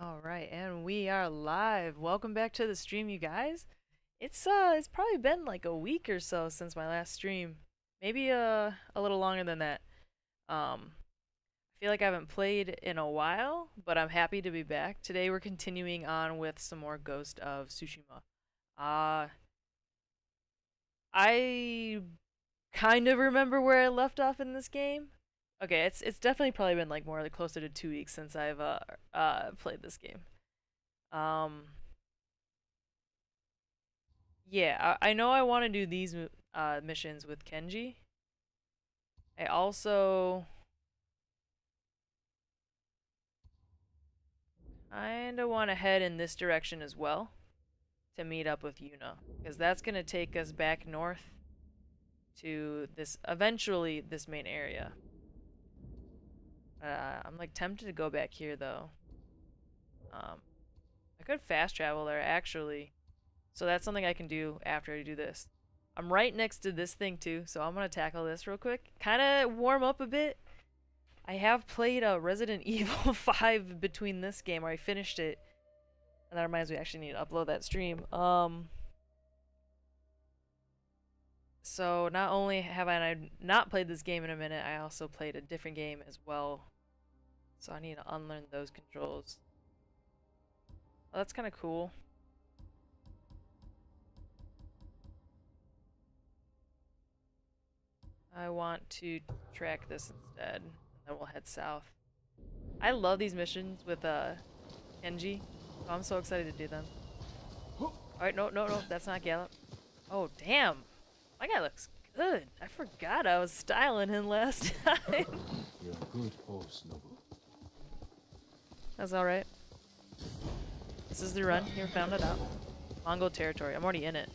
All right, and we are live. Welcome back to the stream, you guys. It's uh, it's probably been like a week or so since my last stream, maybe uh, a little longer than that. Um, I feel like I haven't played in a while, but I'm happy to be back. Today we're continuing on with some more Ghost of Tsushima. Uh, I kind of remember where I left off in this game. Okay, it's it's definitely probably been like more like closer to two weeks since I've uh uh played this game. Um. Yeah, I, I know I want to do these uh missions with Kenji. I also kind of want to head in this direction as well to meet up with Yuna because that's gonna take us back north to this eventually this main area. Uh, I'm like tempted to go back here though. Um, I could fast travel there actually. So that's something I can do after I do this. I'm right next to this thing too, so I'm gonna tackle this real quick. Kind of warm up a bit. I have played uh, Resident Evil 5 between this game, or I finished it. And that reminds me, I actually need to upload that stream. Um, so not only have I not played this game in a minute, I also played a different game as well. So I need to unlearn those controls. Oh, that's kind of cool. I want to track this instead, and then we'll head south. I love these missions with uh, Kenji. I'm so excited to do them. Alright, no, no, no, that's not Gallop. Oh, damn! My guy looks good. I forgot I was styling him last time. You're a good horse, Nobu. That's alright. This is the run. You found it out. Mongol territory. I'm already in it.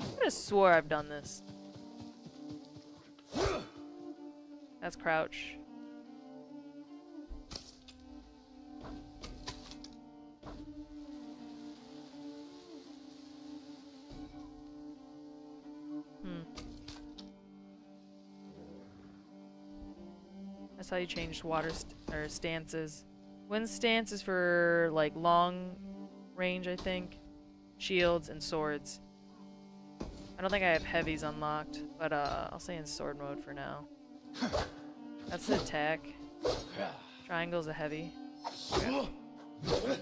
I could have swore I've done this. That's crouch. That's how you change water st or stances. Wind stance is for like long range, I think. Shields and swords. I don't think I have heavies unlocked, but uh, I'll say in sword mode for now. That's the attack. Triangle's a heavy. Okay.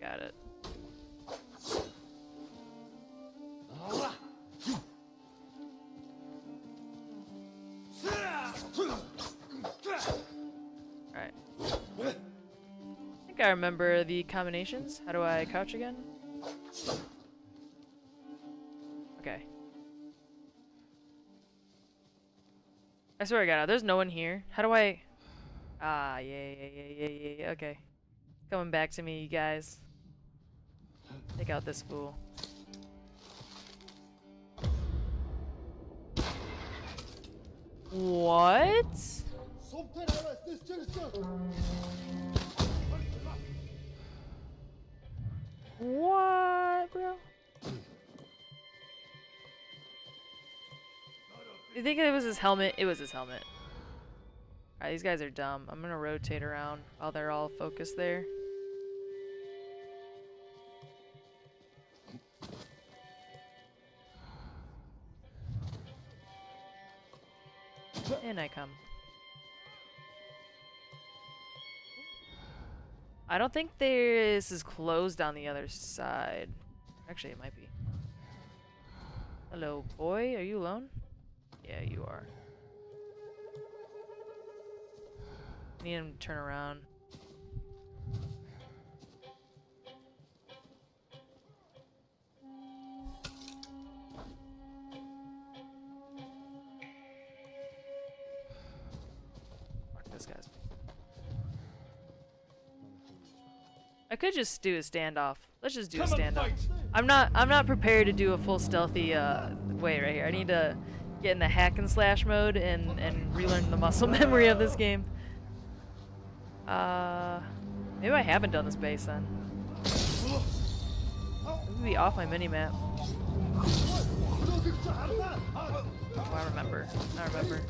Got it. Remember the combinations. How do I couch again? Okay. I swear to God, there's no one here. How do I... Ah, yeah, yeah, yeah, yeah, yeah, okay. Coming back to me, you guys. Take out this fool. What? What, bro? You think it was his helmet? It was his helmet. Alright, these guys are dumb. I'm gonna rotate around while they're all focused there. In I come. I don't think this is closed on the other side. Actually, it might be. Hello, boy. Are you alone? Yeah, you are. Need him to turn around. Fuck this guy's. I could just do a standoff. Let's just do a standoff. I'm not I'm not prepared to do a full stealthy uh way right here. I need to get in the hack and slash mode and, and relearn the muscle memory of this game. Uh, maybe I haven't done this base then. This be off my minimap. Oh, I remember. I remember.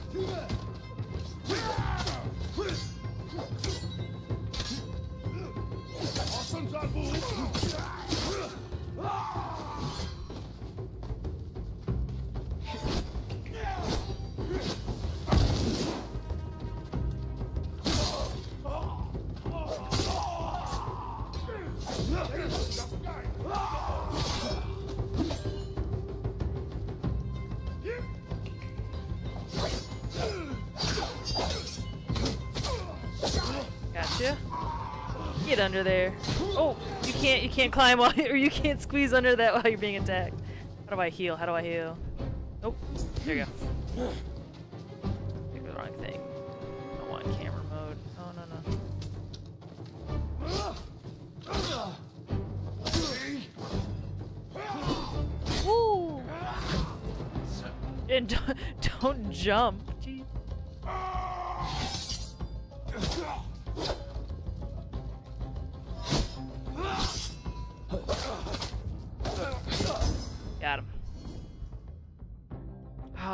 Gotcha. Get under there. Oh, you can't you can't climb while or you can't squeeze under that while you're being attacked. How do I heal? How do I heal? Nope. There you go. Pick the wrong thing. I want camera mode. Oh no no. Woo! And don't, don't jump.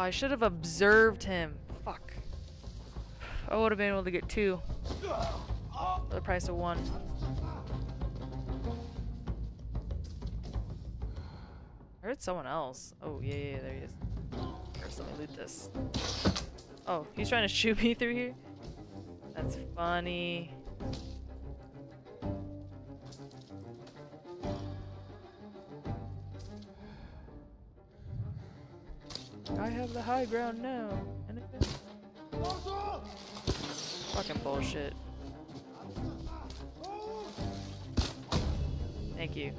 I should have observed him. Fuck. I would have been able to get two. For the price of one. I heard someone else. Oh, yeah, yeah, there he is. First, let me loot this. Oh, he's trying to shoot me through here? That's funny. I have the high ground now. And it- Fucking bullshit. Thank you.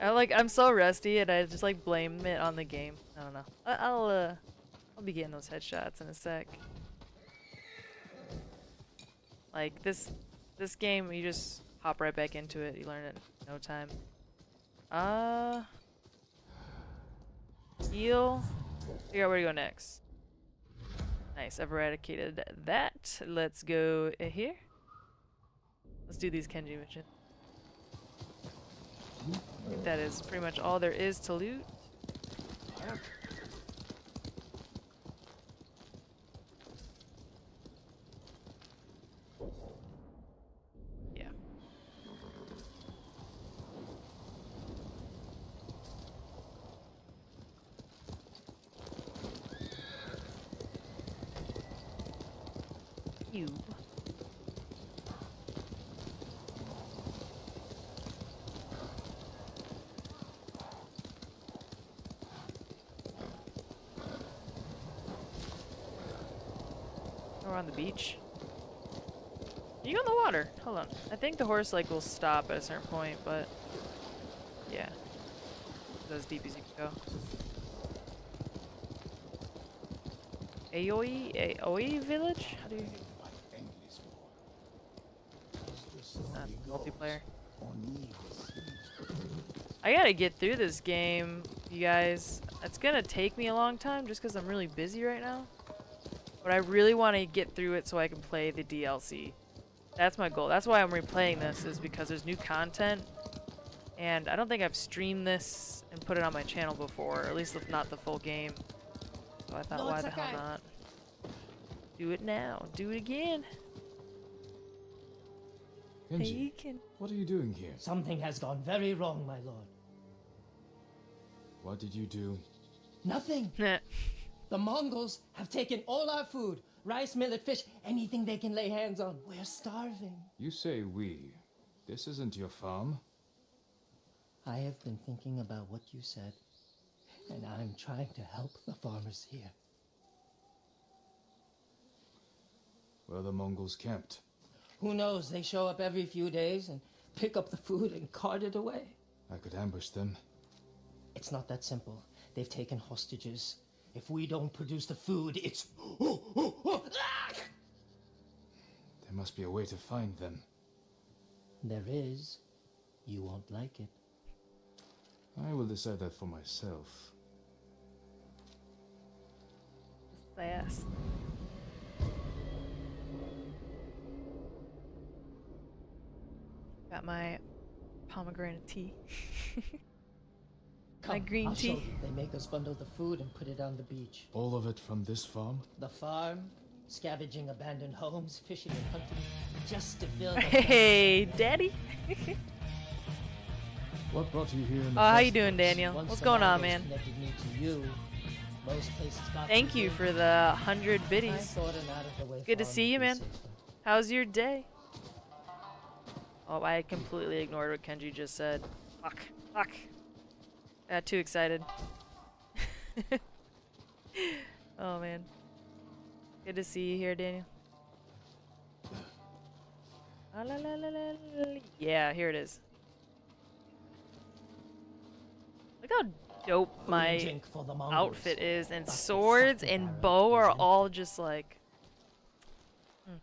I like I'm so rusty and I just like blame it on the game. I don't know. I I'll uh I'll be getting those headshots in a sec. Like this this game you just hop right back into it. You learn it in no time. Uh heal. Figure out where to go next. Nice, I've eradicated that. Let's go here. Let's do these Kenji missions. I think that is pretty much all there is to loot. You. We're on the beach. You in the water? Hold on. I think the horse like will stop at a certain point, but yeah, it's as deep as you can go. Aoi Aoi village? How do you? Multiplayer. I gotta get through this game, you guys. It's gonna take me a long time just because I'm really busy right now. But I really want to get through it so I can play the DLC. That's my goal. That's why I'm replaying this, is because there's new content. And I don't think I've streamed this and put it on my channel before, or at least not the full game. So I thought, No, why it's the hell not? Do it now. Do it again. Kenji, Bacon. what are you doing here? Something has gone very wrong, my lord. What did you do? Nothing. Nah. The Mongols have taken all our food rice, millet, fish, anything they can lay hands on. We're starving. You say we. This isn't your farm. I have been thinking about what you said, and I'm trying to help the farmers here. Where the Mongols camped. Who knows? They show up every few days and pick up the food and cart it away. I could ambush them. It's not that simple. They've taken hostages. If we don't produce the food, it's. There must be a way to find them. There is. You won't like it. I will decide that for myself. Sass. Got my pomegranate tea. Come, green I'll tea. They make us bundle the food and put it on the beach. All of it from this farm? The farm, scavenging abandoned homes, fishing and hunting, just to fill Hey, daddy. What brought you here in the Oh, how first you doing, place? Daniel? Once What's going on, man? Me to you. Most places got Thank you for the hundred I biddies. thought an out-of-the-way Good to see you, man. safer. How's your day? Oh, I completely ignored what Kenji just said. Fuck. Fuck. Got too excited. oh, man. Good to see you here, Daniel. Ah, la, la, la, la, la. Yeah, here it is. Look how dope my drink for the Mongols. outfit is, and That's swords and bow are all just like.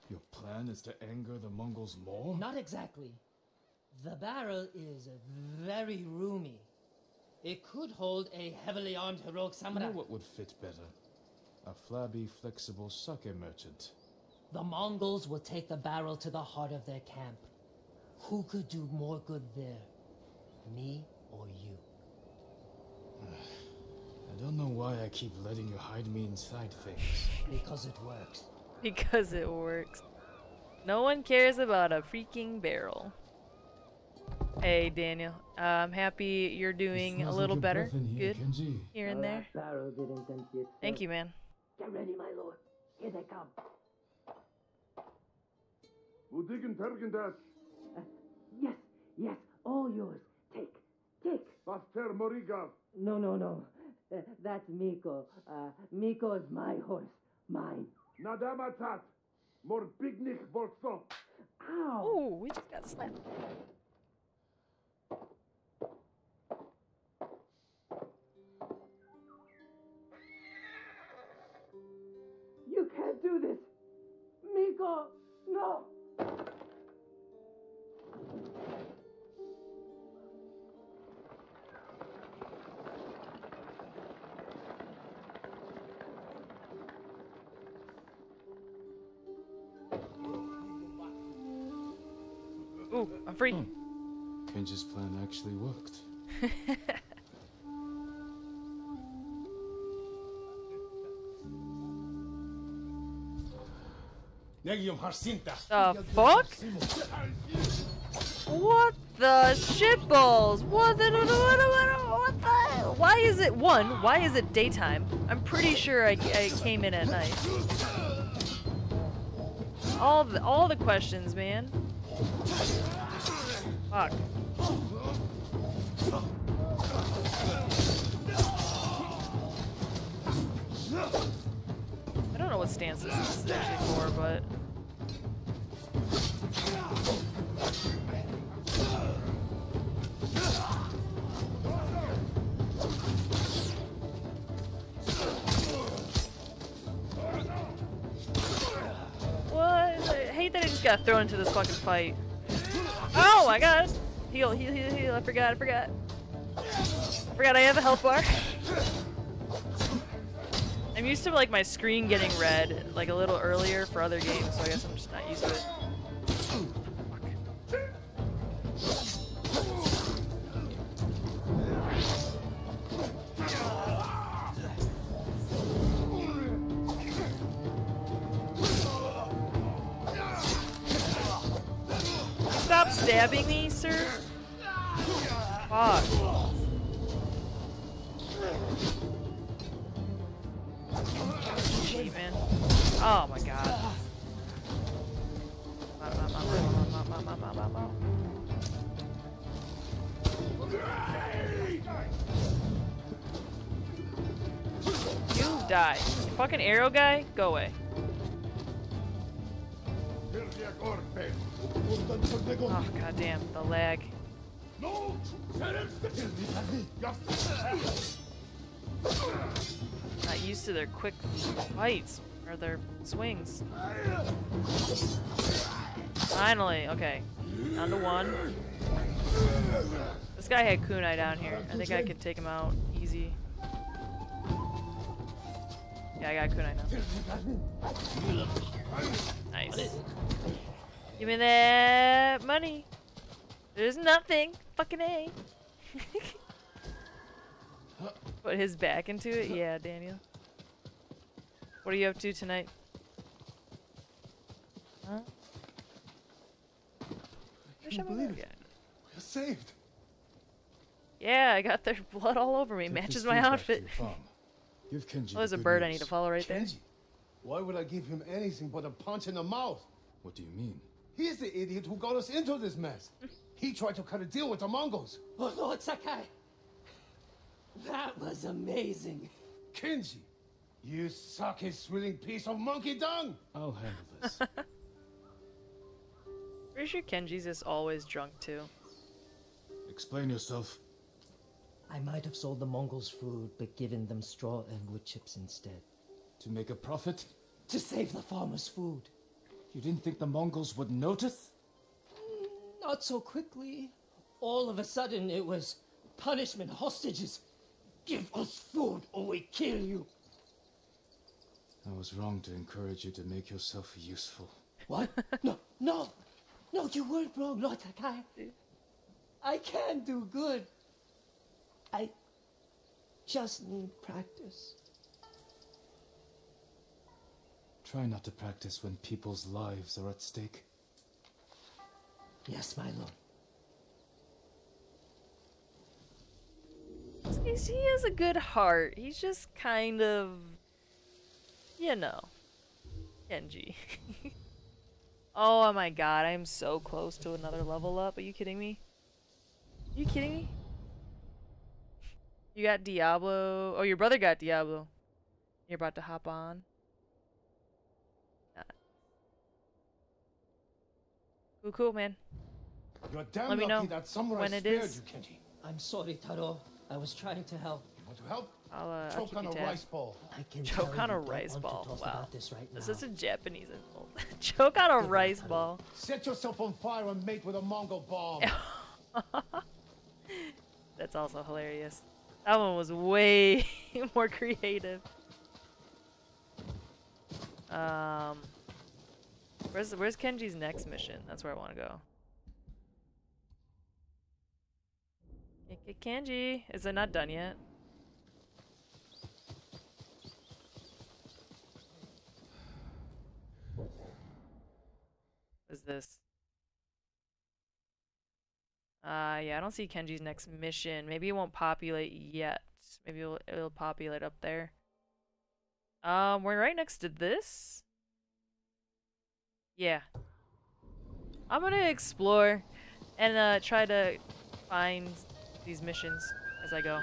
Your plan is to anger the Mongols more? Not exactly. The barrel is very roomy. It could hold a heavily armed heroic You samurai. know what would fit better? A flabby, flexible sake merchant. The Mongols will take the barrel to the heart of their camp. Who could do more good there? Me or you? I don't know why I keep letting you hide me inside things. Because it works. Because it works. No one cares about a freaking barrel. Hey, Daniel. Uh, I'm happy you're doing a little like your better. here, Good. Kenji. Here and there. barrel didn't empty itself. Thank you, man. Get ready, my lord. Here they come. Wo diggin Tergen das? Yes, yes, all yours. Take, take. Was ter Morigav? No, no, no. Uh, that's Miko. Uh, Miko is my horse. Mine. Nadamatat. Mor bignich volso. Ow! Oh, we just got slapped. Can't do this! Miko! No! Ooh, I'm free. Hmm. Kenji's plan actually worked. The fuck? What the shitballs? What the what, what, what the? Why is it one? Why is it daytime? I'm pretty sure I, I came in at night. All the all the questions, man. Fuck. I don't know what stance this is actually for, but got thrown into this fucking fight. Oh my god! Heal, heal, heal, heal. I forgot, I forgot. I forgot I have a health bar. I'm used to like my screen getting red like a little earlier for other games, so I guess I'm just not used to it. Stabbing me, sir. Fuck. Shit, man. Oh my god. You die. You fucking arrow guy, go away. Their quick fights or their swings. Finally, okay. Down to one. This guy had kunai down here. I think I could take him out easy. Yeah, I got kunai now. Nice. Give me that money. There's nothing. Fucking A. Put his back into it? Yeah, Daniel. What are you up to tonight? Huh? Wish can't believe alive it. yet. We're saved. Yeah, I got their blood all over me. Take Matches my food back to outfit. your farm. Give Kenji Oh, there's a good bird I need to follow right there. Kenji, why would I give him anything but a punch in the mouth? What do you mean? He's the idiot who got us into this mess. He tried to cut a deal with the Mongols. Oh, Lord Sakai! That was amazing. Kenji, you suck sucky swilling piece of monkey dung! I'll handle this. Pretty sure Kenji's just always drunk too. Explain yourself. I might have sold the Mongols food, but given them straw and wood chips instead. To make a profit? To save the farmers' food. You didn't think the Mongols would notice? Mm, not so quickly. All of a sudden, it was punishment, hostages. Give us food or we kill you. I was wrong to encourage you to make yourself useful. What? no, no, no, you weren't wrong, Lord Sakai. I can do good. I just need practice. Try not to practice when people's lives are at stake. Yes, my lord. He's, he has a good heart. He's just kind of, you know, Kenji. oh my god, I'm so close to another level up. Are you kidding me? Are you kidding me? You got Diablo. Oh, your brother got Diablo. You're about to hop on. Cool, cool, man. You're damn Let me lucky know that samurai when it spared you, Kenji. I'm sorry, Taro. I was trying to help. You want to help? I'll, uh, I'll Choke on a tabbed. rice ball. I can Choke on a rice ball. To talk Wow. about this right This is a Japanese insult. Choke on a Good rice Taro. ball. Set yourself on fire and mate with a Mongol bomb. That's also hilarious. That one was way more creative. Um, where's where's Kenji's next mission? That's where I want to go. K- K- Kenji, is it not done yet? Is this? Uh, yeah, I don't see Kenji's next mission. Maybe it won't populate yet. Maybe it'll, it'll populate up there. Um, we're right next to this. Yeah. I'm gonna explore and uh, try to find these missions as I go.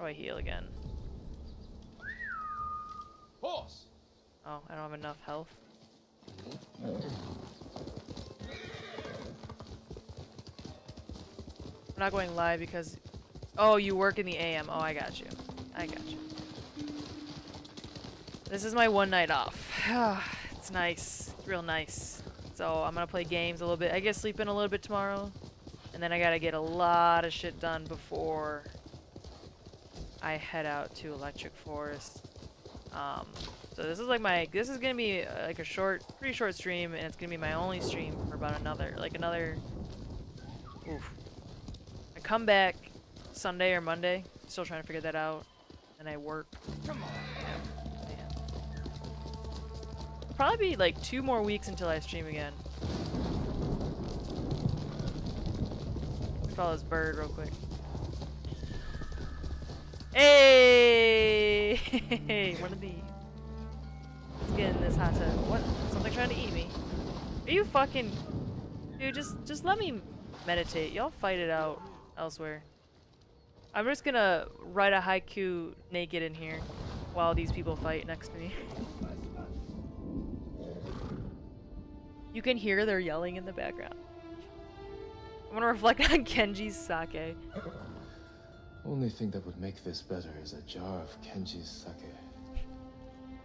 Oh, I heal again. Horse! Oh, I don't have enough health. I'm not going live because... Oh, you work in the AM. Oh, I got you. I got you. This is my one night off. it's nice. It's real nice. So I'm gonna play games a little bit. I guess sleep in a little bit tomorrow. And then I gotta get a lot of shit done before I head out to Electric Forest. Um, so this is like my, this is gonna be uh, like a short, pretty short stream, and it's gonna be my only stream for about another, like another, oof. I come back Sunday or Monday, still trying to figure that out, and I work. Come on. Probably be like two more weeks until I stream again. Follow this bird real quick. Hey! One of these. In this hot. What? Something trying to eat me? Are you fucking... Dude, just, just let me meditate. Y'all fight it out elsewhere. I'm just gonna write a haiku naked in here while these people fight next to me. you can hear they're yelling in the background. I'm gonna reflect on Kenji's sake. Only thing that would make this better is a jar of Kenji's sake.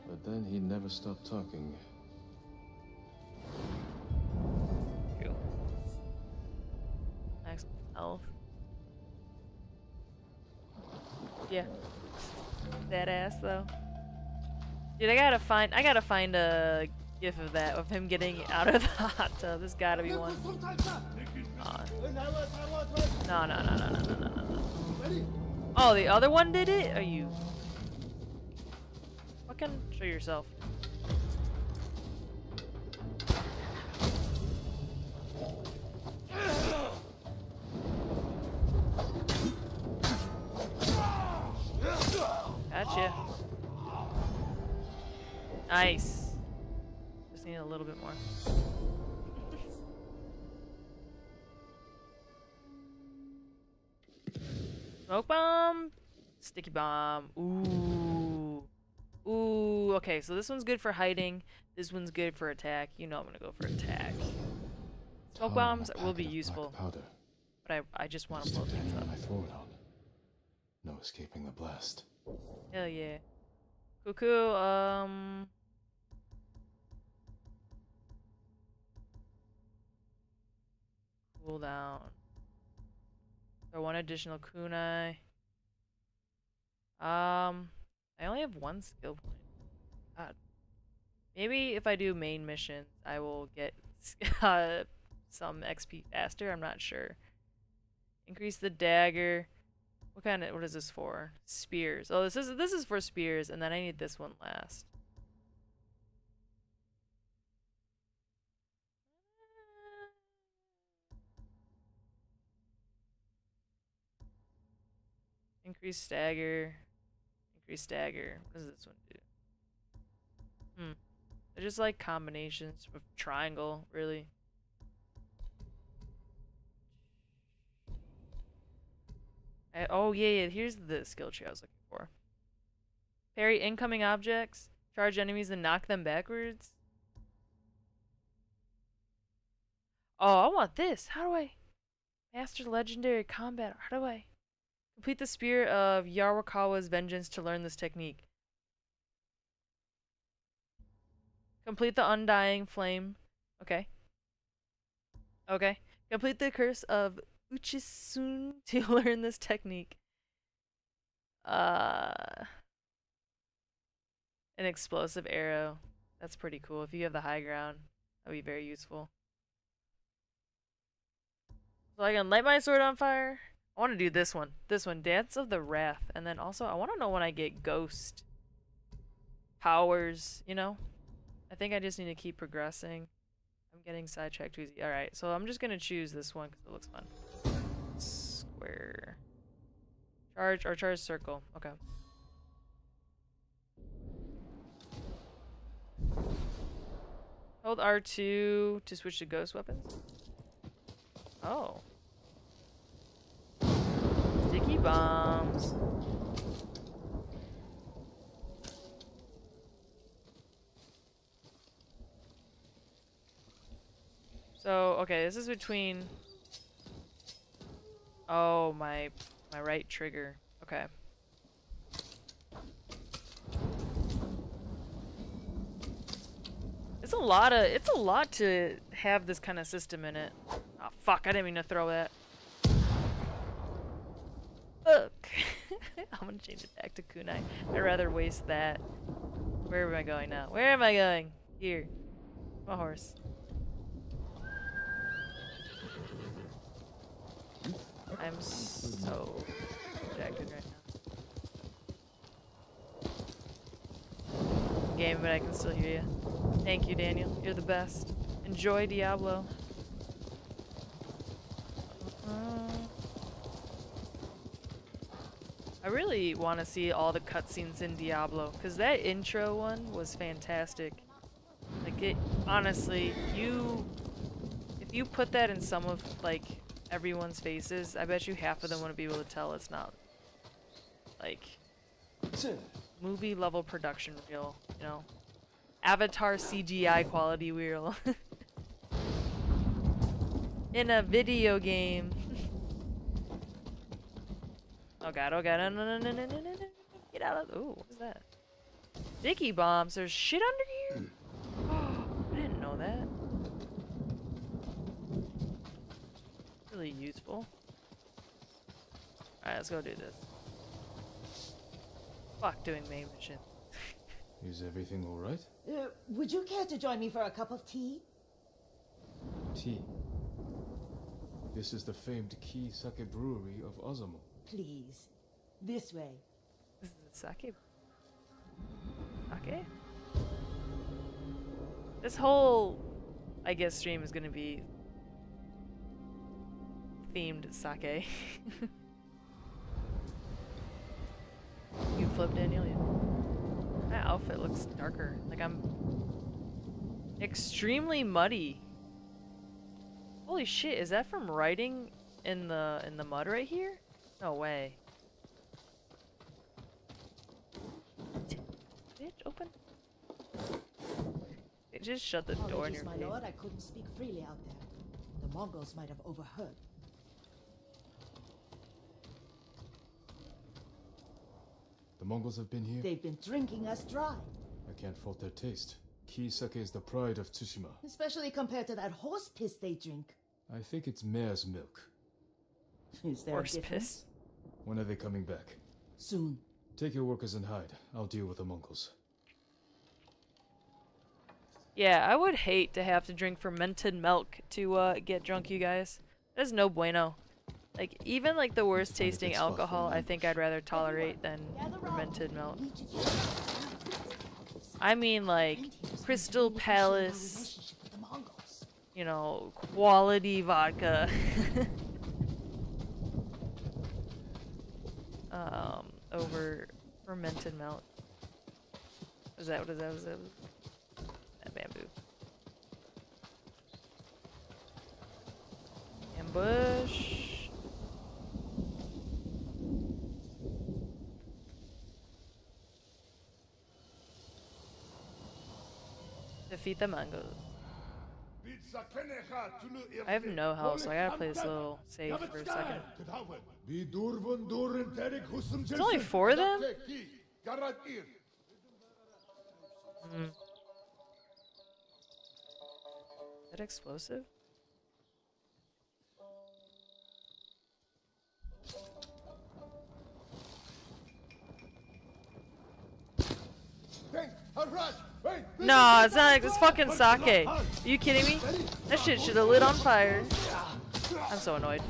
But then he never stopped talking. Health. Yeah. That ass though. Dude, I gotta find I gotta find a gif of that of him getting out of the hot tub. There's gotta be one. No, no, no, no, no, no, no, no, no. Oh, the other one did it? Are you... Fucking show yourself. Gotcha. Nice. Just need a little bit more. Smoke bomb, sticky bomb. Ooh, ooh. Okay, so this one's good for hiding. This one's good for attack. You know I'm gonna go for attack. Smoke bombs will be packet of black useful, Powder. but I I just want to blow things up. on. No escaping the blast. Hell yeah. Cuckoo, um. Cool down. So one additional kunai. Um, I only have one skill point. God. Maybe if I do main missions, I will get uh, some XP faster. I'm not sure. Increase the dagger. What kind of what is this for? Spears. Oh, this is this is for spears, and then I need this one last. Increase stagger. Increase stagger. What does this one do? Hmm. They're just like combinations of triangle, really. I, oh yeah, yeah, here's the skill tree I was looking for. Parry incoming objects, charge enemies and knock them backwards. Oh, I want this. How do I master legendary combat? How do I complete the spear of Yarikawa's vengeance to learn this technique? Complete the undying flame. Okay. Okay. Complete the curse of Uchitsune to learn this technique. Uh, an explosive arrow. That's pretty cool. If you have the high ground, that'd be very useful. So I can light my sword on fire. I want to do this one. This one, Dance of the Wrath. And then also, I want to know when I get ghost powers, you know? I think I just need to keep progressing. I'm getting sidetracked too easy. Alright, so I'm just going to choose this one because it looks fun. Square. Charge or charge circle. Okay. Hold R2 to switch to ghost weapons. Oh. Bombs. So, okay, this is between Oh, my my right trigger. Okay. It's a lot of it's a lot to have this kind of system in it. Oh fuck, I didn't mean to throw that. Look. I'm gonna change it back to kunai. I'd rather waste that. Where am I going now? Where am I going? Here. My horse. I'm so distracted right now. Game, but I can still hear you. Thank you, Daniel. You're the best. Enjoy Diablo. Uh, I really want to see all the cutscenes in Diablo because that intro one was fantastic. Like it, honestly, you, if you put that in some of like everyone's faces, I bet you half of them wouldn't be able to tell it's not like movie level production real, you know. Avatar CGI quality real. In a video game. Oh god, oh god, no no no no no no no no get out of ooh, what is that? Sticky bombs, there's shit under here? I didn't know that. really useful. Alright, let's go do this. Fuck doing main mission. Is everything alright? Uh, would you care to join me for a cup of tea? Tea. This is the famed Ki Sake Brewery of Ozumo. Please. This way. This is sake. Sake? This whole, I guess, stream is gonna be themed sake. you flip Daniel, yeah. That outfit looks darker. Like I'm extremely muddy. Holy shit, is that from riding in the in the mud right here? No way. Bitch, open. It just shut the door in your my face. lord, I couldn't speak freely out there. The Mongols might have overheard. The Mongols have been here? They've been drinking us dry, I can't fault their taste. Key sake is the pride of Tsushima. especially compared to that horse piss they drink. I think it's mare's milk. Is there Horse a difference? piss. When are they coming back? Soon. Take your workers and hide. I'll deal with the Mongols. Yeah, I would hate to have to drink fermented milk to uh, get drunk, you guys. That's no bueno. Like, even like the worst find a good tasting alcohol, I think I'd rather tolerate than fermented milk. Need to use I mean, like, Crystal Palace, the Mongols. you know, quality vodka. um, over fermented milk. Is that what is that? Is that that bamboo? Ambush. Defeat the Mongols. I have no health, so I gotta play this little save for a second. There's only four of them? Mm. That explosive? No, it's not like this fucking sake. Are you kidding me? That shit should have lit on fire. I'm so annoyed.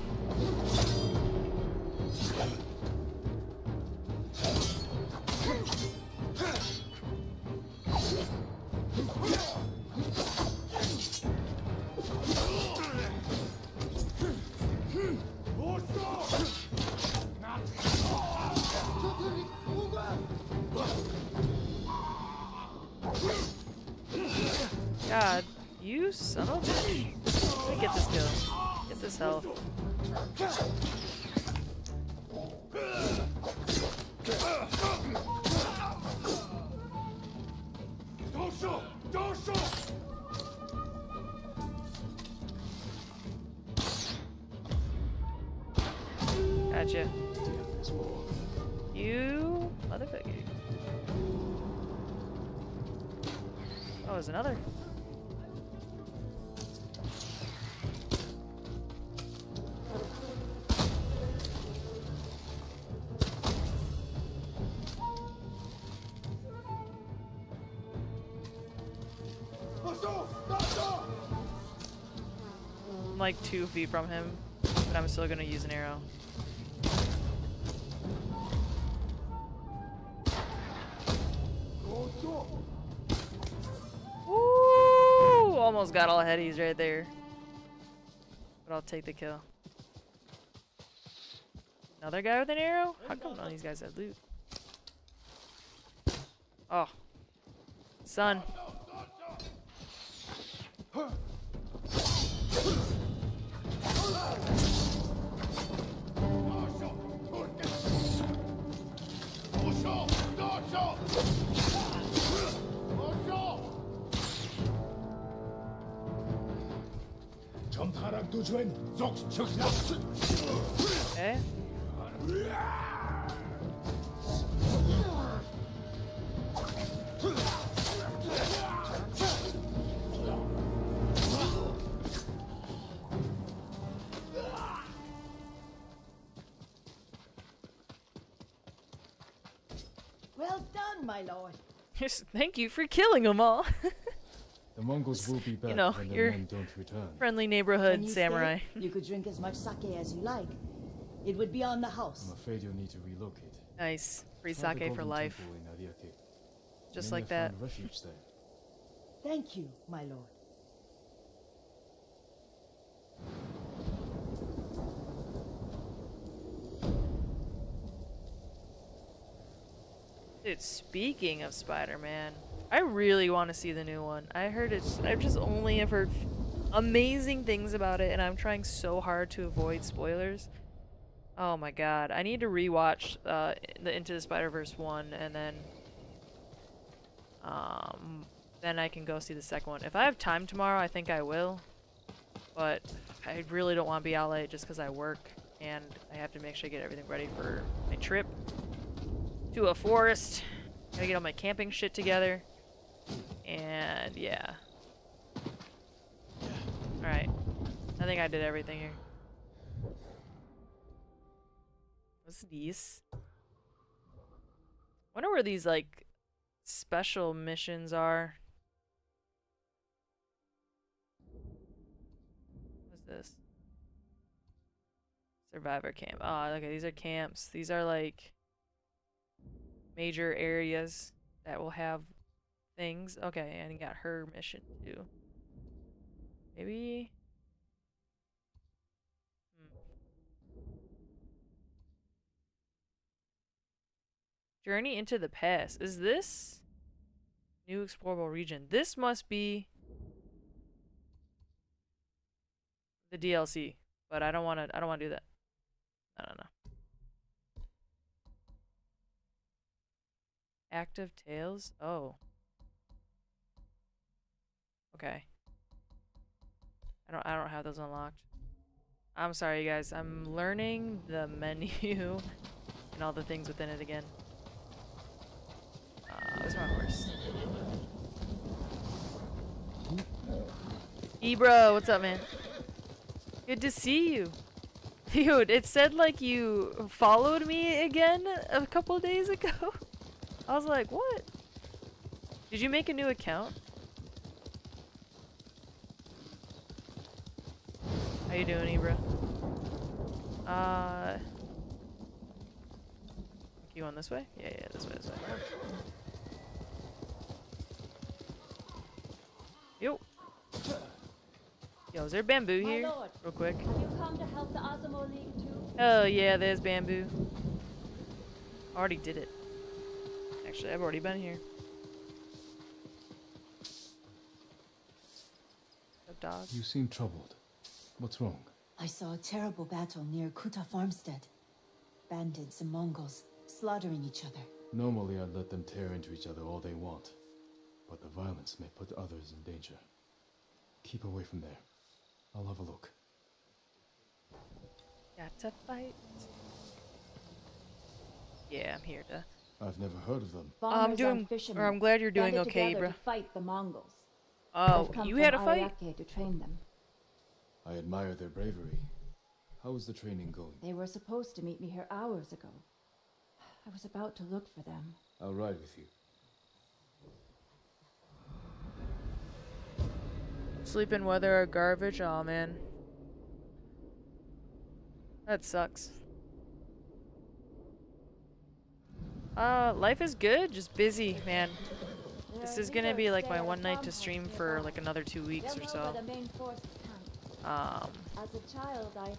Son of a bitch. Let me get this kill. Get this health. Gotcha. There's more. You motherfucker. Oh, there's another. Like two feet from him, but I'm still gonna use an arrow. Woo! Almost got all headies right there. But I'll take the kill. Another guy with an arrow? How come of these guys have loot? Oh. Son. 전파락 도주엔 쏙쏙 쏙. 에? 네. My lord. Yes, Thank you for killing them all. The Mongols will be back know, when you're- their men don't return. Friendly neighborhood you samurai. stay, you could drink as much sake as you like. It would be on the house. I'm afraid you'll need to relocate. Nice. Free sake for life. Temple in Ariake. Just like that. refuge there. Thank you, my lord. Dude, speaking of Spider-Man, I really want to see the new one. I heard it's. I've just only have heard amazing things about it, and I'm trying so hard to avoid spoilers. Oh my god, I need to rewatch uh, the Into the Spider-Verse one, and then, um, then I can go see the second one. If I have time tomorrow, I think I will. But I really don't want to be out late just because I work, and I have to make sure I get everything ready for my trip to a forest. Gotta get all my camping shit together. And yeah. Alright. I think I did everything here. What's this? wonder where these like special missions are. What's this? Survivor camp. Oh, okay, these are camps. These are like major areas that will have things. Okay, and you got her mission too. Maybe. Hmm. Journey into the past. Is this new explorable region? This must be the DLC, but I don't want to. I don't want to do that. I don't know. Active Tales? Oh. Okay. I don't I don't have those unlocked. I'm sorry you guys. I'm learning the menu and all the things within it again. Uh, where's my horse? Ebro, what's up, man? Good to see you. Dude, it said like you followed me again a couple days ago. I was like, what? Did you make a new account? How you doing, Ibra? Uh, you going this way? Yeah, yeah, this way, this way. Yo. Yo, is there bamboo My here? lord. Real quick. Have you come to help the Azamo League too? Oh yeah, there's bamboo. Already did it. Actually, I've already been here. A dog. You seem troubled. What's wrong? I saw a terrible battle near Kuta Farmstead. Bandits and Mongols slaughtering each other. Normally, I'd let them tear into each other all they want. But the violence may put others in danger. Keep away from there. I'll have a look. Got to fight. Yeah, I'm here to. I've never heard of them. I'm doing- and or I'm glad you're doing okay, together bruh. to fight the Mongols. Oh, you had a fight? Ariake to train them. I admire their bravery. How is the training going? They were supposed to meet me here hours ago. I was about to look for them. I'll ride with you. Sleeping weather are garbage. Oh man. That sucks. Uh, life is good, just busy, man. This is gonna be like my one night to stream for like another two weeks or so. Um, As a child, I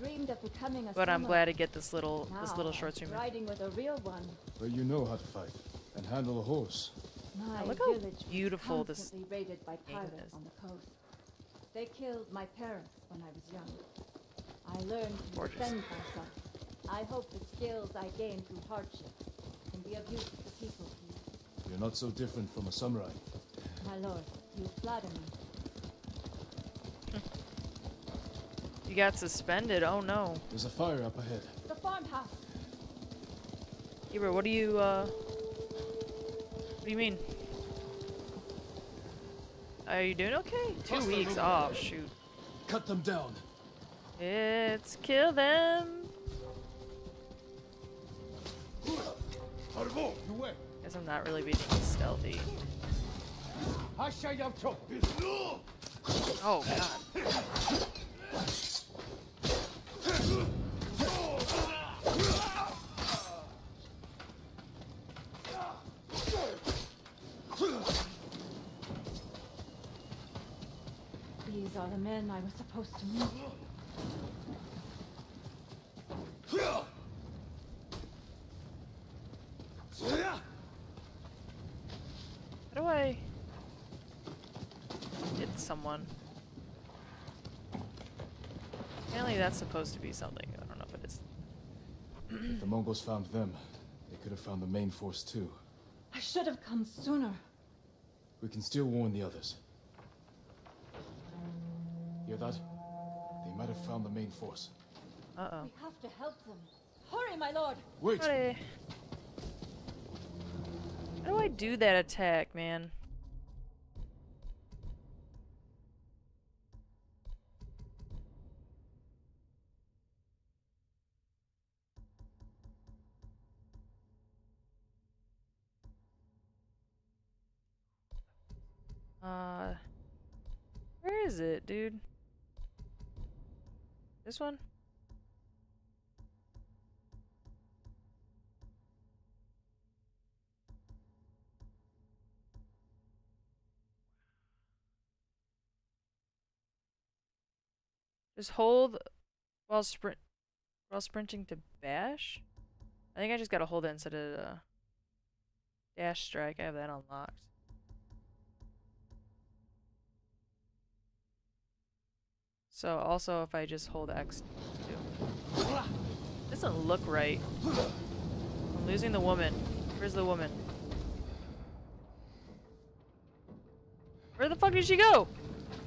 dreamed of becoming a but I'm glad to get this little this little short stream. Riding with a real one. But you know how to fight and handle a horse. My look how beautiful this raided by pirates on the coast. They killed my parents when I was young. I learned to defend myself. I hope the skills I gained through hardship can be of use to the people here. You're not so different from a samurai. My lord, you flatter me. You got suspended. Oh no. There's a fire up ahead. The farmhouse. Ebro, what do you uh? What do you mean? Are you doing okay? Two weeks. Oh shoot. Cut them down. It's kill them. Guess I'm not really being stealthy. Oh god. These are the men I was supposed to meet. Someone? Apparently that's supposed to be something. I don't know if it is. If the Mongols found them, they could have found the main force too. I should have come sooner. We can still warn the others. Hear that? They might have found the main force. Uh-oh. We have to help them. Hurry, my lord! Wait! Hurry. How do I do that attack, man? Uh, where is it, dude? This one? Just hold while sprint while sprinting to bash? I think I just gotta hold it instead of uh, dash strike. I have that unlocked. So also if I just hold X too. Doesn't look right. I'm losing the woman. Where's the woman? Where the fuck did she go?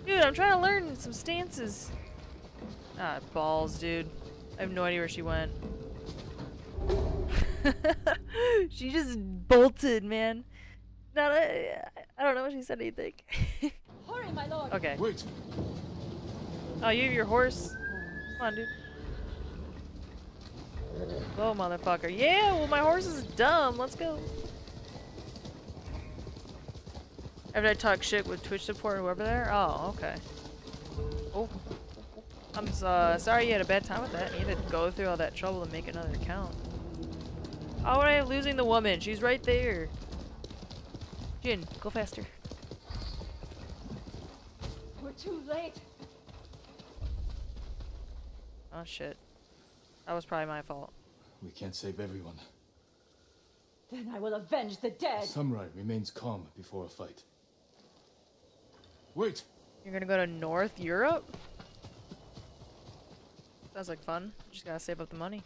Dude, I'm trying to learn some stances. Ah, balls, dude. I have no idea where she went. she just bolted, man. Not a, I don't know if she said anything. Hurry, my lord! okay. Wait! Oh, you have your horse? Come on, dude. Go, motherfucker. Yeah, well, my horse is dumb. Let's go. After I talk shit with Twitch support or whoever there? Oh, okay. Oh. I'm uh, sorry you had a bad time with that. You had to go through all that trouble to make another account. How would I have losing the woman? She's right there. Jin, go faster. We're too late. Oh shit. That was probably my fault. We can't save everyone. Then I will avenge the dead. Samurai remains calm before a fight. Wait! You're gonna go to North Europe? Sounds like fun. Just gotta save up the money.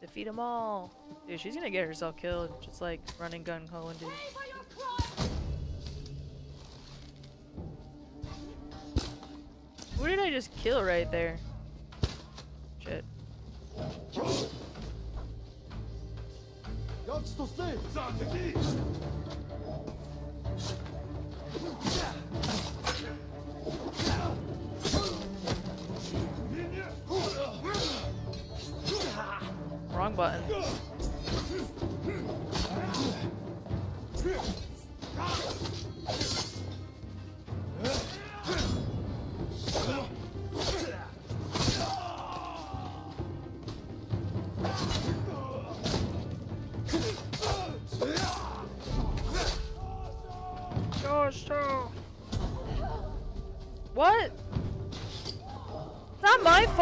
Defeat them all. Dude, she's gonna get herself killed. Just like running gun Cohen did. Pay for your crime! Who did I just kill right there? Shit. Wrong button.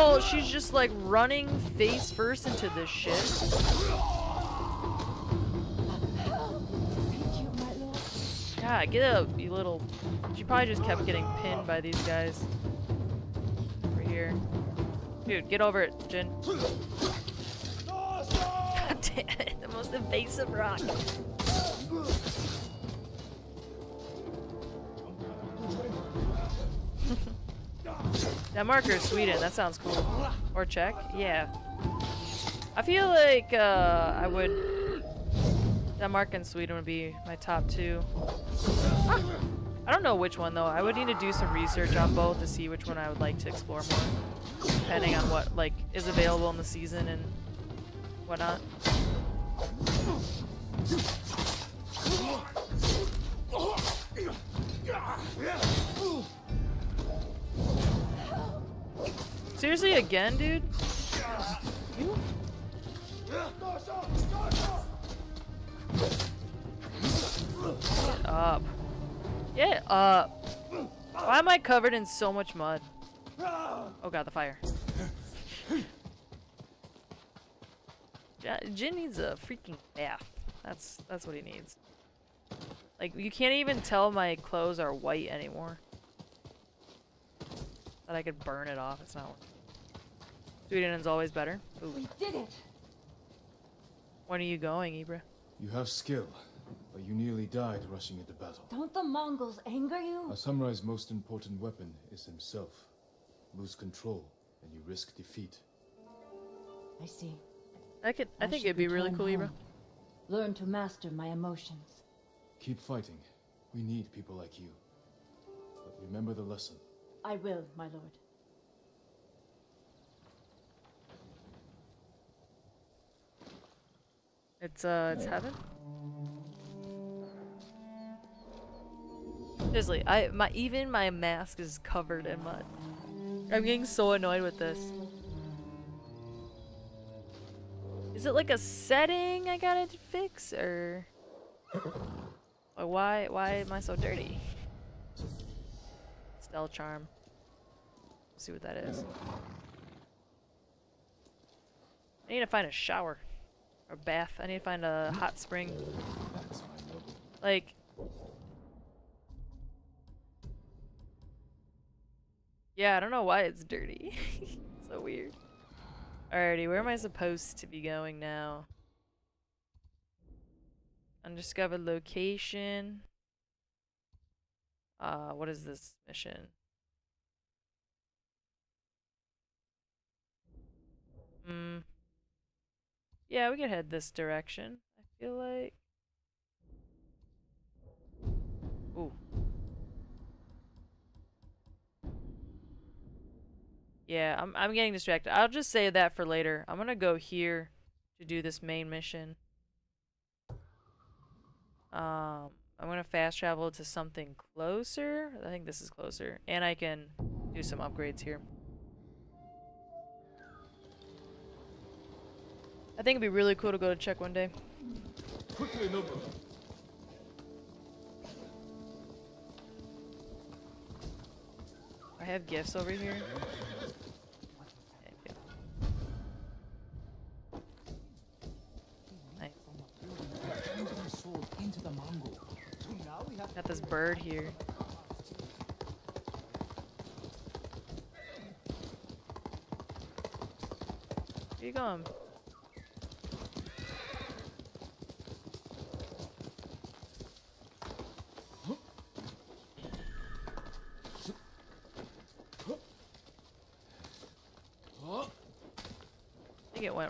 Fault. She's just like running face first into this shit. God, get up, you little. She probably just kept getting pinned by these guys. Over here. Dude, get over it, Jin. God damn it, the most invasive rock. That marker is Sweden, that sounds cool. Or Czech? Yeah. I feel like uh, I would. Denmark and Sweden would be my top two. I don't know which one though. I would need to do some research on both to see which one I would like to explore more, depending on what like is available in the season and whatnot. Seriously, again, dude? You? Get up. Get up. Why am I covered in so much mud? Oh god, the fire. Jin needs a freaking bath. That's that's what he needs. Like you can't even tell my clothes are white anymore. That I could burn it off. It's not. Working. Sweden's always better. Ooh. We did it! When are you going, Ibra? You have skill, but you nearly died rushing into battle. Don't the Mongols anger you? A samurai's most important weapon is himself. Lose control, and you risk defeat. I see. I could. I, think it'd be really return cool, Ibra. Learn to master my emotions. Keep fighting. We need people like you. But remember the lesson. I will, my lord. It's uh, it's heaven. Seriously, I my even my mask is covered in mud. I'm getting so annoyed with this. Is it like a setting I gotta fix or? Or why why am I so dirty? Stell charm. Let's see what that is. I need to find a shower. Or bath. I need to find a hot spring. Like. Yeah, I don't know why it's dirty. so weird. Alrighty, where am I supposed to be going now? Undiscovered location. Uh, what is this mission? Hmm. Yeah, we could head this direction. I feel like. Ooh. Yeah, I'm I'm getting distracted. I'll just save that for later. I'm gonna go here to do this main mission. Um, I'm gonna fast travel to something closer. I think this is closer, and I can do some upgrades here. I think it'd be really cool to go to Czech one day. Quickly, noble. I have gifts over here. Nice. Got this bird here. Where you going?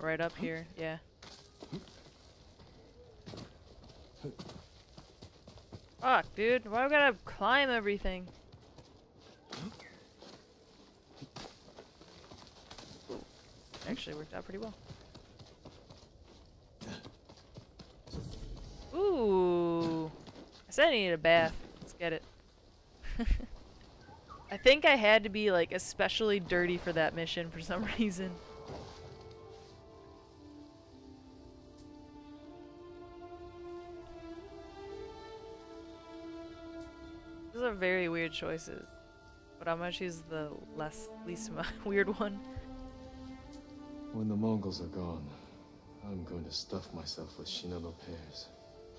Right up here. Yeah. Fuck, dude. Why we gotta climb everything? Actually worked out pretty well. Ooh. I said I needed a bath. Let's get it. I think I had to be like especially dirty for that mission for some reason. Weird choices. But I'm gonna choose the less least weird one. When the Mongols are gone, I'm going to stuff myself with shinono pears,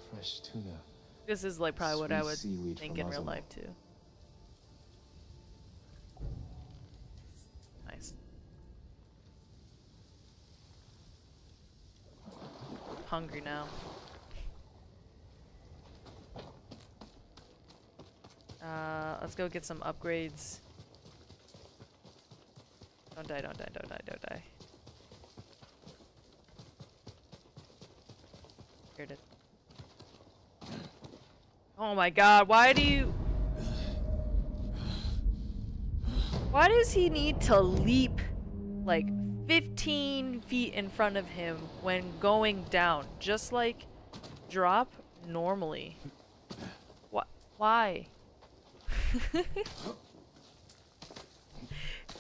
fresh tuna. This is like probably what I would think in real life too. Nice. Hungry now. Uh, let's go get some upgrades. Don't die, don't die, don't die, don't die. Oh my god, why do you... Why does he need to leap like 15 feet in front of him when going down? Just like drop normally. What? Why?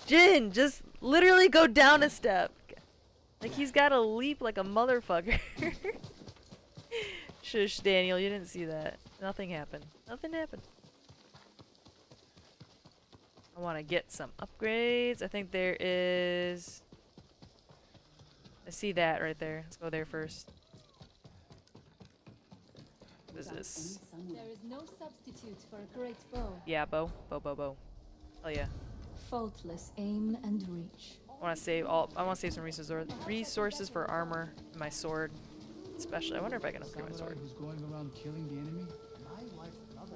Jin, just literally go down a step. Like he's gotta leap like a motherfucker. Shush, Daniel, you didn't see that. Nothing happened. Nothing happened. I want to get some upgrades. I think there is... I see that right there. Let's go there first. What is this? There is no substitute for a great bow. Yeah, bow. Bow, bow, bow. Oh yeah. Faultless aim and reach. I want to save all. I want to save some resources resources for armor and my sword, especially. I wonder if I can upgrade my sword. who's going around killing the enemy? My wife's brother.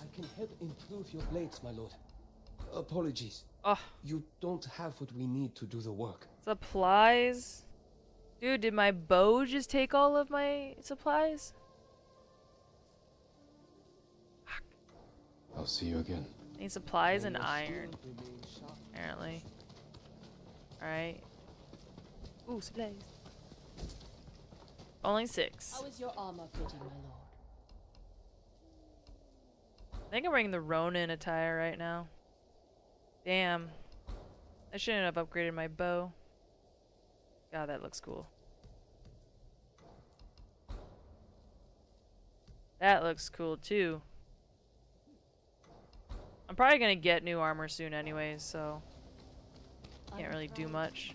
I can help improve your blades, my lord. Apologies. Oh, You don't have what we need to do the work. supplies. Dude, did my bow just take all of my supplies? I'll see you again. Need supplies and iron, shield remain sharp. apparently. Alright. Ooh, supplies. Only six. How is your armor fitting, my lord? I think I'm wearing the Ronin attire right now. Damn. I shouldn't have upgraded my bow. God, that looks cool. That looks cool too. I'm probably gonna get new armor soon anyways, so can't really do much.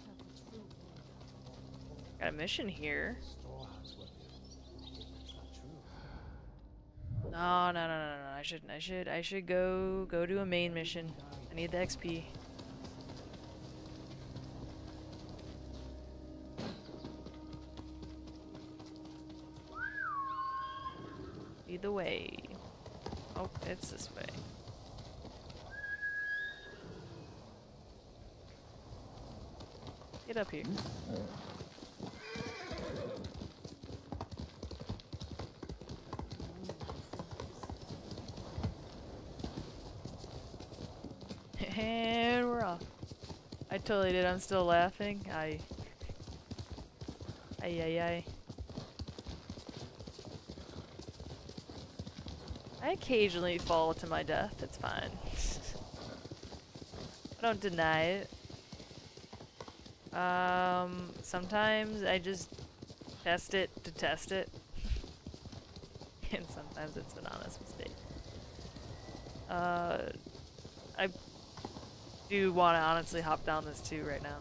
Got a mission here. No, no, no, no, no. I shouldn't. I should. I should go go do a main mission. I need the XP. The way. Oh, it's this way. Get up here. And we're off. I totally did. I'm still laughing. I. Ay, ay, ay. I occasionally fall to my death. It's fine. I don't deny it. Um, sometimes I just test it to test it. and sometimes it's an honest mistake. Uh, I do want to honestly hop down this too right now.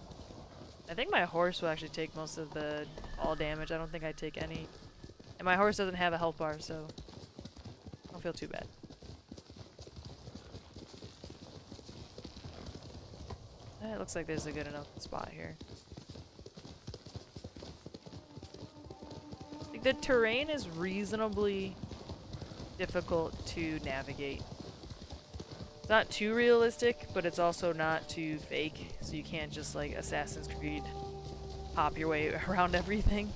I think my horse will actually take most of the all damage. I don't think I take any. And my horse doesn't have a health bar, so feel too bad. Eh, It looks like there's a good enough spot here. Like, the terrain is reasonably difficult to navigate. It's not too realistic, but it's also not too fake, so you can't just like Assassin's Creed pop your way around everything.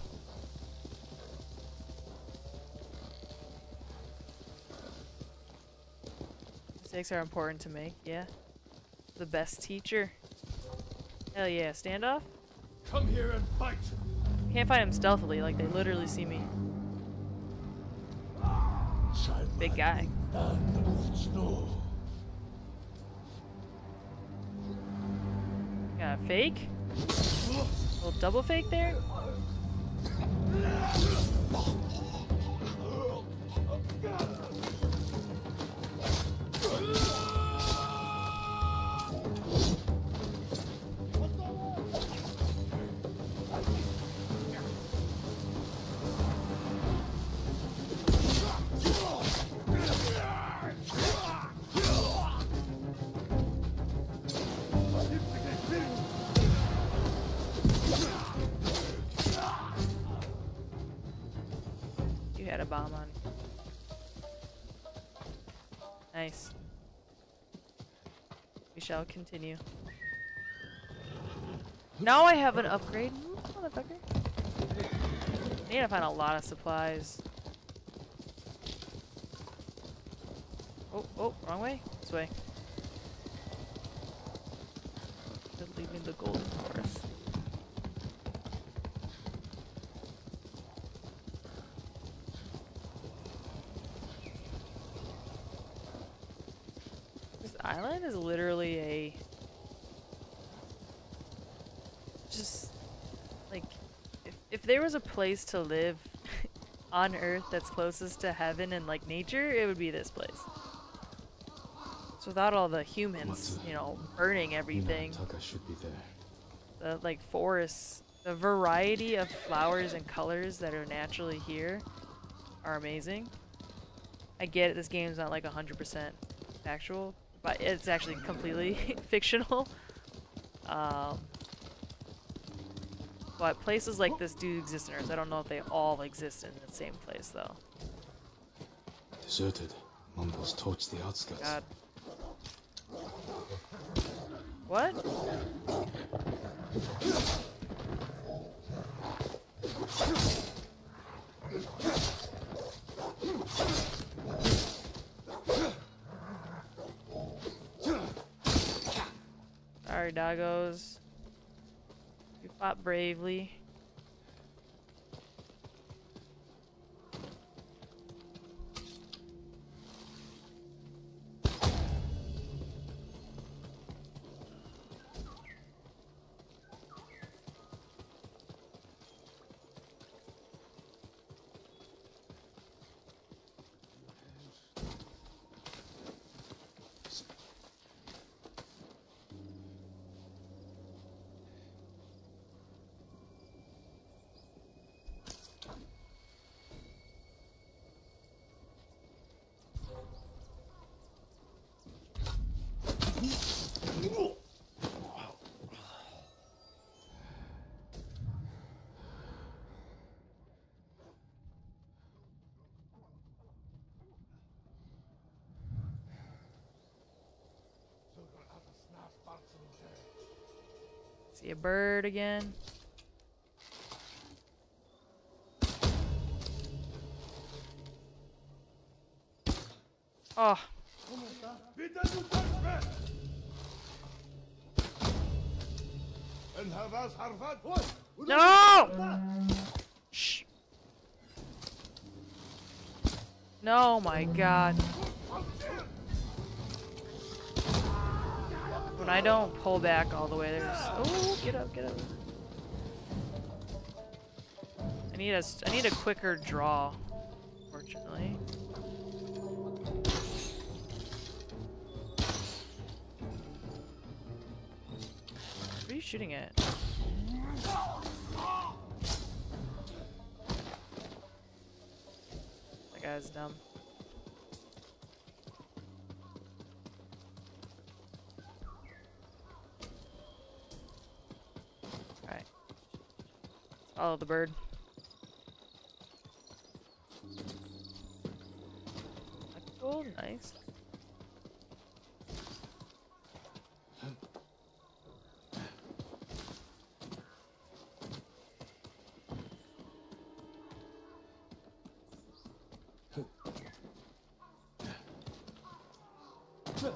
Mistakes are important to make, yeah. The best teacher. Hell yeah, standoff? Come here and fight. Can't fight him stealthily, like they literally see me. Big guy. Got a fake? little double fake there? Shall continue. Now I have an upgrade. Motherfucker. I need to find a lot of supplies. Oh, oh, wrong way? This way. Just leaving the golden forest. This island is literally a just like if if there was a place to live on Earth that's closest to heaven and like nature, it would be this place. So without all the humans, you know, burning everything, Taka should be there. the like forests, the variety of flowers and colors that are naturally here are amazing. I get it, this game's not like 100% factual, but it's actually completely fictional. Um, but places like this do exist in Earth. I don't know if they all exist in the same place though. Deserted. Mongols torched the outskirts. God. What? Sorry, doggos. Fought bravely. See a bird again. Oh, no! Shh. No, my God. When I don't pull back all the way, there's. Oh, get up, get up. I need a, I need a quicker draw, fortunately. What are you shooting at? That guy's dumb. Follow the bird. Oh, nice. Oh,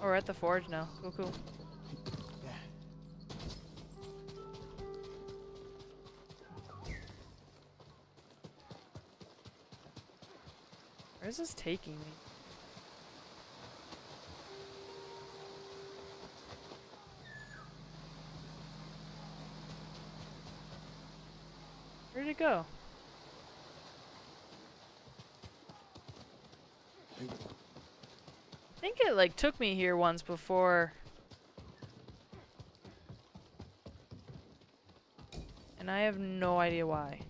we're at the forge now. Cool, cool. Where's this taking me? Where'd it go? I think it like took me here once before. And I have no idea why.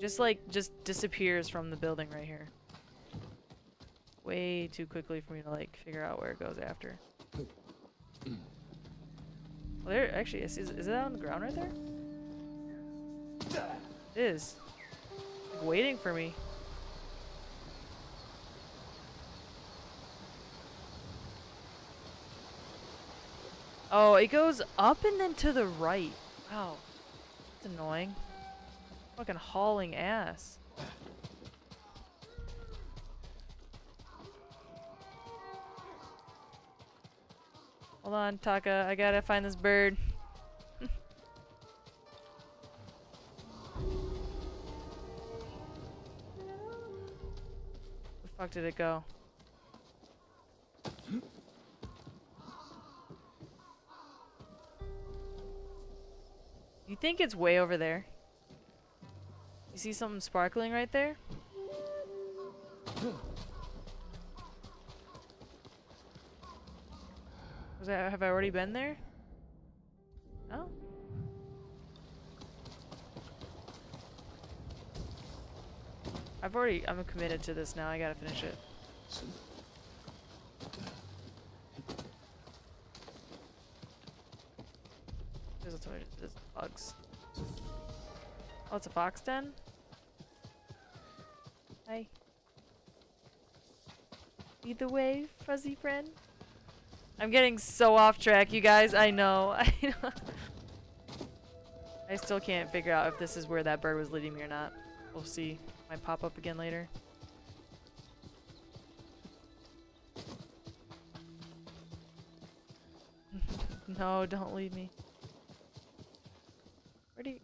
Just like just disappears from the building right here. Way too quickly for me to like figure out where it goes after. Well, there actually is. Is, is it on the ground right there? It is. Like, waiting for me. Oh, it goes up and then to the right. Wow. That's annoying. Fucking hauling ass. Hold on, Taka. I gotta find this bird. the fuck did it go? You think it's way over there? You see something sparkling right there? Was that, have I already been there? No? I've already, I'm committed to this now, I gotta finish it. It's a fox den? Hi. Lead the way, fuzzy friend. I'm getting so off track, you guys. I know. I know. I still can't figure out if this is where that bird was leading me or not. We'll see. Might pop up again later. no, don't leave me. Where'd he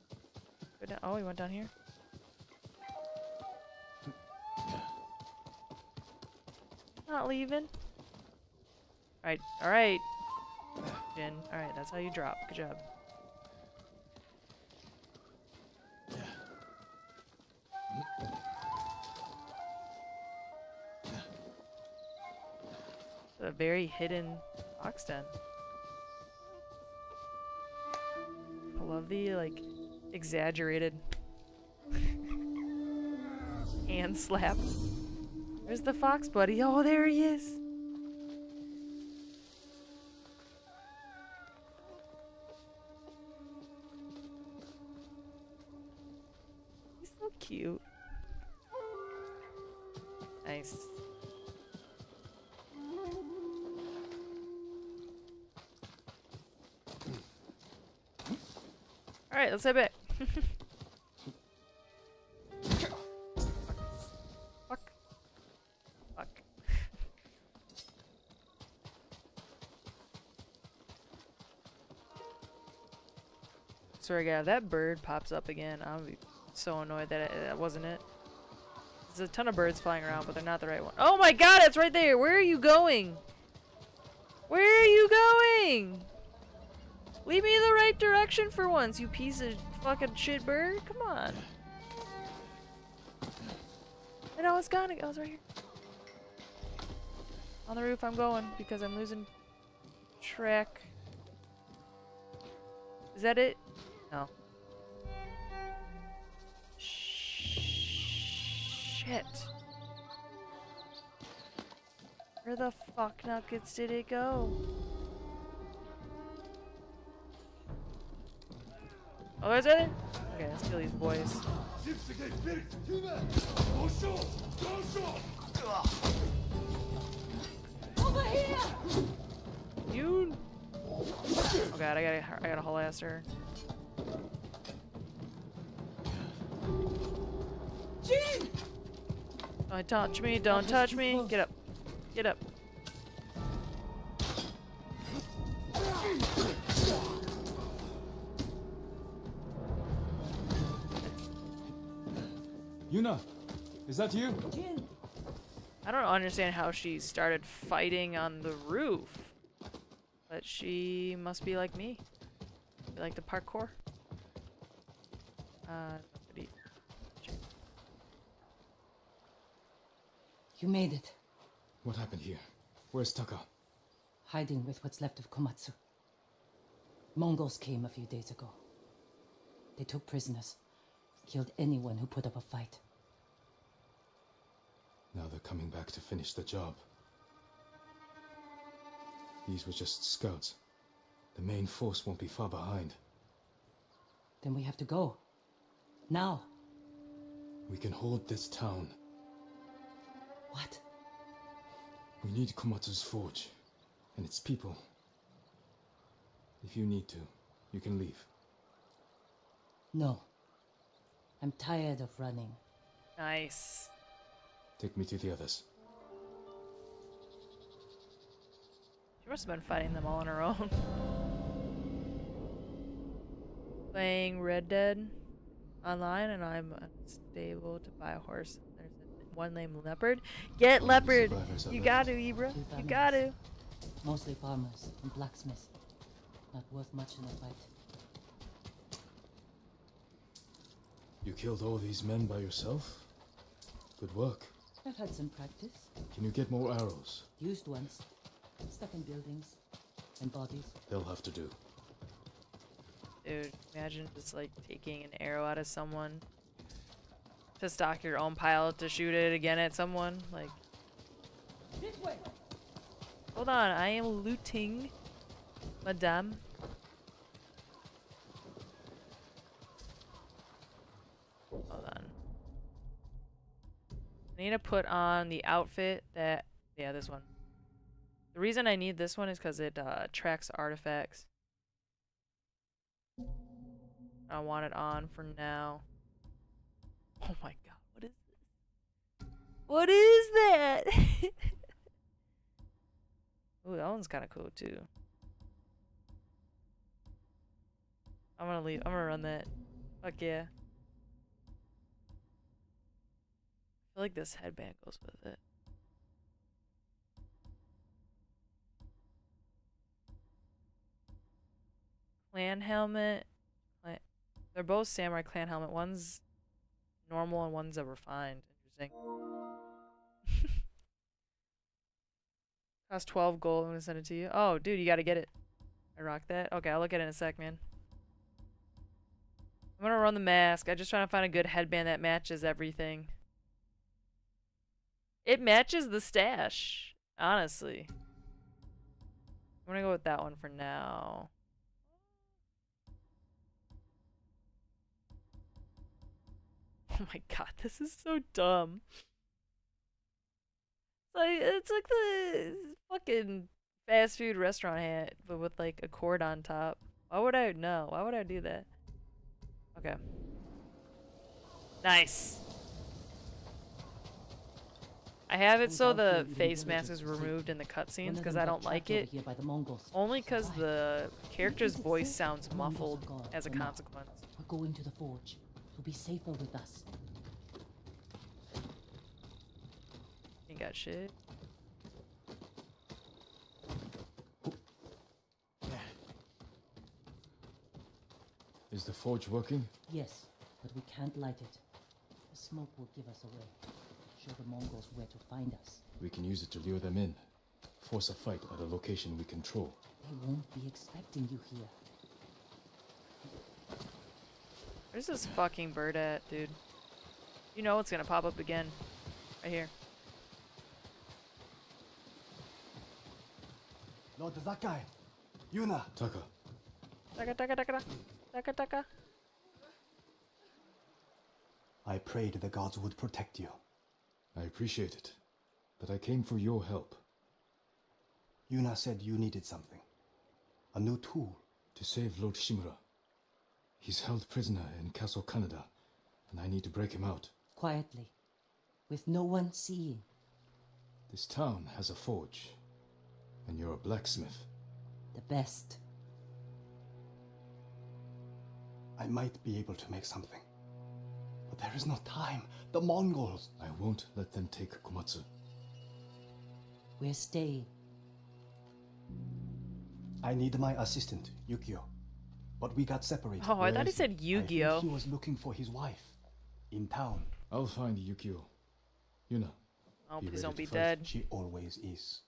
go down? Oh, he went down here. Not leaving. Alright, alright. Jin. Alright, that's how you drop. Good job. A very hidden fox den. I love the, like, exaggerated hand slap. Where's the fox buddy? Oh, there he is! He's so cute. Nice. Alright, let's head back. Fuck. Fuck. Sorry, guy. That bird pops up again. I'm so annoyed that it, that wasn't it. There's a ton of birds flying around, but they're not the right one. Oh my god, it's right there! Where are you going? Where are you going? Lead me the right direction for once, you piece of fucking shit bird. Come on. And I it's gone. I was right here. On the roof I'm going because I'm losing track. Is that it? No. Shit. Where the fuck nuggets did it go? Oh, there's it? Okay, let's kill these boys. Over here! You. Oh god, I gotta, I gotta haul ass her. Jean! Don't touch me! Don't touch me! Get up! Get up! Is that you? Jin! I don't understand how she started fighting on the roof. But she must be like me. Be like the parkour. Uh, nobody- You made it. What happened here? Where's Taka? Hiding with what's left of Komatsu. Mongols came a few days ago. They took prisoners, killed anyone who put up a fight. Now they're coming back to finish the job. These were just scouts. The main force won't be far behind. Then we have to go. Now. We can hold this town. What? We need Komatsu's forge and its people. If you need to, you can leave. No. I'm tired of running. Nice. Take me to the others. She must have been fighting them all on her own. Playing Red Dead online, and I'm unstable to buy a horse. There's one named Leopard. Get Only Leopard! You got to, Ibra. You got to. Mostly farmers and blacksmiths. Not worth much in a fight. You killed all these men by yourself? Good work. I've had some practice. Can you get more arrows? Used ones. Stuck in buildings. And bodies. They'll have to do. Dude, imagine just like taking an arrow out of someone to stock your own pile to shoot it again at someone. Like, This way! hold on, I am looting, madame. Hold on. I need to put on the outfit that, yeah, this one. The reason I need this one is because it uh, tracks artifacts. I want it on for now. Oh my god, what is this? What is that? Ooh, that one's kind of cool too. I'm gonna leave. I'm gonna run that. Fuck yeah. I feel like this headband goes with it. Clan helmet. They're both samurai clan helmet. One's normal and one's a refined. Interesting. Cost 12 gold. I'm gonna send it to you. Oh, dude, you gotta get it. I rock that. Okay, I'll look at it in a sec, man. I'm gonna run the mask. I'm just trying to find a good headband that matches everything. It matches the stash, honestly. I'm gonna go with that one for now. Oh my god, this is so dumb. Like it's like the fucking fast food restaurant hat, but with like a cord on top. Why would I know? Why would I do that? Okay. Nice. I have it so the face mask is removed in the cutscenes because I don't like it. By the Mongols. Only because the character's voice sounds muffled as a consequence. We're going to the forge. You'll be safer with us. Ain't got shit. Is the forge working? Yes, but we can't light it. The smoke will give us away. Show the Mongols where to find us. We can use it to lure them in. Force a fight at a location we control. They won't be expecting you here. Where's this fucking bird at, dude? You know it's gonna pop up again. Right here. Lord Sakai, Yuna, Taka, Taka taka taka taka. taka taka. I prayed the gods would protect you. I appreciate it. But I came for your help. Yuna said you needed something. A new tool. To save Lord Shimura. He's held prisoner in Castle Kaneda, and I need to break him out. Quietly. With no one seeing. This town has a forge, and you're a blacksmith. The best. I might be able to make something. But there is no time. The Mongols. I won't let them take Komatsu. We're staying. I need my assistant, Yukio. But we got separated. Oh, I thought he said I think Yu-Gi-Oh. he was looking for his wife. In town. I'll find Yukio. Yuna. Oh, Be please ready don't be fight. dead. She always is.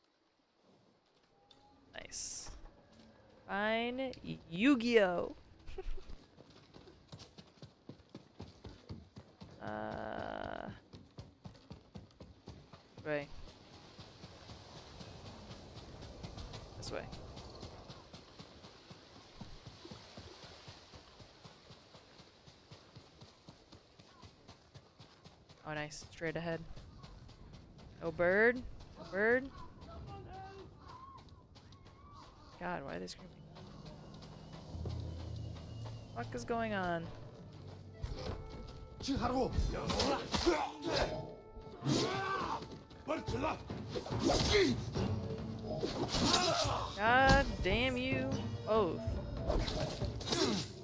Nice. Fine. Y- Yu-Gi-Oh. Uh. Way. This way. Oh, nice. Straight ahead. No bird. No bird. God, why are they screaming? What is going on? Chiharu! God damn you both.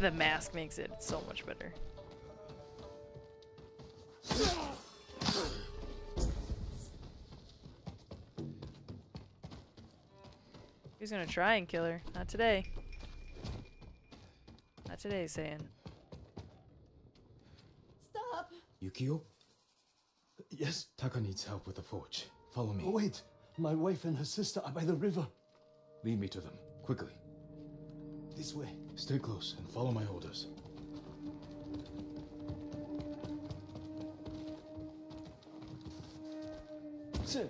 the mask makes it so much better. He's gonna try and kill her. Not today. Not today, saying. Stop! Yukio? Yes? Taka needs help with the forge. Follow me. Oh, wait. My wife and her sister are by the river. Lead me to them, quickly. This way. Stay close and follow my orders. Sir.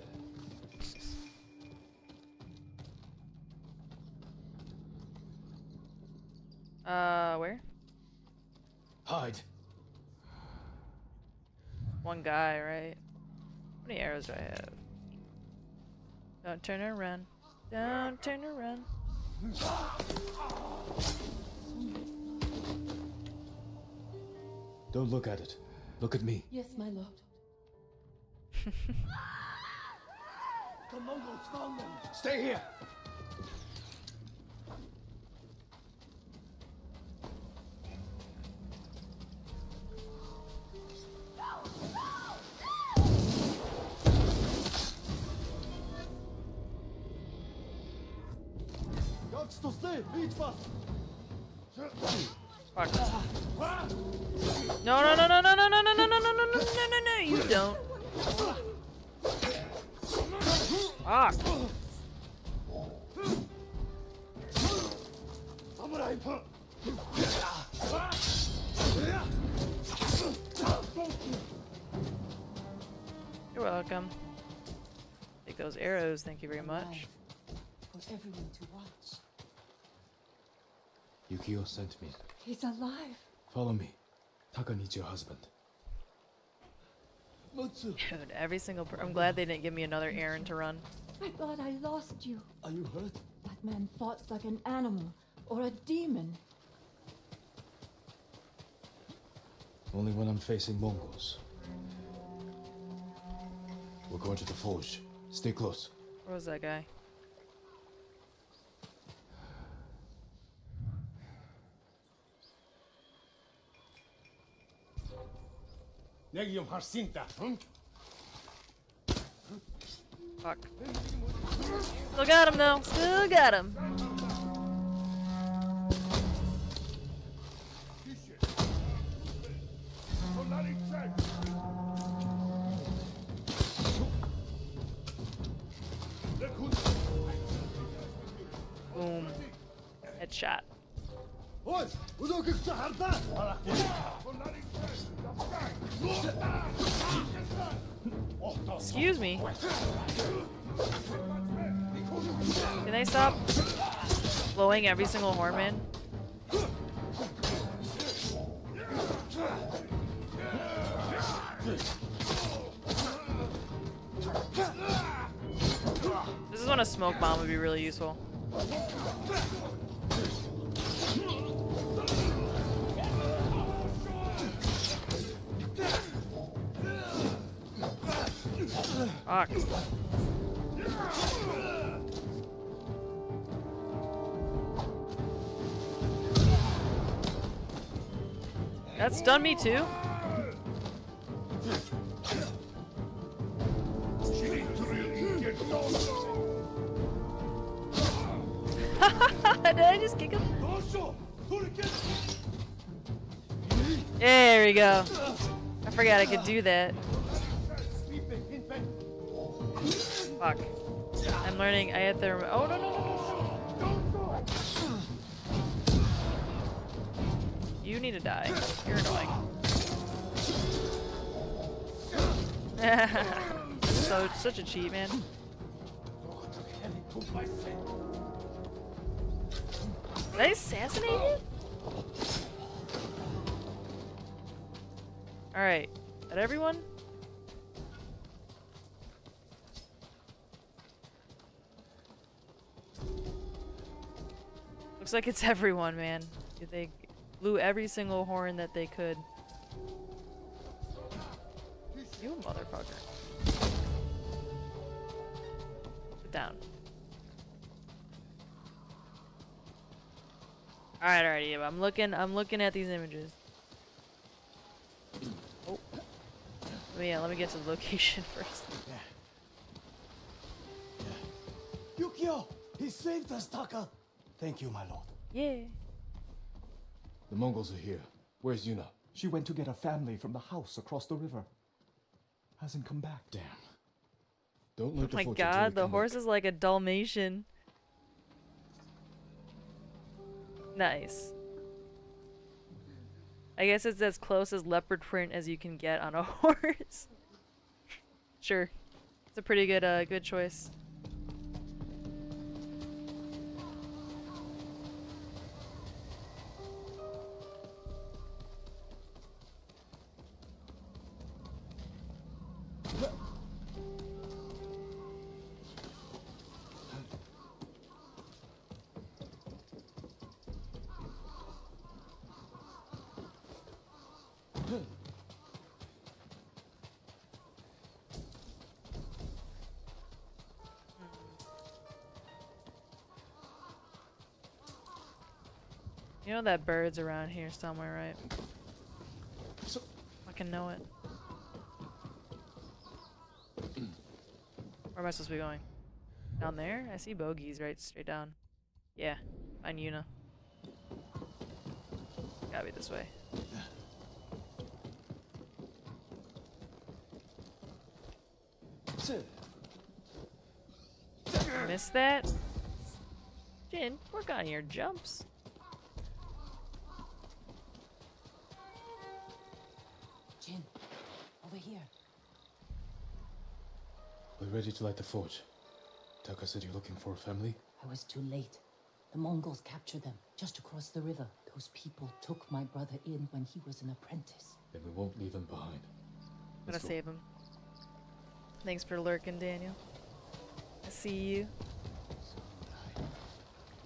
Uh, where? Hide. One guy, right? How many arrows do I have? Don't turn and run. Don't turn and run. Don't look at it. Look at me. Yes, my lord. The Mongols found them. Stay here! Fuck. No, no, no, no, no, no, no, no, no, no, no, no, no, no, no, no, you don't. Fuck. You're welcome. Take those arrows, thank you very much. For everyone to watch. Yukio sent me. He's alive. Follow me. Taka needs your husband. Mutsu. Dude, every single per- I'm glad they didn't give me another errand to run. I thought I lost you. Are you hurt? That man fought like an animal or a demon. Only when I'm facing Mongols. We're going to the forge. Stay close. Where was that guy? Negium Harsinta. Hmm? Fuck. Still got him though. Still got him. Boom. Headshot. Chodź! Udokę w czachardach! Excuse me. Can I stop blowing every single horn This is when a smoke bomb would be really useful. Fuck. That stunned me too. Did I just kick him? There we go. I forgot I could do that. Fuck. I'm learning. I have to. Rem- oh no no no no! You need to die. You're annoying. so such a cheat, man. Did I assassinate it? Alright. Everyone? Looks like it's everyone, man. They blew every single horn that they could. You motherfucker. Sit down. Alright, alright, I'm looking I'm looking at these images. Oh yeah, let me get to the location first. Yukio! He saved us, Taka! Thank you, my lord. Yeah. The Mongols are here. Where's Yuna? She went to get her family from the house across the river. Hasn't come back. Damn. Don't Oh let the my fortune god, the horse back. is like a Dalmatian. Nice. I guess it's as close as leopard print as you can get on a horse. sure. It's a pretty good uh good choice. That bird's around here somewhere, right? So can know it. Where am I supposed to be going? Down there? I see bogeys right straight down. Yeah, find Yuna. Gotta be this way. Missed that? Jin, work on your jumps. Ready to light the forge. Taka said you're looking for a family? I was too late. The Mongols captured them just across the river. Those people took my brother in when he was an apprentice. Then we won't leave him behind. Gotta Let's go. save him. Thanks for lurking, Daniel. I see you.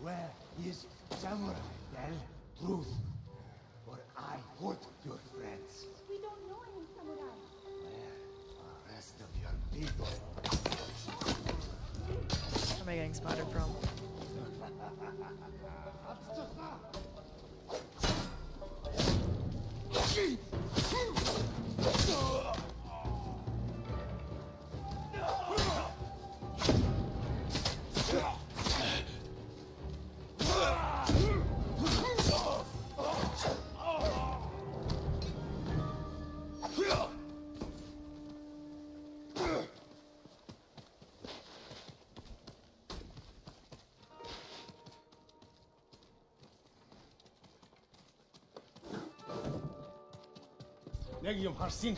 Where is Samurai? Tell truth. Or I hurt your friends. We don't know any samurai. Where are The rest of your people. I getting spotted from? Ne gidiyorum Harsin?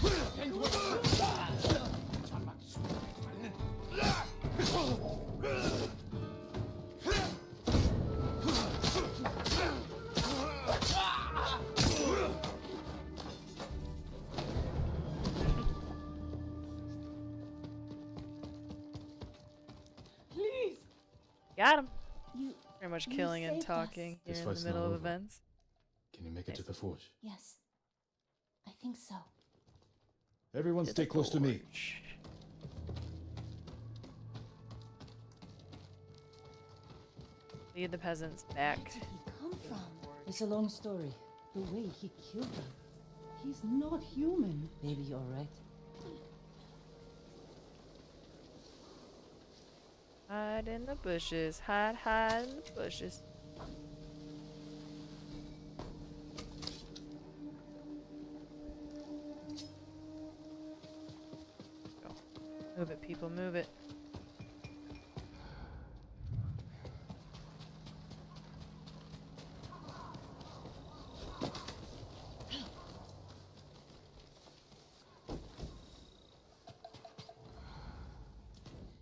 Got him. Pretty much killing and talking here in the middle of over. events. Can you make it to the forge? Yes. I think so. Everyone stay close to me. Lead the peasants back. Where did he come from? It's a long story. The way he killed them. He's not human. Maybe you're right. Hide in the bushes. Hide, hide in the bushes. Move it, people, move it.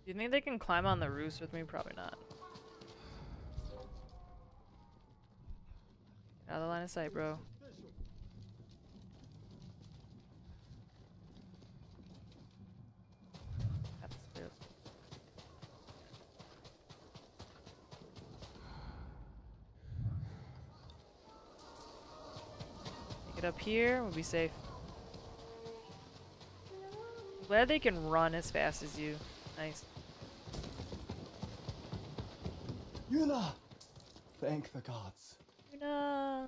You think they can climb on the roofs with me? Probably not. Out of the line of sight, bro. That's it. Take it up here, we'll be safe. I'm glad they can run as fast as you. Nice. Yuna! Thank the gods. No.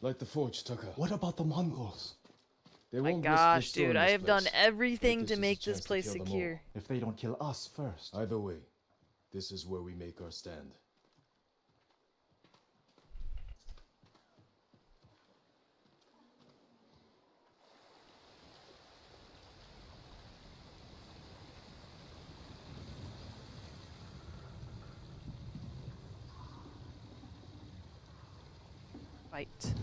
Light the forge, Taka. What about the Mongols? They My won't gosh, dude, I this have done everything to make this place kill them all. secure. If they don't kill us first. Either way, This is where we make our stand. Fight.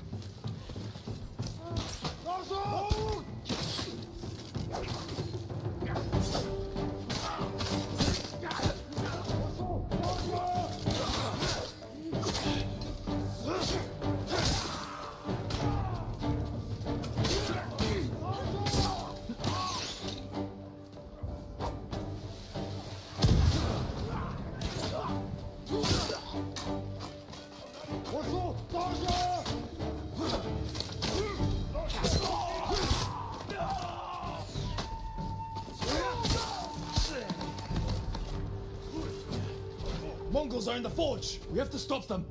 The forge! We have to stop them!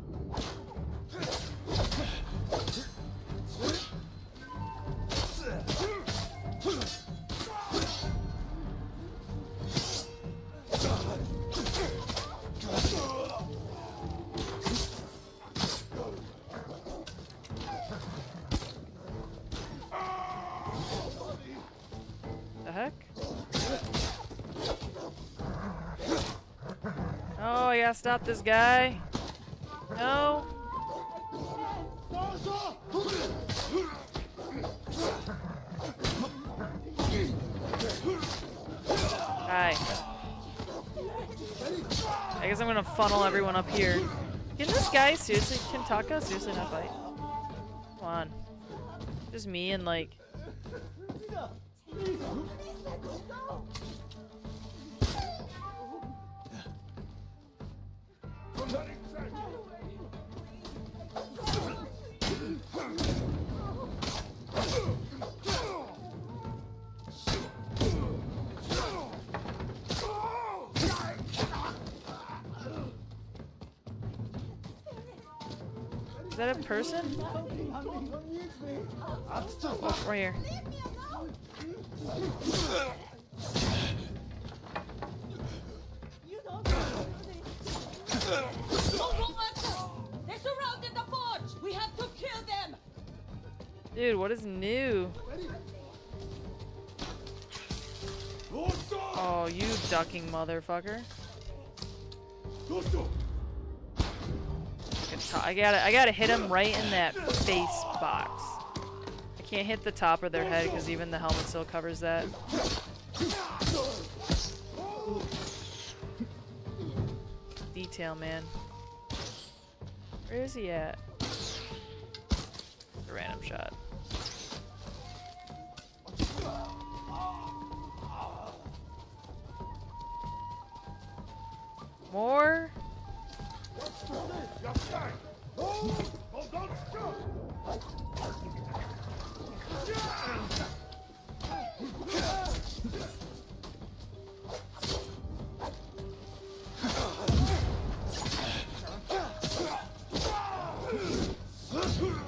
Gotta stop this guy. No. Hi. I guess I'm gonna funnel everyone up here. Can this guy seriously, can Taka seriously not fight? Come on. Just me and like them! Dude, what is new? Oh, you ducking motherfucker. I gotta, I gotta hit him right in that face box. Can't hit the top of their head because even the helmet still covers that. Detail, man. Where is he at? A random shot. More? Don't Huh?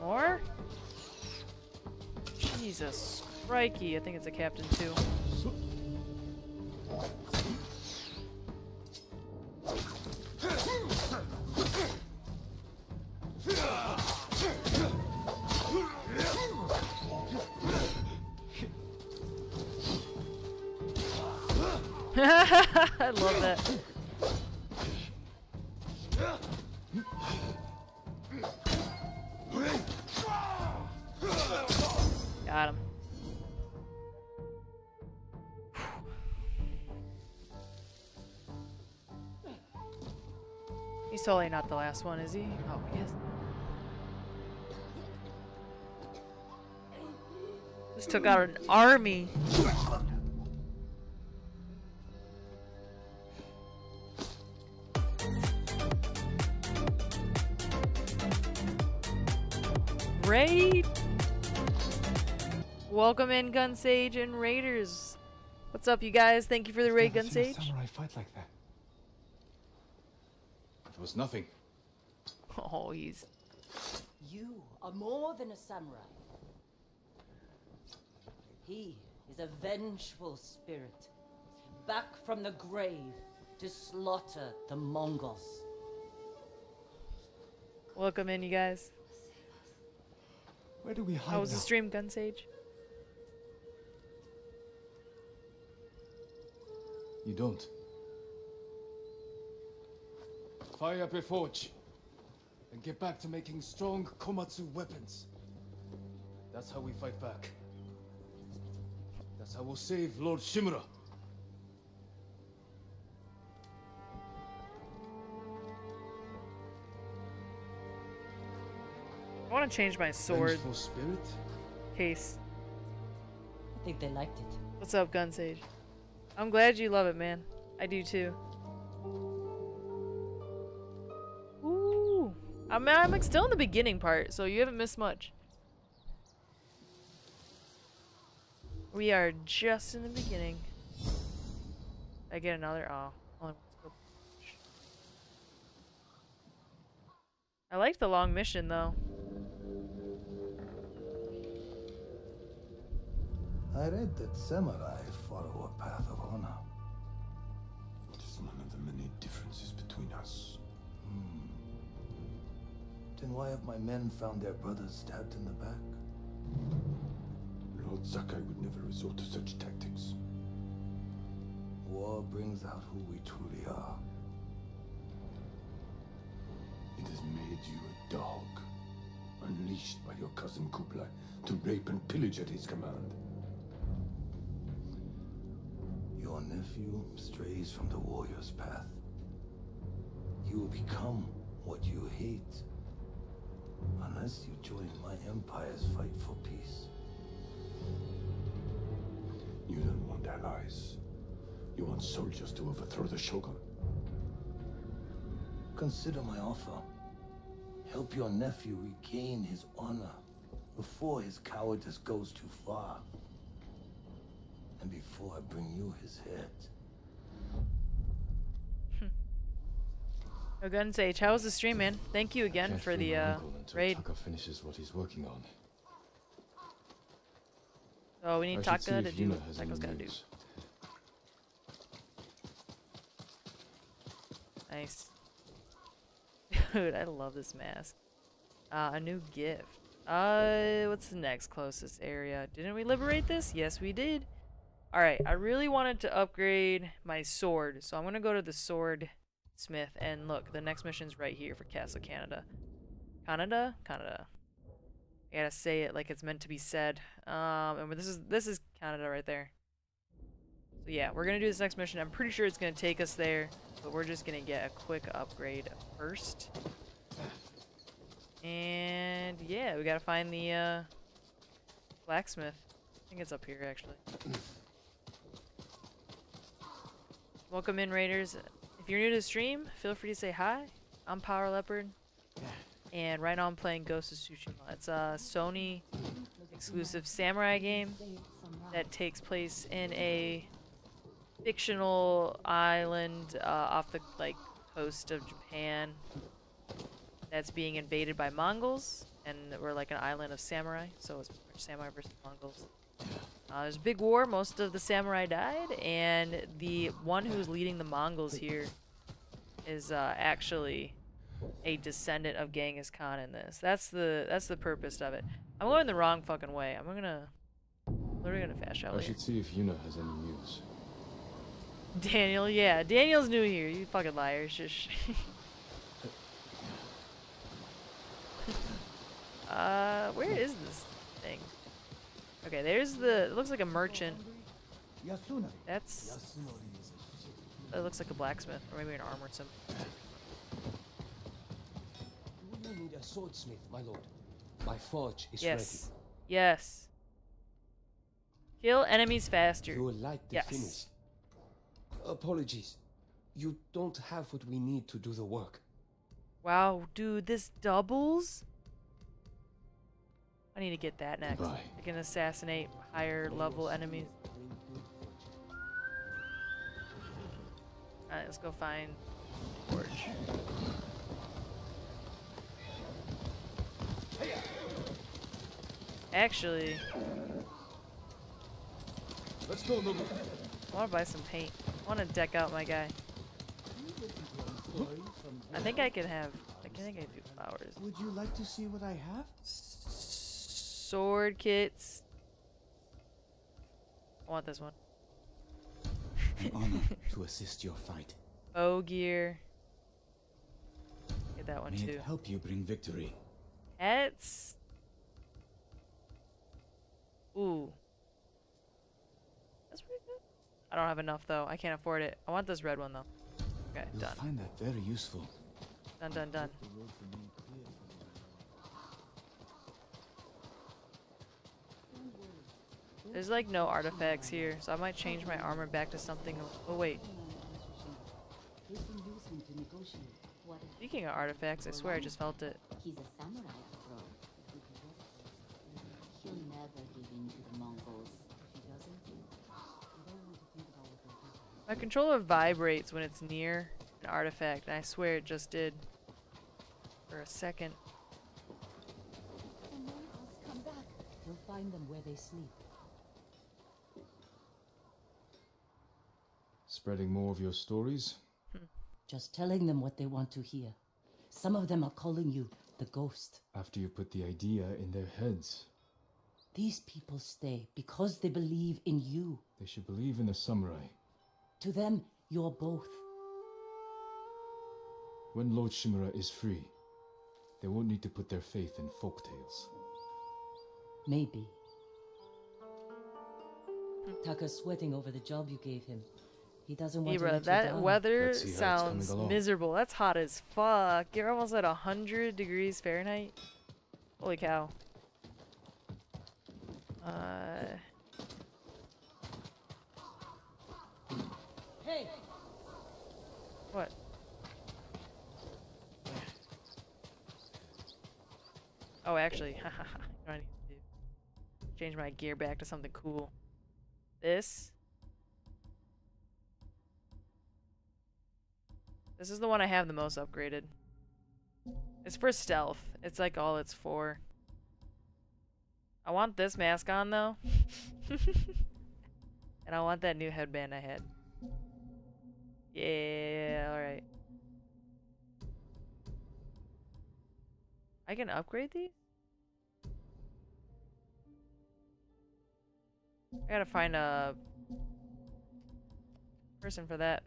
More? Jesus. Crikey, I think it's a captain too. the last one, is he? Oh, yes. This took out an army. Raid! Welcome in, Gun Sage and Raiders. What's up, you guys? Thank you for the raid, Gun Sage. Samurai fight like that. It was nothing. Oh, he's You are more than a samurai. He is a vengeful spirit, back from the grave to slaughter the Mongols. welcome in, you guys. Where do we hide How was the stream, Gun Sage? You don't. Fire up your forge. And get back to making strong Komatsu weapons. That's how we fight back. That's how we'll save Lord Shimura. I want to change my sword Vengeful spirit? case. I think they liked it. What's up, Gun Sage? I'm glad you love it, man. I do too. Ooh. I'm, I'm like still in the beginning part, so you haven't missed much. We are just in the beginning. I get another. Oh. I like the long mission though. I read that samurai follow a path of honor. It is one of the many differences between us. Then why have my men found their brothers stabbed in the back? Lord Sakai would never resort to such tactics. War brings out who we truly are. It has made you a dog, unleashed by your cousin Kublai to rape and pillage at his command. Your nephew strays from the warrior's path. You will become what you hate. Unless you join my empire's fight for peace. You don't want allies. You want soldiers to overthrow the Shogun. Consider my offer. Help your nephew regain his honor before his cowardice goes too far. And before I bring you his head. Oh, Gun Sage, how was the stream, man? Thank you again for the uh, raid. Taka finishes what he's working on. Oh, we need Taka to do what Taka's any gotta do. Nice. Dude, I love this mask. Uh, a new gift. Uh, what's the next closest area? Didn't we liberate this? Yes, we did. Alright, I really wanted to upgrade my sword, so I'm gonna go to the sword smith, and look, the next mission's right here for Castle Canada. Canada? Canada. I gotta say it like it's meant to be said. Um, and this is this is Canada right there. So yeah, we're gonna do this next mission. I'm pretty sure it's gonna take us there, but we're just gonna get a quick upgrade first. And yeah, we gotta find the uh, blacksmith. I think it's up here actually. Welcome in, Raiders. If you're new to the stream, feel free to say hi. I'm Power Leopard, and right now I'm playing Ghost of Tsushima. It's a Sony exclusive samurai game that takes place in a fictional island uh, off the like coast of Japan that's being invaded by Mongols, and we're like an island of samurai, so it's samurai versus Mongols. Uh, there's a big war. Most of the samurai died, and the one who's leading the Mongols here is uh, actually a descendant of Genghis Khan in this. That's the that's the purpose of it. I'm going the wrong fucking way. I'm gonna literally gonna fast travel I should see if Yuna has any news. Daniel, yeah, Daniel's new here. You fucking liar. Shush. uh, where is this? Okay, there's the. It looks like a merchant. That's. It looks like a blacksmith, or maybe an armorsmith. Do you need a swordsmith, my lord? My forge is Yes. Yes. Kill enemies faster. You will light the yes. finish. Apologies. You don't have what we need to do the work. Wow, dude, this doubles? I need to get that next. Goodbye. I can assassinate higher level enemies. Alright, let's go find Forge. Actually, Let's go, Lulu. I want to buy some paint. I want to deck out my guy. I think I can have. I think I can do flowers. Would you like to see what I have? Sword kits. I want this one. An honor to assist your fight. Bow gear. Get that one May too. it help you bring victory. Hats. Ooh. That's pretty good. I don't have enough though. I can't afford it. I want this red one though. Okay, You'll done. find that very useful. Done, done, done. There's like no artifacts here, so I might change my armor back to something. Oh wait. Speaking of artifacts, I swear I just felt it. He's a samurai after all. He'll never give in to the Mongols. If he doesn't, you don't want to think about what they'll do. My controller vibrates when it's near an artifact, and I swear it just did. For a second. The Mongols come back. We'll find them where they sleep. Spreading more of your stories? Hmm. Just telling them what they want to hear. Some of them are calling you the ghost. After you put the idea in their heads, These people stay because they believe in you. they should believe in the samurai. To them, you're both. When Lord Shimura is free, they won't need to put their faith in folktales. Maybe. Taka's sweating over the job you gave him. He doesn't want to Ibra, let you that down. weather Let's see how it's coming sounds miserable. That's hot as fuck. You're almost at 100 degrees Fahrenheit. Holy cow. Uh, Hey! what? Oh, actually, haha, you know what I need to? Change my gear back to something cool. This. This is the one I have the most upgraded. It's for stealth. It's like all it's for. I want this mask on though. and I want that new headband I had. Yeah, alright. I can upgrade these? I gotta find a person for that.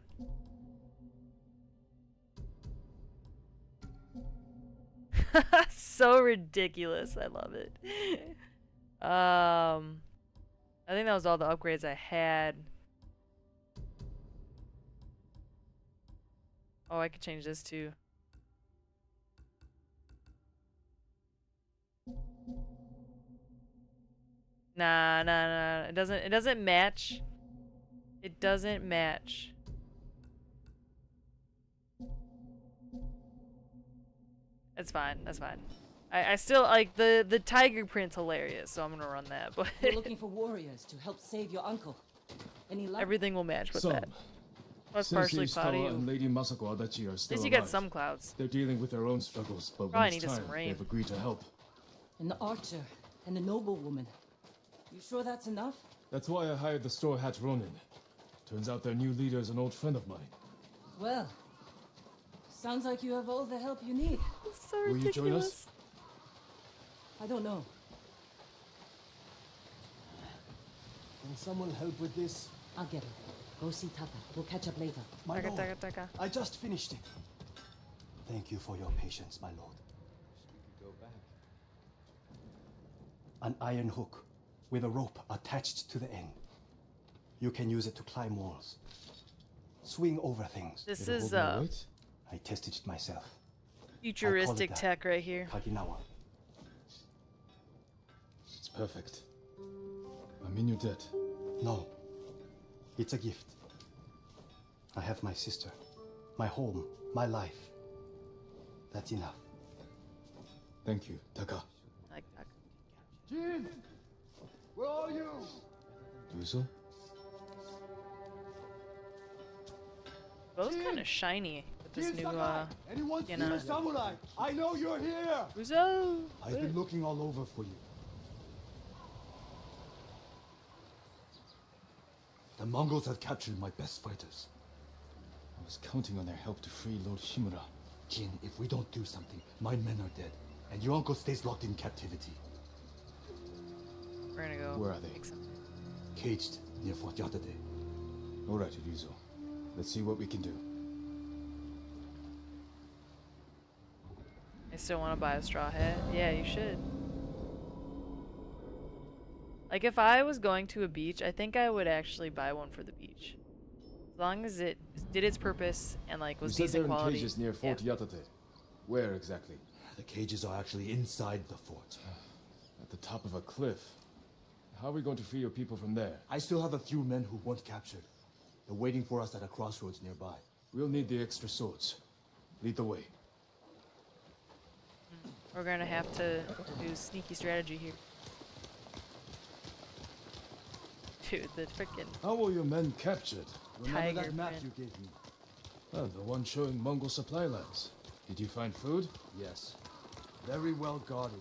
so ridiculous. I love it. Um, I think that was all the upgrades I had. Oh, I could change this too. Nah, nah, nah. It doesn't. It doesn't match. It doesn't match. It's fine. That's fine. I, I still like the the tiger print's hilarious, so I'm gonna run that. But You're looking for warriors to help save your uncle. Any luck? everything will match with Some. that. That's Sensei partially cloudy. And Lady Masako Adachi are At still least you get alive. some clouds. They're dealing with their own struggles, but Probably when it's needed some time, rain. they've agreed to help. And the archer and the noblewoman. You sure that's enough? That's why I hired the Straw Hat Ronin. Turns out their new leader is an old friend of mine. Well, sounds like you have all the help you need. It's so Will you join us? I don't know. Can someone help with this? I'll get it. Go see Taka. We'll catch up later. My Taka, lord, taka, taka. I just finished it. Thank you for your patience, my lord. Go back. An iron hook with a rope attached to the end. You can use it to climb walls, swing over things. This It'll is hold my uh weight? I tested it myself. futuristic that. tech right here. Kaginawa. It's perfect. I mean you your debt. No, it's a gift. I have my sister, my home, my life. That's enough. Thank you, Taka. Like that. Jin! Where are you? Ryuzo? Bo's kind of shiny with this Jin new, uh, Anyone you seen know. samurai? I know you're here! Ryuzo! I've been looking all over for you. The Mongols have captured my best fighters. I was counting on their help to free Lord Shimura. Jin, if we don't do something, my men are dead, and your uncle stays locked in captivity. We're gonna go. Where are they? Caged near Fort Yatate. All right, Ryuzo. Let's see what we can do. I still want to buy a straw hat. Yeah, you should. Like if I was going to a beach, I think I would actually buy one for the beach. As long as it did its purpose and like was you said they're decent in quality. cages near yeah. Fort Yatate. Where exactly? The cages are actually inside the fort. At the top of a cliff. How are we going to free your people from there? I still have a few men who weren't captured. They're waiting for us at a crossroads nearby. We'll need the extra swords. Lead the way. We're gonna have to do sneaky strategy here. Dude, the freaking How were your men captured? Remember Tiger that map print. you gave me? Oh, the one showing Mongol supply lines. Did you find food? Yes. Very well guarded.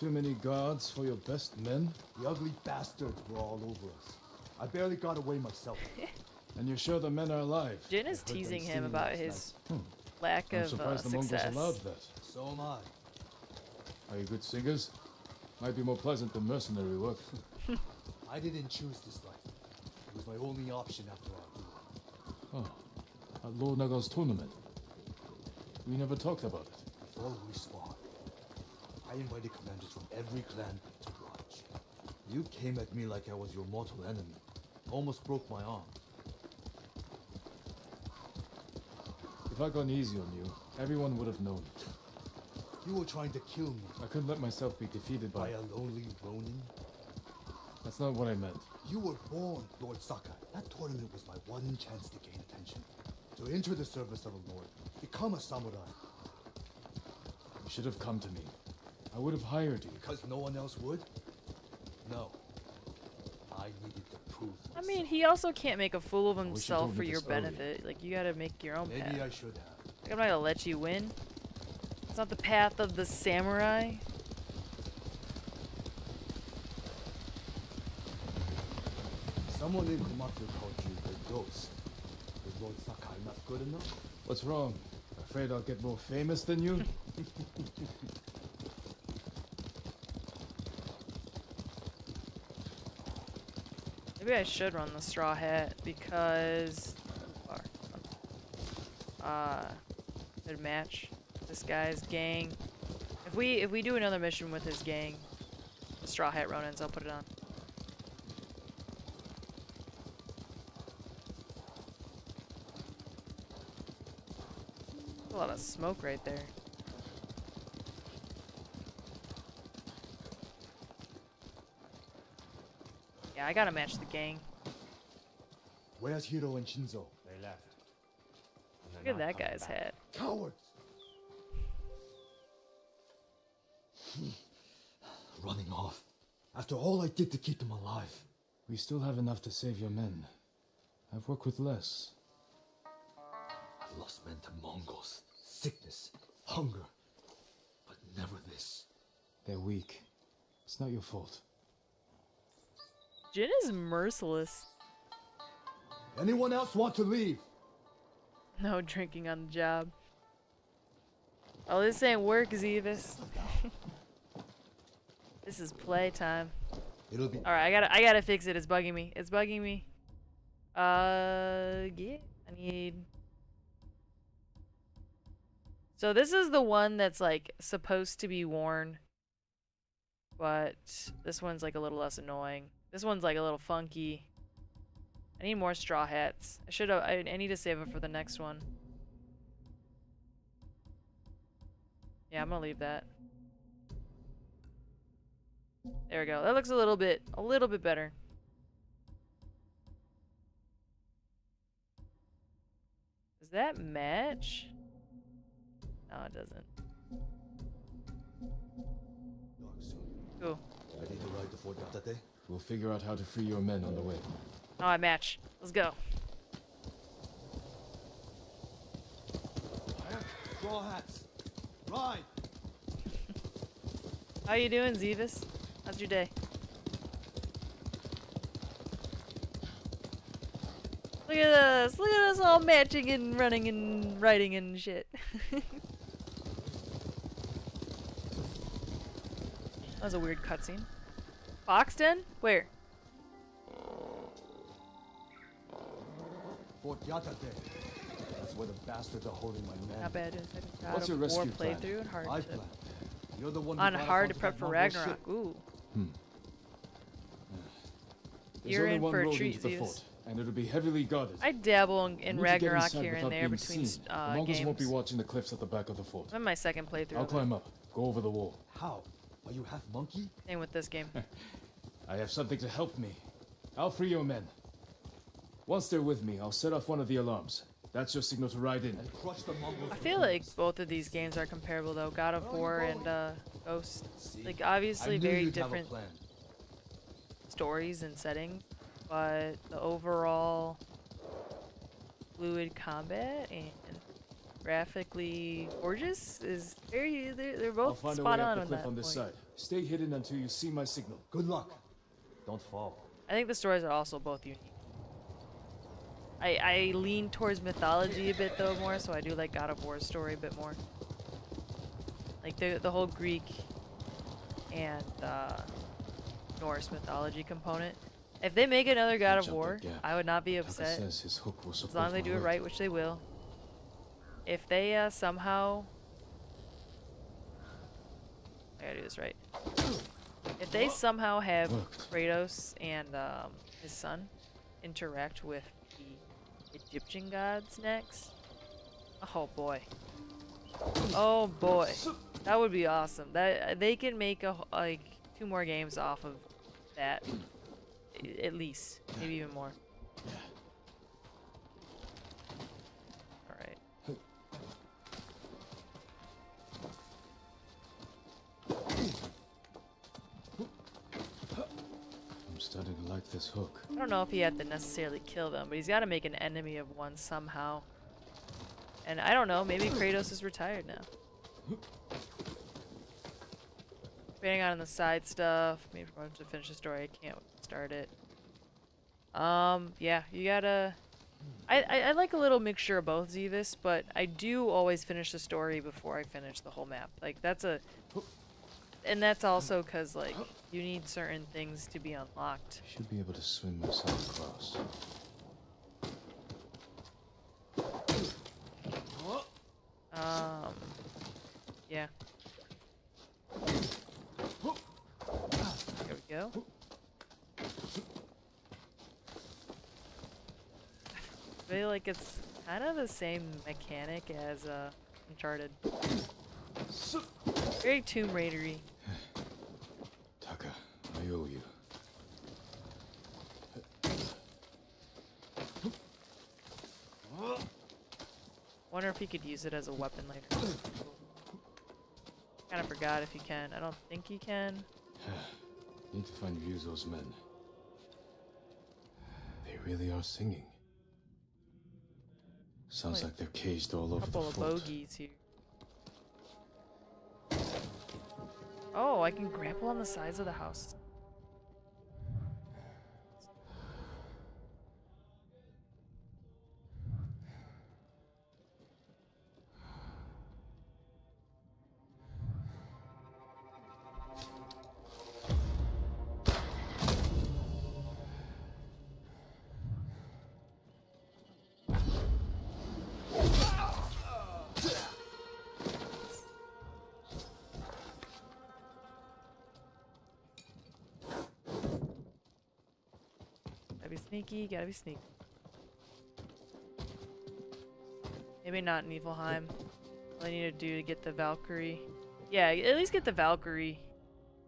Too many guards for your best men? The ugly bastards were all over us. I barely got away myself. And you're sure the men are alive? Jin is teasing him about his night. lack I'm of uh, surprised the success. Mongols allowed that. So am I. Are you good singers? Might be more pleasant than mercenary work. I didn't choose this life. It was my only option after grew up. Oh, at Lord Nagal's tournament. We never talked about it. Before we spawned, I invited commanders from every clan to watch. You came at me like I was your mortal enemy. Almost broke my arm. If I'd gone easy on you, everyone would have known it. You were trying to kill me I couldn't let myself be defeated by by... a lonely Ronin. That's not what I meant. You were born, Lord Sakai. That tournament was my one chance to gain attention. To enter the service of a lord. Become a samurai. You should have come to me. I would have hired you. Because no one else would? No. I needed to prove I mean, he also can't make a fool of himself for your this earlier. benefit. Like, you gotta make your own Maybe path. I should have. Like, I'm not gonna let you win. It's not the path of the samurai. Someone in Komatsu called you the ghost. Is Lord Sakai not good enough? What's wrong? Afraid I'll get more famous than you? Maybe I should run the straw hat because uh could match this guy's gang. If we if we do another mission with his gang, the straw hat Ronins, I'll put it on. A lot of smoke right there. Yeah, I gotta match the gang. Where's Hiro and Shinzo? They left. Look at that guy's hat. Cowards! After all I did to keep them alive. We still have enough to save your men. I've worked with less. I've lost men to Mongols, sickness, hunger. But never this. They're weak. It's not your fault. Jin is merciless. Anyone else want to leave? No drinking on the job. Oh, this ain't work, Zevis. this is playtime. It'll be. Alright, I gotta I gotta fix it. It's bugging me. It's bugging me. Uh yeah. I need So this is the one that's like supposed to be worn. But this one's like a little less annoying. This one's like a little funky. I need more straw hats. I should I, I need to save it for the next one. Yeah, I'm gonna leave that. There we go. That looks a little bit, a little bit better. Does that match? No, it doesn't. Cool. fight the Fort Yatate? We'll figure out how to free your men on the way. Oh, I match. Let's go. Straw hats. Ride. How you doing, Zevis? How's your day? Look at us! Look at us all matching and running and riding and shit. that was a weird cutscene. Fox Den? Where? Fort Yatate. That's where the bastards are holding my man. Not bad. What's your War rescue plan? playthrough and hard I plan. You're the one on hard to prep for Ragnarok. ship. Ooh. There's You're only in one for a road treat, into the Zeus. fort, and it'll be heavily guarded. I dabble in, in We need to get Ragnarok here and without there being between seen. uh, the Mongols games. won't be watching the cliffs at the back of the fort. I'm in my second playthrough. I'll climb up. Go over the wall. How? Are you half monkey? Same with this game. I have something to help me. I'll free your men. Once they're with me, I'll set off one of the alarms. That's your signal to ride in. And crush the Mongols. I feel like both of these games are comparable though. God of War and uh, Ghost. Like obviously very you'd have a different stories and settings, but the overall fluid combat and graphically gorgeous is very. They're, they're I'll both find a spot way on up the on cliff that on this point. side. Stay hidden until you see my signal. Good luck. Don't fall. I think the stories are also both unique. I, I lean towards mythology a bit though more, so I do like God of War's story a bit more. Like the the whole Greek and uh, Norse mythology component. If they make another God of War. I would not be upset his hook will as long as they do it right, which they will. If they uh, somehow, I gotta do this right. If they somehow have. Kratos and um, his son interact with the Egyptian gods next, oh boy, oh boy, that would be awesome. That they can make a like two more games off of that, at least, maybe even more. All right. I'm starting to like this hook. I don't know if he had to necessarily kill them, but he's got to make an enemy of one somehow. And I don't know, maybe Kratos is retired now. Depending on the side stuff, maybe want to finish the story, I can't start it. Um, yeah, you gotta... I, I, I like a little mixture of both, Zevis, but I do always finish the story before I finish the whole map. Like, that's a... And that's also because, like, you need certain things to be unlocked. Should be able to swim myself across. Um, yeah. There we go. I feel like it's kind of the same mechanic as uh, Uncharted. Very Tomb Raidery. Taka, I owe you. Wonder if he could use it as a weapon later. Kind of forgot if he can. I don't think he can. Need to find views of those men. They really are singing. Sounds Like like they're caged all over the couple of fort. bogeys here. Oh, I can grapple on the sides of the house. Sneaky, gotta be sneaky. Maybe not Niflheim. All I need to do to get the Valkyrie. Yeah, at least get the Valkyrie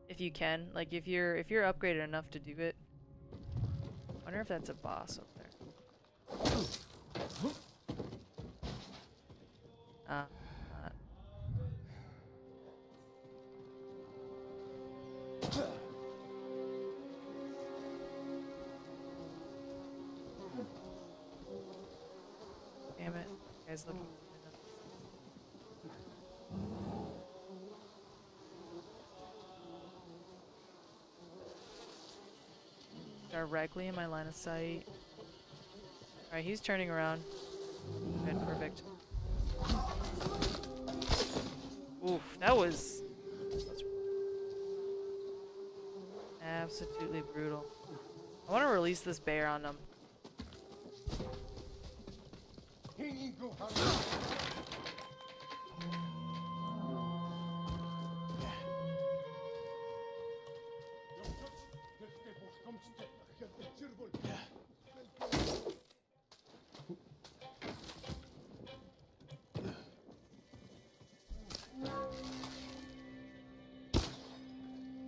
if you can. Like if you're if you're upgraded enough to do it. Wonder if that's a boss up there. Guys looking. Mm. Directly in my line of sight. Alright, he's turning around. Good, perfect. Oof, that was absolutely brutal. I want to release this bear on them.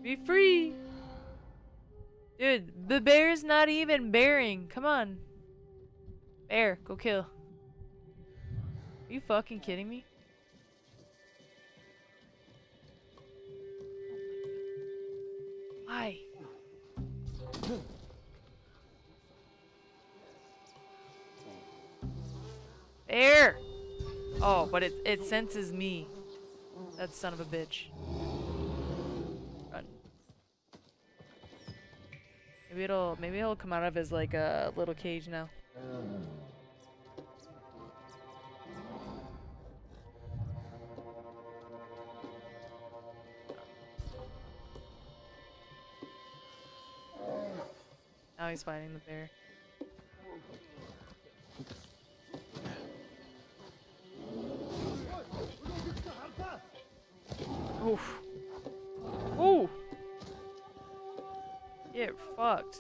Be free! Dude, the bear's not even bearing. Come on. Bear, go kill. Fucking kidding me? Why? Bear! Oh, but it, it senses me. That son of a bitch. Run. Maybe it'll maybe it'll come out of his like a uh, little cage now. He's fighting the bear. Oof. Ooh. Get fucked.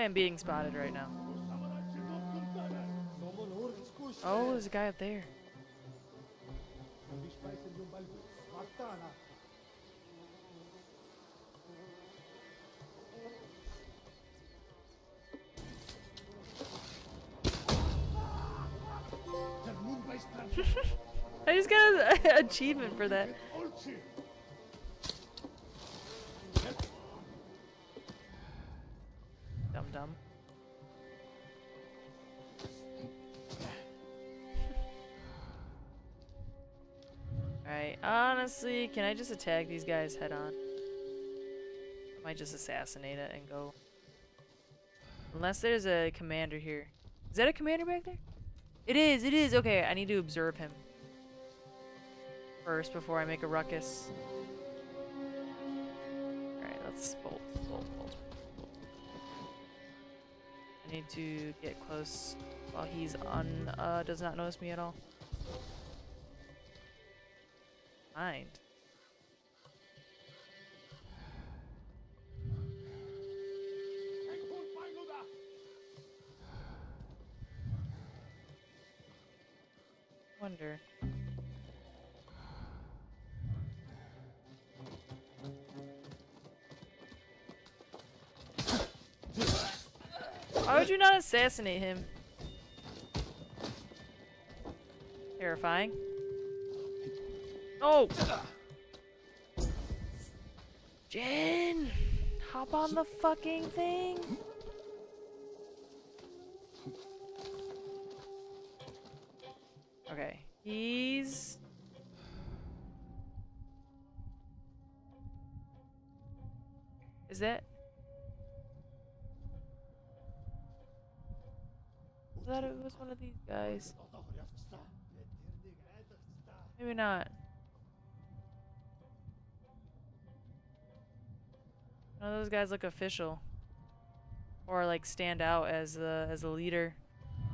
Way I'm being spotted right now. Oh, there's a guy up there. I just got an achievement for that. Honestly, can I just attack these guys head on? I might just assassinate it and go. Unless there's a commander here. Is that a commander back there? It is, it is. Okay, I need to observe him. First, before I make a ruckus. Alright, let's bolt, bolt, bolt. I need to get close while he's un, uh, does not notice me at all. Mind. Wonder. Why would you not assassinate him? Terrifying. Oh! Jen! Hop on the fucking thing! Okay, he's... Is that... I thought it was one of these guys. Maybe not. None of those guys look official. Or like stand out as the as a leader.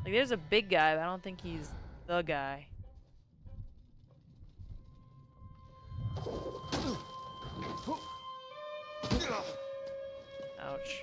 Like there's a big guy, but I don't think he's the guy. Ouch.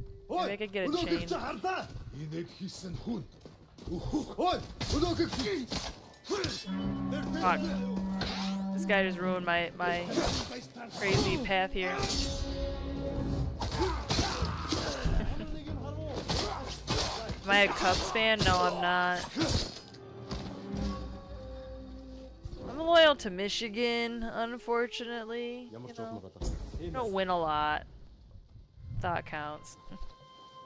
Maybe I could get a chain. This guy just ruined my, my crazy path here. Am I a Cubs fan? No, I'm not. I'm loyal to Michigan, unfortunately. You know, don't win a lot. That counts.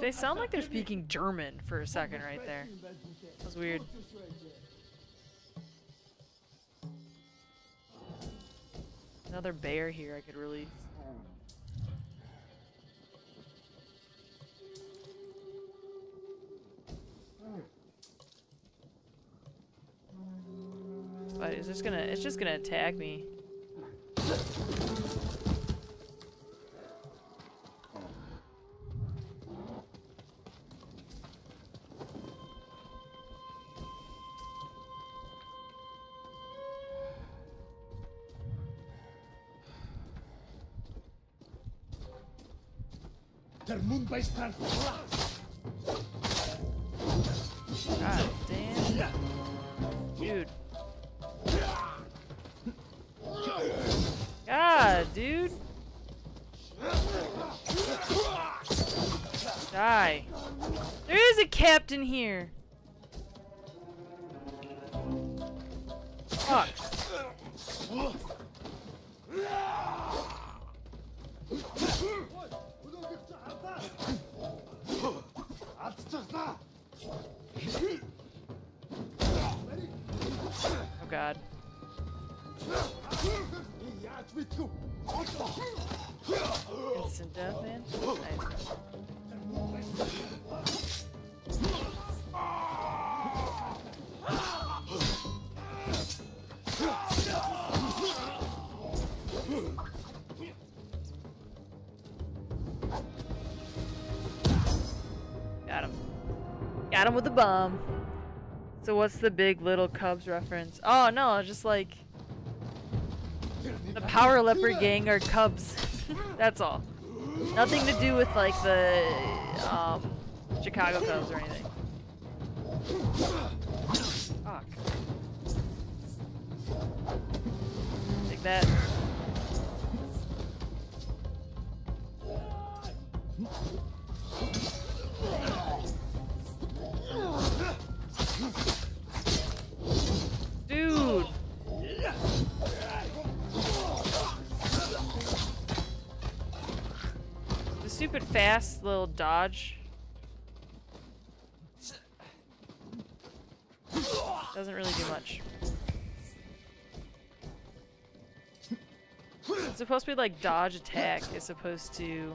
They sound like they're speaking German for a second right there. That was weird. Another bear here I could release. But it's just gonna it's just gonna attack me. place plant God damn. Dude. God, dude. Die. There is a captain here. Him with a bomb. So what's the big little Cubs reference? Oh no, just like the Power Leopard gang are Cubs. That's all. Nothing to do with like the um, Chicago Cubs or anything. Dodge. Doesn't really do much. It's supposed to be like dodge attack is supposed to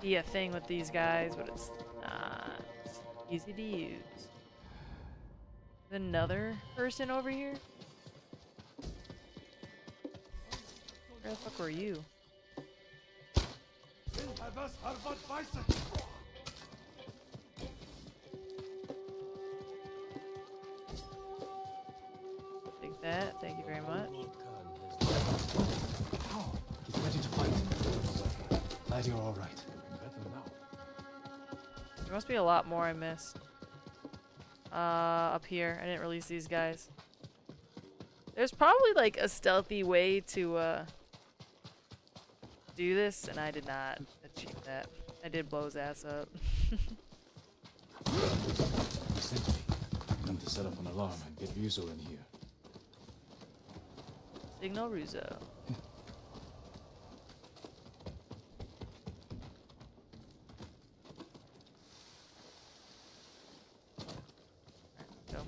be a thing with these guys, but it's not easy to use. Another person over here? Where the fuck were you? Take that, thank you very much. Get ready to fight. Glad you're all right. There must be a lot more I missed. Uh, up here. I didn't release these guys. There's probably like a stealthy way to, uh, do this, and I did not achieve that. I did blow his ass up. He sent me. Come to set up an alarm and get Ryuzo in here. Signal Ryuzo. Go.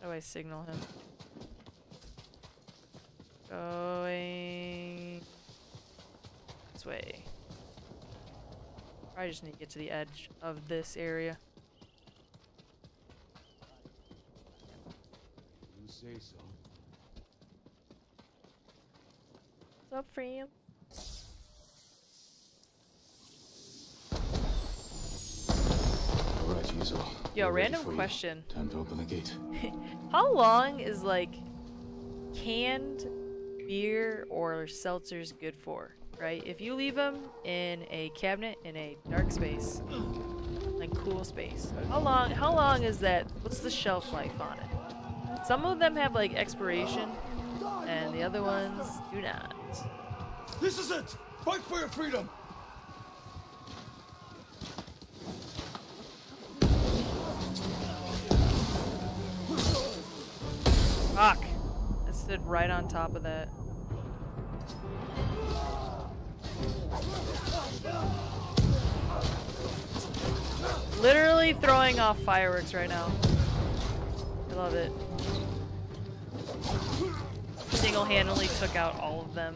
How do I signal him? Going this way. I just need to get to the edge of this area. You say so. What's up, Freem? All right, Ryuzo. Yo, We're random question. Time to open the gate. How long is like canned beer or seltzers good for? Right? If you leave them in a cabinet in a dark space, like cool space, how long? How long is that? What's the shelf life on it? Some of them have like expiration, and the other ones do not. This is it! Fight for your freedom! Fuck! I stood right on top of that. Literally throwing off fireworks right now. I love it. Single-handedly took out all of them.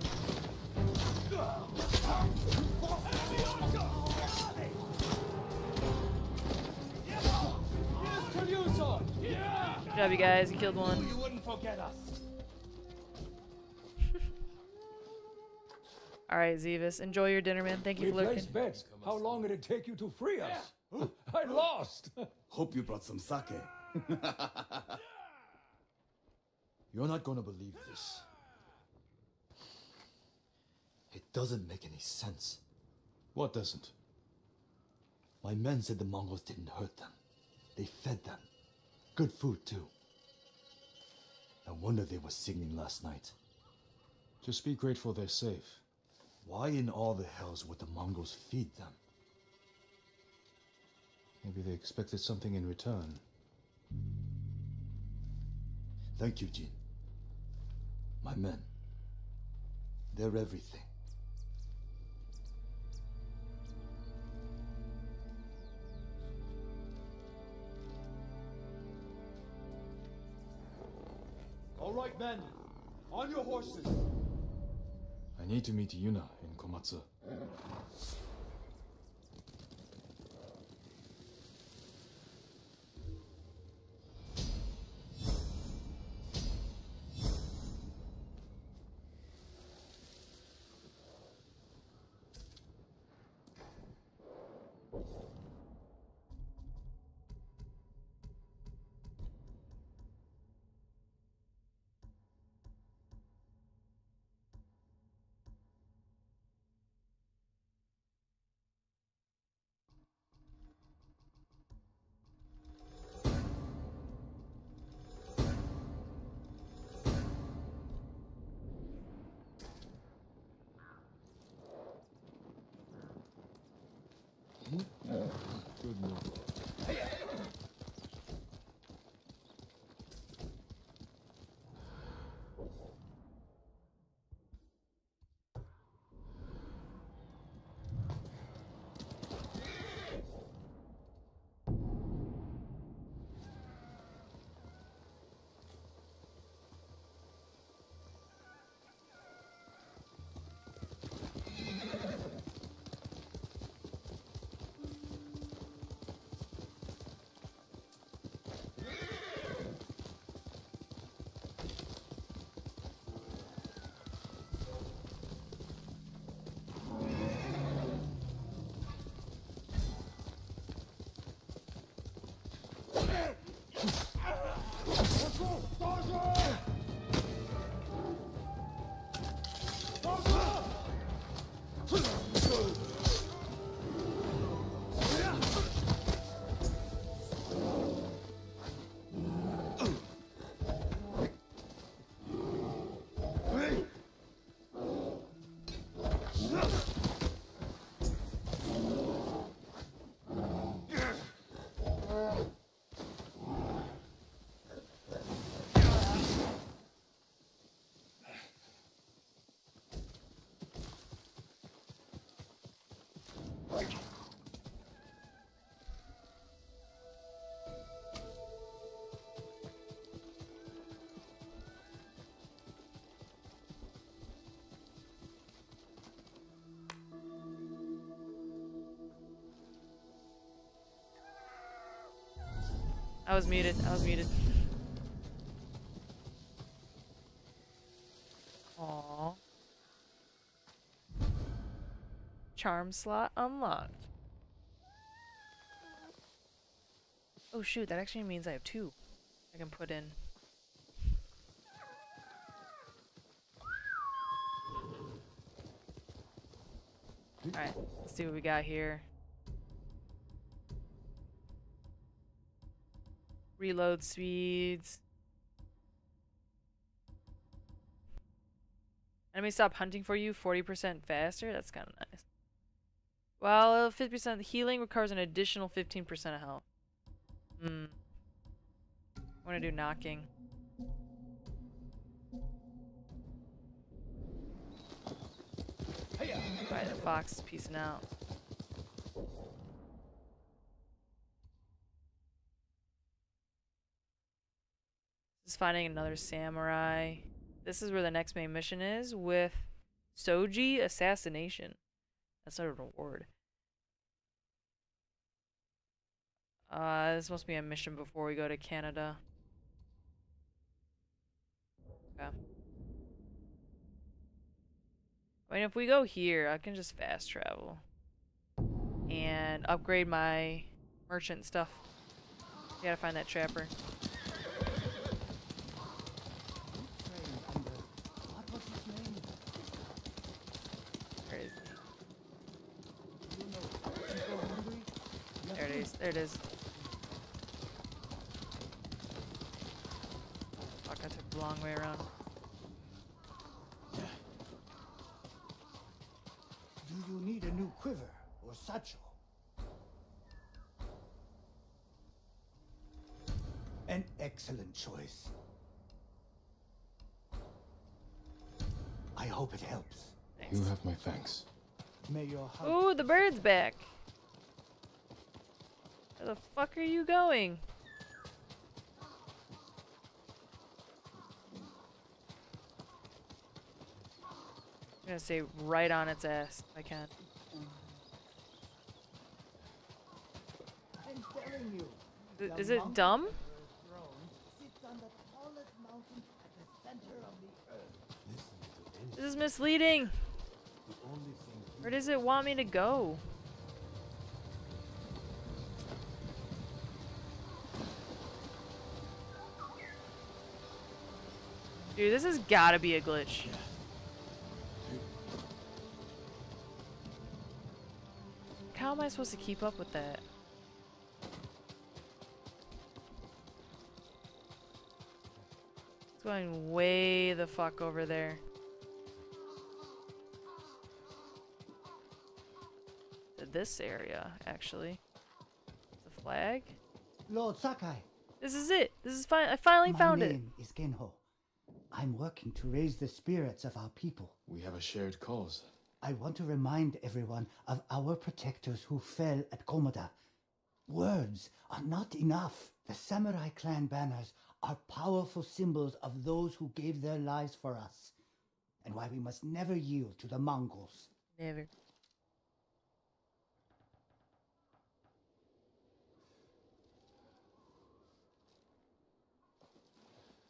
Good job, you guys. You killed one. You wouldn't forget us. All right, Zevis. Enjoy your dinner, man. Thank you We for placed bets. How long did it take you to free us? I lost. Hope you brought some sake. You're not gonna believe this. It doesn't make any sense. What doesn't? My men said the Mongols didn't hurt them. They fed them. Good food, too. No wonder they were singing last night. Just be grateful they're safe. Why in all the hells would the Mongols feed them? Maybe they expected something in return. Thank you, Jin. My men. They're everything. All right, men. On your horses. I need to meet Yuna in Komatsu. Good move. I was muted. I was muted. Aww. Charm slot unlocked. Oh shoot, that actually means I have two. I can put in. Alright, let's see what we got here. Reload speeds. Enemy stop hunting for you 40% faster? That's kind of nice. Well, 50% healing recovers an additional 15% of health. Hmm. I want to do knocking. Alright, the fox is peacing out. Is finding another samurai. This is where the next main mission is with Soji Assassination. That's not a reward. Uh, this must be a mission before we go to Kaneda. Okay. I mean, if we go here, I can just fast travel. And upgrade my merchant stuff. gotta find that trapper. Where is he? There it is. There it is. Fuck, I took the long way around. Do you need a new quiver or satchel? An excellent choice. I hope it helps. You have my thanks. May your Ooh, the bird's back. Where the fuck are you going? I'm gonna stay right on its ass if I can. I'm telling you. The Is it dumb? throne sits on the tallest mountain at the center of the earth. This is misleading. Where does it want me to go? Dude, this has gotta be a glitch. How am I supposed to keep up with that? It's going way the fuck over there. To this area, actually. The flag? Lord Sakai. This is it. This is fine. I finally my found it. name is Genho. I'm working to raise the spirits of our people. We have a shared cause. I want to remind everyone of our protectors who fell at Komoda. Words are not enough. The samurai clan banners are powerful symbols of those who gave their lives for us, and why we must never yield to the Mongols. Never.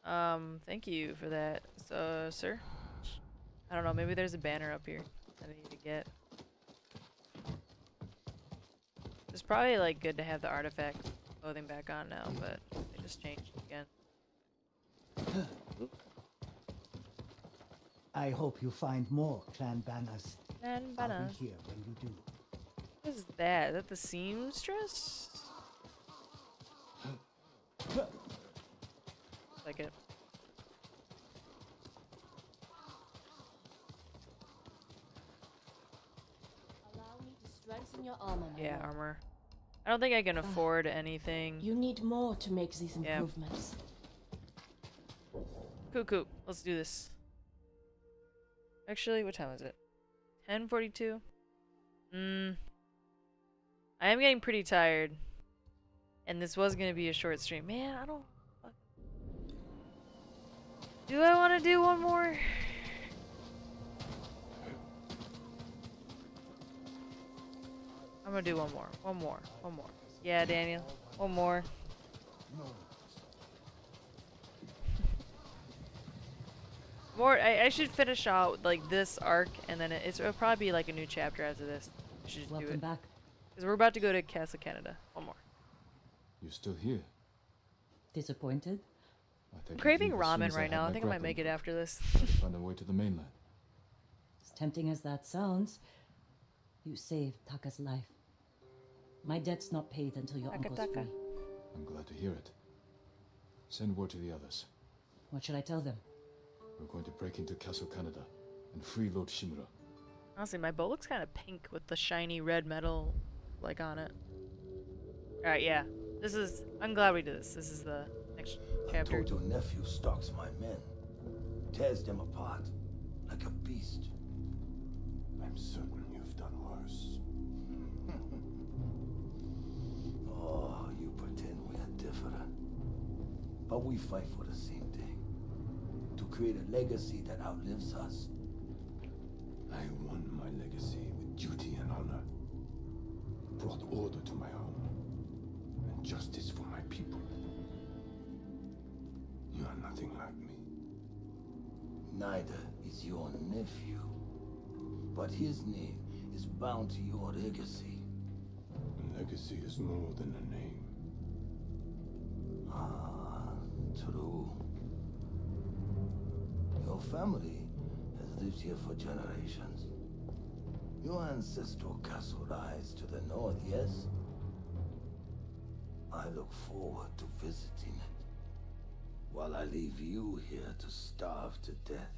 Um, thank you for that, so, sir. I don't know, maybe there's a banner up here that I need to get. It's probably like good to have the artifact clothing back on now, but they just changed again. I hope you find more clan banners. Clan I'll be here when you do. What is that? Is that the seamstress? like it. Allow me to strengthen your armor. Yeah, armor. I don't think I can afford anything. You need more to make these Yeah. improvements. Cuckoo, let's do this. Actually, what time is it? 10:42. Hmm. I am getting pretty tired. And this was gonna be a short stream. Man, I don't. Fuck- Do I want to do one more? I'm gonna do one more. One more. One more. Yeah, Daniel. One more. More. I, I should finish out like this arc, and then it, it's, it'll probably be like a new chapter after this. I should just do Welcome it. back. Because we're about to go to Castle Kaneda. One more. You're still here. Disappointed? I I'm craving leave as soon ramen right now. I think I might make it after this. Try to find a way to the mainland. As tempting as that sounds, you saved Taka's life. My debt's not paid until your Taka uncle's taka. free. I'm glad to hear it. Send word to the others. What should I tell them? We're going to break into Castle Kaneda and free Lord Shimura. Honestly, my bow looks kind of pink with the shiny red metal, like on it. All right, yeah. This is. I'm glad we did this. This is the next I told your nephew stalks my men, tears them apart like a beast. I'm certain you've done worse. Oh, you pretend we are different. But we fight for the same thing. To create a legacy that outlives us. I won my legacy with duty and honor. Brought order to my home. And justice for my people. Nothing like me. Neither is your nephew. But his name is bound to your legacy. A legacy is more than a name. Ah, true. Your family has lived here for generations. Your ancestral castle lies to the north, yes? I look forward to visiting it. While I leave you here to starve to death,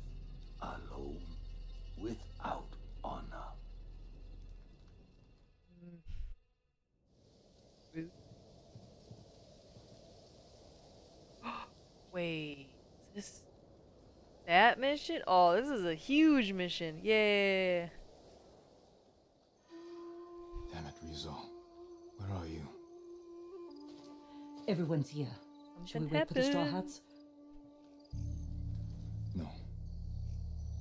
alone, without honor. Wait, is this that mission? Oh, this is a huge mission. Yeah. Damn it, Rizal. Where are you? Everyone's here. Should we Something wait for the straw hats?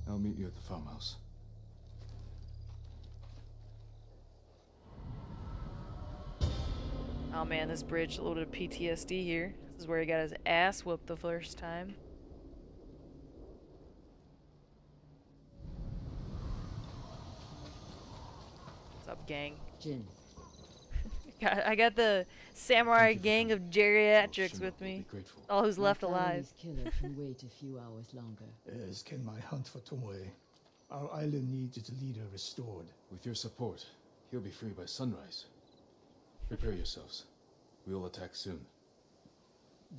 I'll meet you at the farmhouse. Oh man, this bridge loaded of PTSD here. This is where he got his ass whooped the first time. What's up, gang? Jin. Got, I got the samurai gang of geriatrics with me. All who's My left alive. family's killer can wait a few hours longer. As can my hunt for Tomoe. Our island needs its leader restored. With your support, he'll be free by sunrise. Prepare yourselves. We'll attack soon.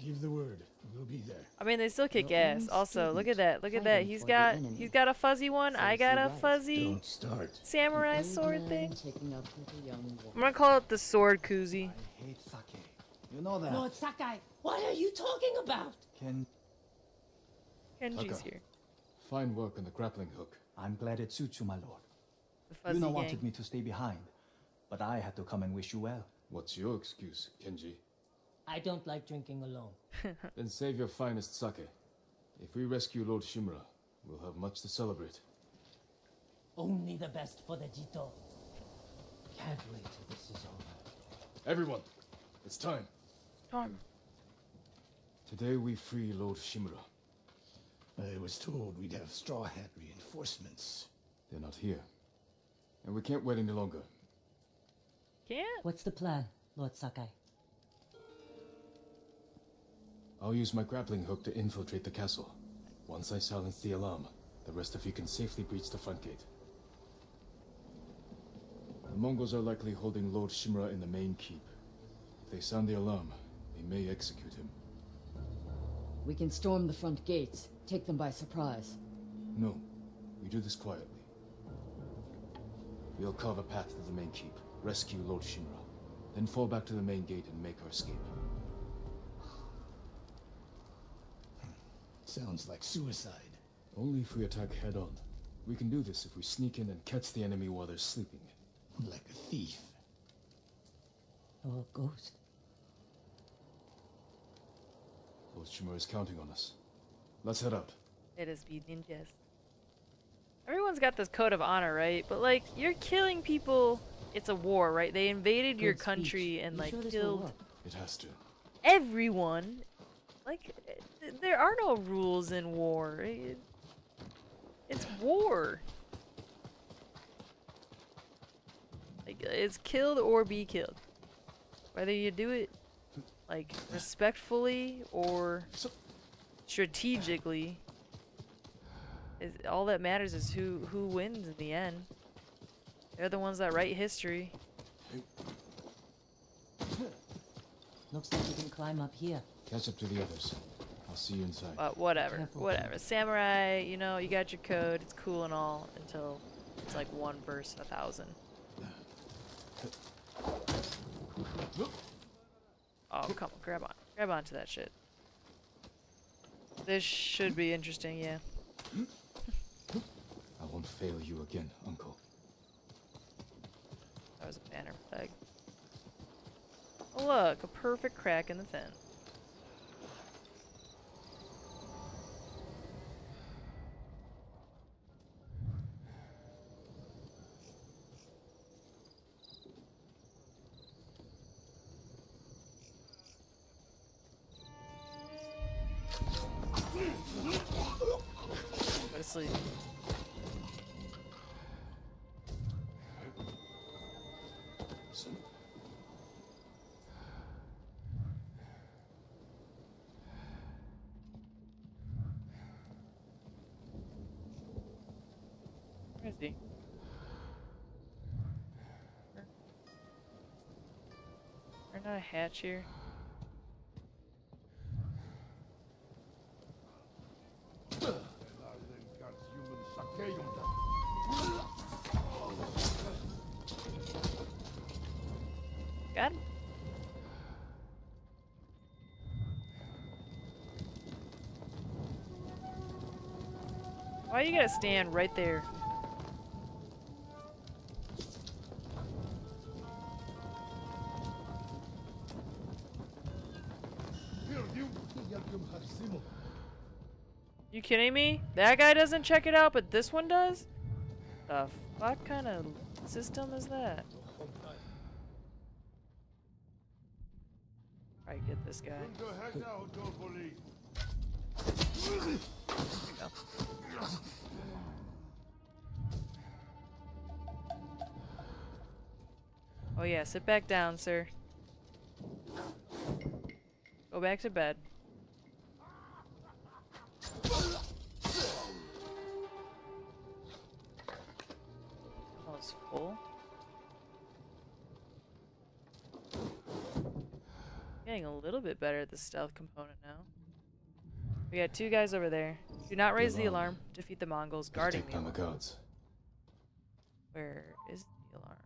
Give the word. We'll be there. I mean, they still kick Your ass. own Also, look at that. Look at that. He's got he's got a fuzzy one. I got a fuzzy start. samurai sword thing. taking up with a young woman. I'm gonna call it the sword koozie. hate sake. You know that. Lord Sakai, what are you talking about? Ken, Kenji's Taka. here. Fine work on the grappling hook. I'm glad it suits you, my lord. The fuzzy you know gang. wanted me to stay behind, but I had to come and wish you well. What's your excuse, Kenji? I don't like drinking alone. Then save your finest sake. If we rescue Lord Shimura, we'll have much to celebrate. Only the best for the Jito. Can't wait till this is over. Everyone, it's time. Time. Today we free Lord Shimura. I was told we'd have Straw Hat reinforcements. They're not here. And we can't wait any longer. Can't. What's the plan, Lord Sakai? I'll use my grappling hook to infiltrate the castle. Once I silence the alarm, the rest of you can safely breach the front gate. The Mongols are likely holding Lord Shimura in the main keep. If they sound the alarm, they may execute him. We can storm the front gates, take them by surprise. No, we do this quietly. We'll carve a path to the main keep, rescue Lord Shimura, then fall back to the main gate and make our escape. Sounds like suicide. Only if we attack head on. We can do this if we sneak in and catch the enemy while they're sleeping. Like a thief. or a ghost. Lord Shimura is counting on us. Let's head out. It is be ninjas. Everyone's got this code of honor, right? But like, you're killing people. It's a war, right? They invaded your Good speech. country and You like sure killed? It has to. everyone. Like, th- there are no rules in war. It- it's war. Like, it's killed or be killed. Whether you do it like respectfully or strategically, is all that matters is who who wins in the end. They're the ones that write history. Looks like you can climb up here. Catch up to the others. I'll see you inside. But whatever, Careful. whatever. Samurai, you know, you got your code. It's cool and all until it's like one verse a thousand. Oh, come on, grab on, grab onto that shit. This should be interesting, yeah. I won't fail you again, Uncle. That was a banner flag. Oh, look, a perfect crack in the fence. A hatch here? Him. Why you gotta stand right there? Kidding me? That guy doesn't check it out, but this one does? The fuck kind of system is that? I get this guy. Oh yeah, sit back down, sir. Go back to bed. The stealth component now. We got two guys over there. Do not raise the alarm. alarm. Defeat the Mongols Better guarding take down the guards. Where is the alarm?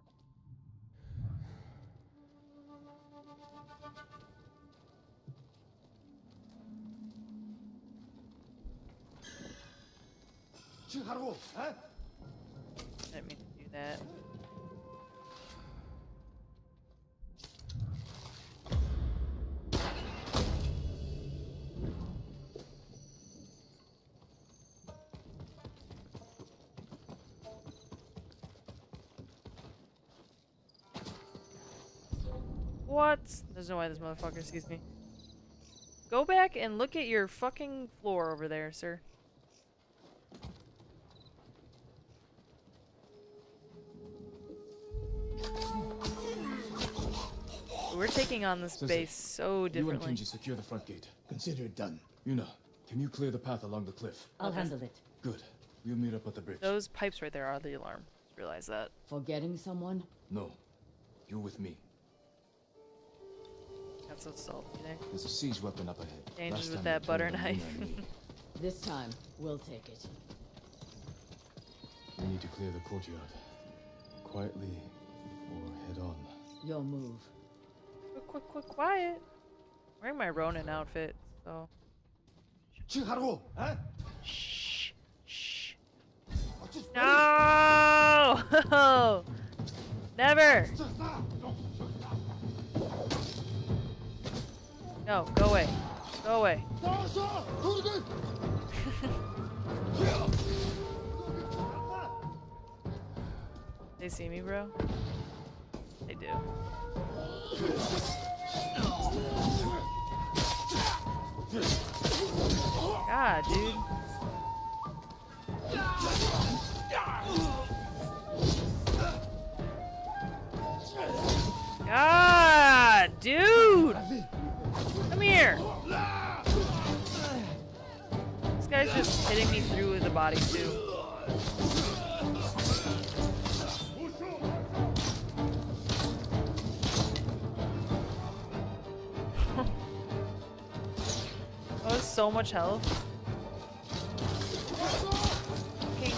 Didn't mean to do that. No way this motherfucker sees me. Go back and look at your fucking floor over there, sir. We're taking on this Sensei, base so differently. You and differently. Kenji secure the front gate. Consider it done. Yuna, can you clear the path along the cliff? I'll Okay. handle it. Good. We'll meet up at the bridge. Those pipes right there are the alarm. Realize that. Forgetting someone? No. You with me. That's what's salty there. There's a siege weapon up ahead. Dangers with that butter knife. This time, we'll take it. We need to clear the courtyard. Quietly or head on. Your move. Quick, quick, quick, quiet. I'm wearing my Ronin outfit, so. Shh. Shh. No! Never! No, go away. Go away. They see me, bro? They do. God, dude. God, here! This guy's just hitting me through the body, too. That was so much health. Okay,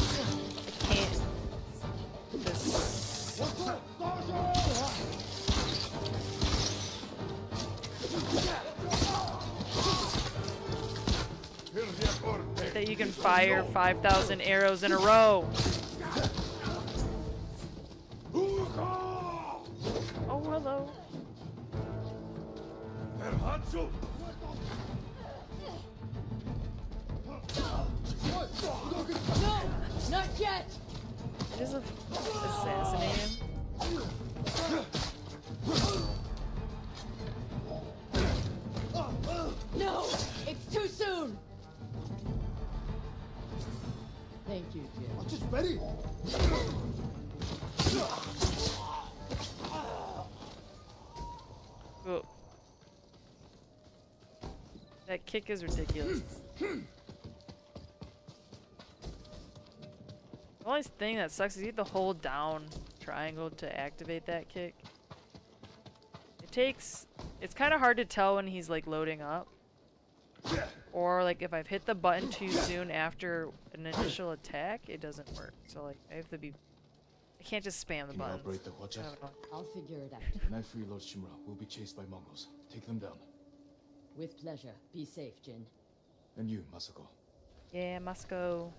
That you can fire 5,000 arrows in a row. Oh, hello. No! Not yet! It is assassinate him. Thank you, Jim. I'm just ready. Oh. That kick is ridiculous. The only thing that sucks is you have to hold down triangle to activate that kick. It takes... It's kind of hard to tell when he's like loading up. Or like if I've hit the button too soon after an initial attack, it doesn't work. So like I have to be... I can't just spam the button. you operate the watcher? I'll figure it out. When I free Lord Shimura, we'll be chased by Mongols. Take them down. With pleasure. Be safe, Jin. And you, Masako. Yeah, must go.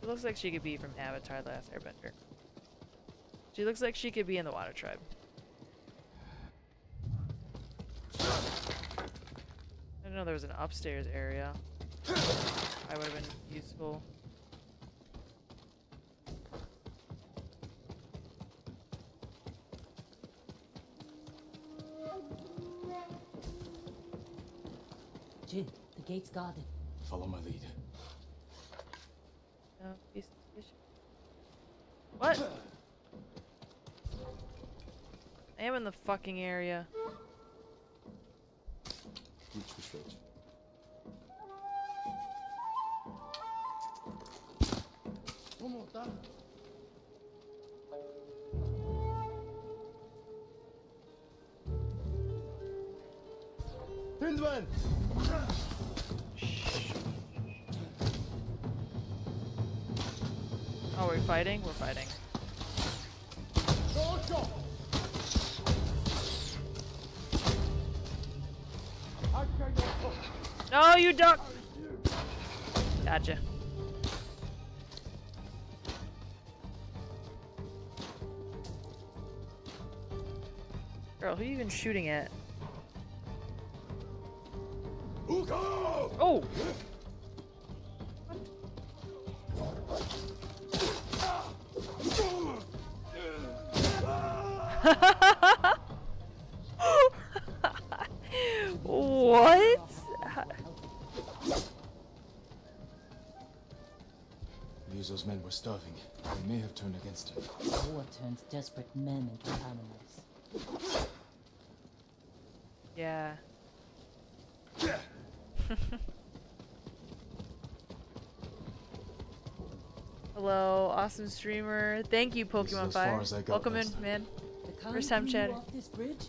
She looks like she could be from Avatar The Last Airbender. She looks like she could be in the Water Tribe. Didn't know there was an upstairs area. I would have been useful. Jin, the gate's guarded. Follow my lead. No, be suspicious. What? I am in the fucking area. Hindman! Oh, we're fighting? We're fighting. No, you duck! Gotcha. Girl, who are you even shooting at? Oh! what? Ryuzo's men were starving. They may have turned against him. War turns desperate men into animals. Yeah. Hello, awesome streamer. Thank you, Pokemon as Fire. far as I got Welcome last in, man. First time threw chatting. off this bridge?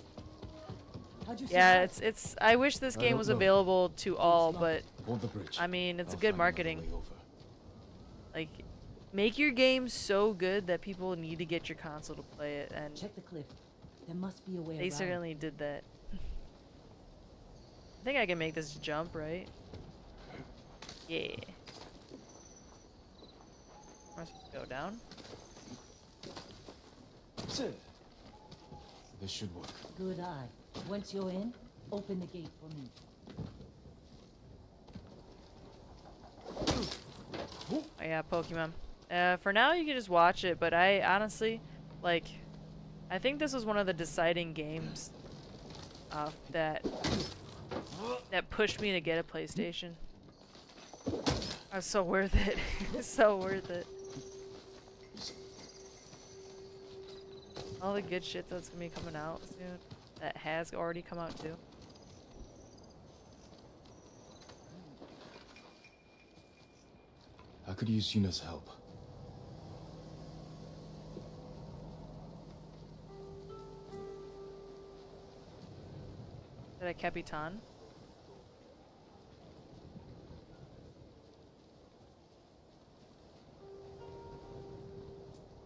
How'd you Yeah, survive? it's it's. I wish this game was know. available to all, but Hold the bridge. I mean, it's a I'll good marketing. Like, make your game so good that people need to get your console to play it, and Check the cliff. There must be a way they around. certainly did that. I think I can make this jump, right? Yeah. Am I supposed to go down? This should work. Good eye. Once you're in, Open the gate for me. Oh yeah, Pokemon. Uh, for now, you can just watch it, but I honestly, like, I think this was one of the deciding games uh, that that pushed me to get a PlayStation. Was so worth it. it's so worth it. All the good shit that's gonna be coming out soon. That has already come out too. I could you use Yuna's help. Is that a Capitan?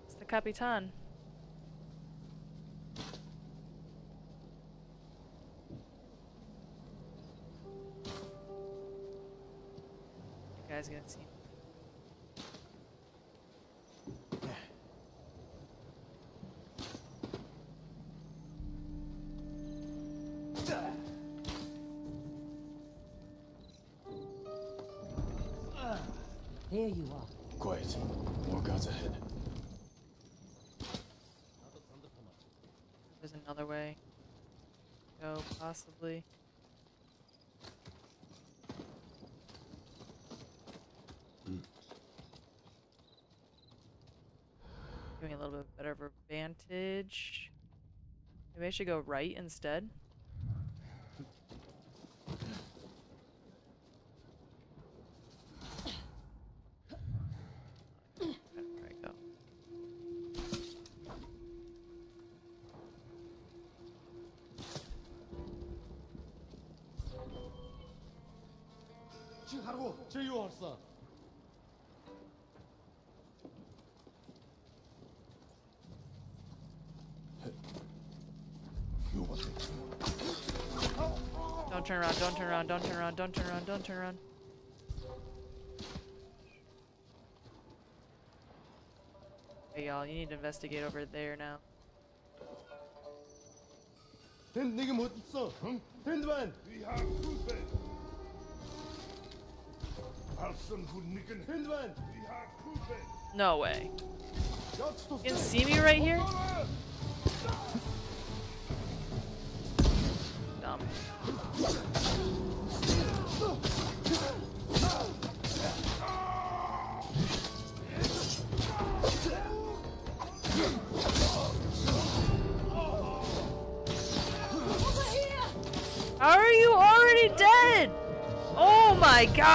It's the Capitan. You guys gonna see. There you are. Quiet. More guards ahead. There's another way. Go, possibly. Hmm. Give me a little bit better of advantage. Maybe I should go right instead. turn around, don't turn around, don't turn around, don't turn around, don't turn around. Hey y'all, you need to investigate over there now. 댄 내게 뭐 있어? 응? 댄드만. 댄드만. No way. You can see me right here?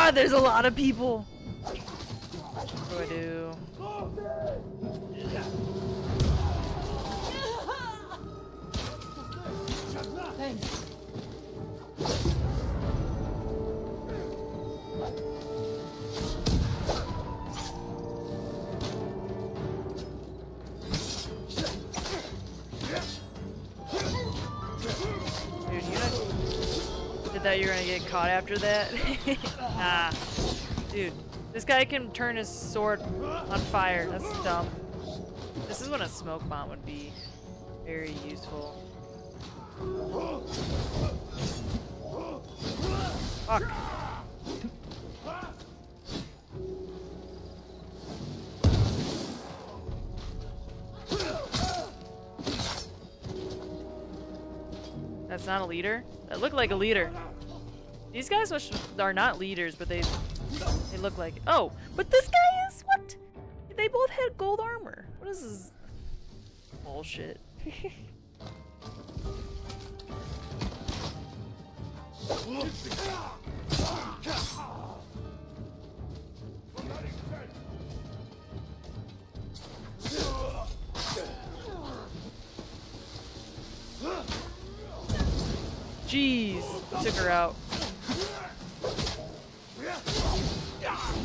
God, there's a lot of people. What do I do? Thanks. Dude, you did that you're gonna get caught after that? nah. Dude, this guy can turn his sword on fire. That's dumb. This is when a smoke bomb would be very useful. Fuck. That's not a leader? That looked like a leader. These guys are not leaders, but they they look like Oh, but this guy is what? They both had gold armor. What is this bullshit? Jeez, took her out.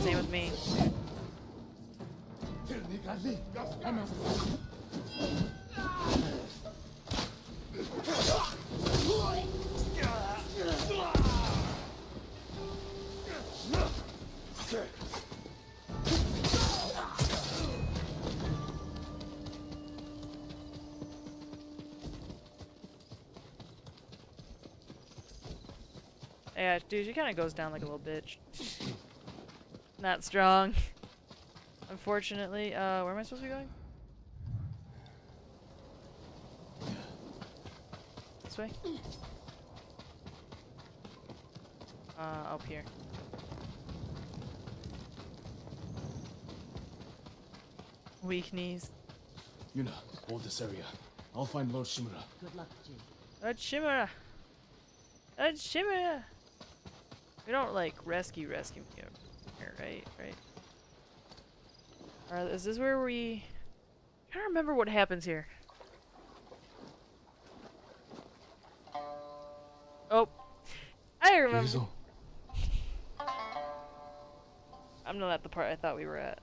same with me. Yeah, dude, she kind of goes down like a little bitch. Not strong. Unfortunately. Uh, where am I supposed to be going? This way? Uh, up here. Weak knees. Yuna, hold this area. I'll find Lord Shimura. Good luck, Jin. Lord Shimura! Lord Shimura! We don't, like, rescue rescue here, here right? Right? Alright, is this where we... I don't remember what happens here. Oh. I remember. Ryuzo. I'm not at the part I thought we were at.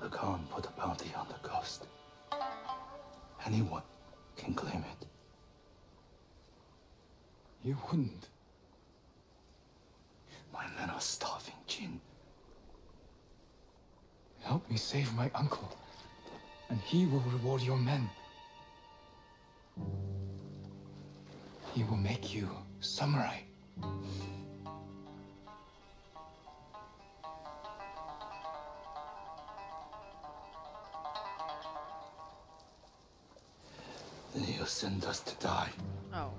The Khan put a bounty on the ghost. Anyone can claim it. You wouldn't. My men are starving, Jin. Help me save my uncle, and he will reward your men. He will make you samurai. Then he'll send us to die. Oh.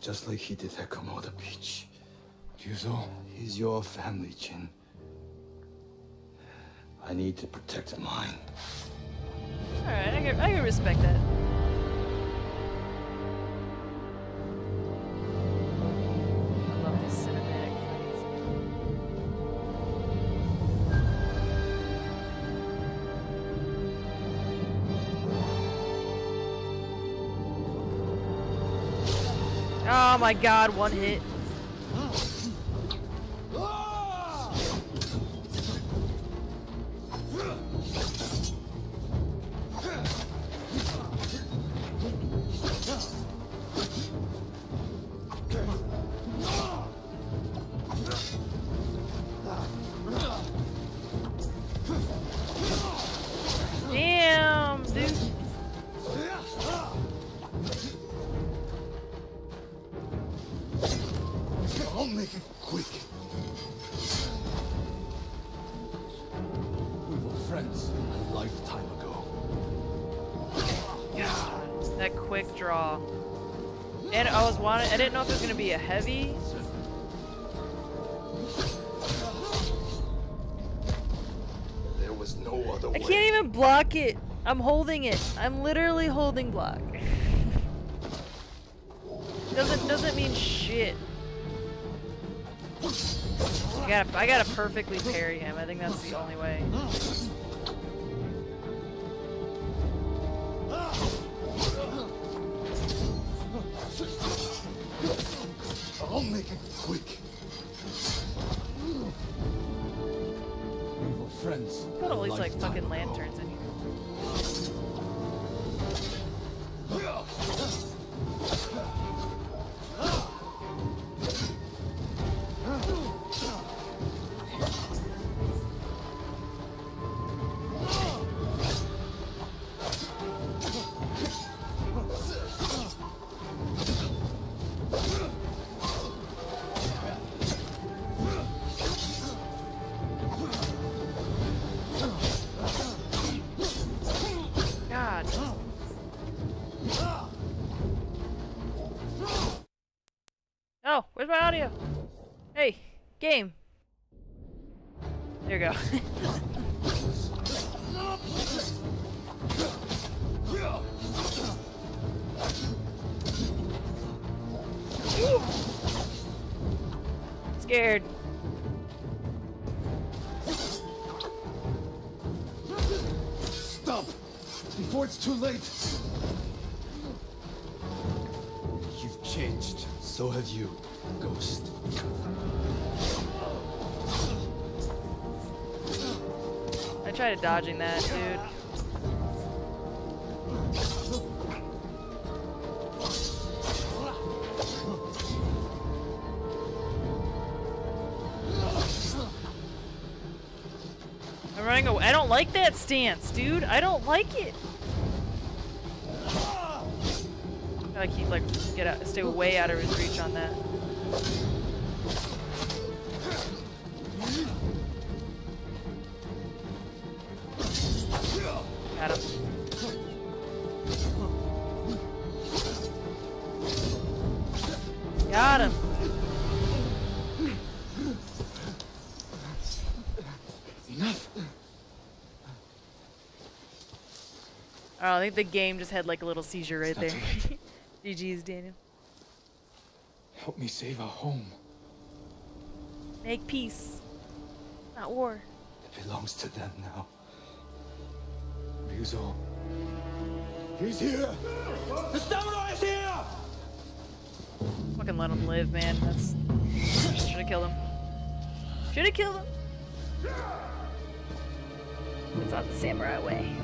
Just like he did at Komoda Beach. Ryuzo? He's your family, Jin. I need to protect mine. Alright, I can, I can respect that. I love these cinematic fights. Oh my god, one hit. I'm literally holding block. doesn't doesn't mean shit. I gotta I gotta perfectly parry him. I think that's the only way. Dodging that, dude. I'm running away. I don't like that stance, dude. I don't like it. I gotta keep like get out, stay way out of his reach on that. I don't know, I think the game just had like a little seizure right there. GG's, Daniel. Help me save our home. Make peace, not war. It belongs to them now. Ryuzo. He's here! The samurai is here! Fucking let him live, man. That's should have killed him. Should have killed him. It's not the samurai way.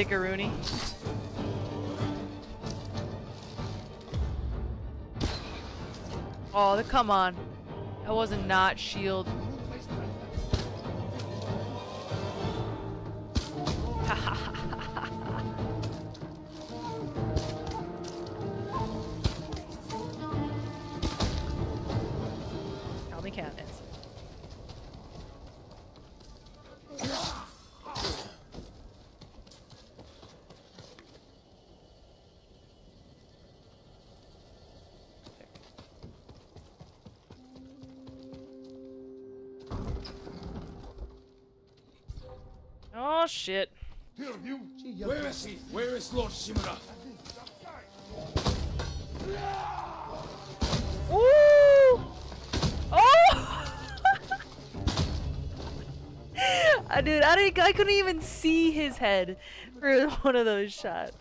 Dickaroony. Oh, come on. That wasn't not shield. Oh shit. Where is he? Where is Lord Shimura? Ooh! Oh! I uh, dude, I didn't, I couldn't even see his head for one of those shots.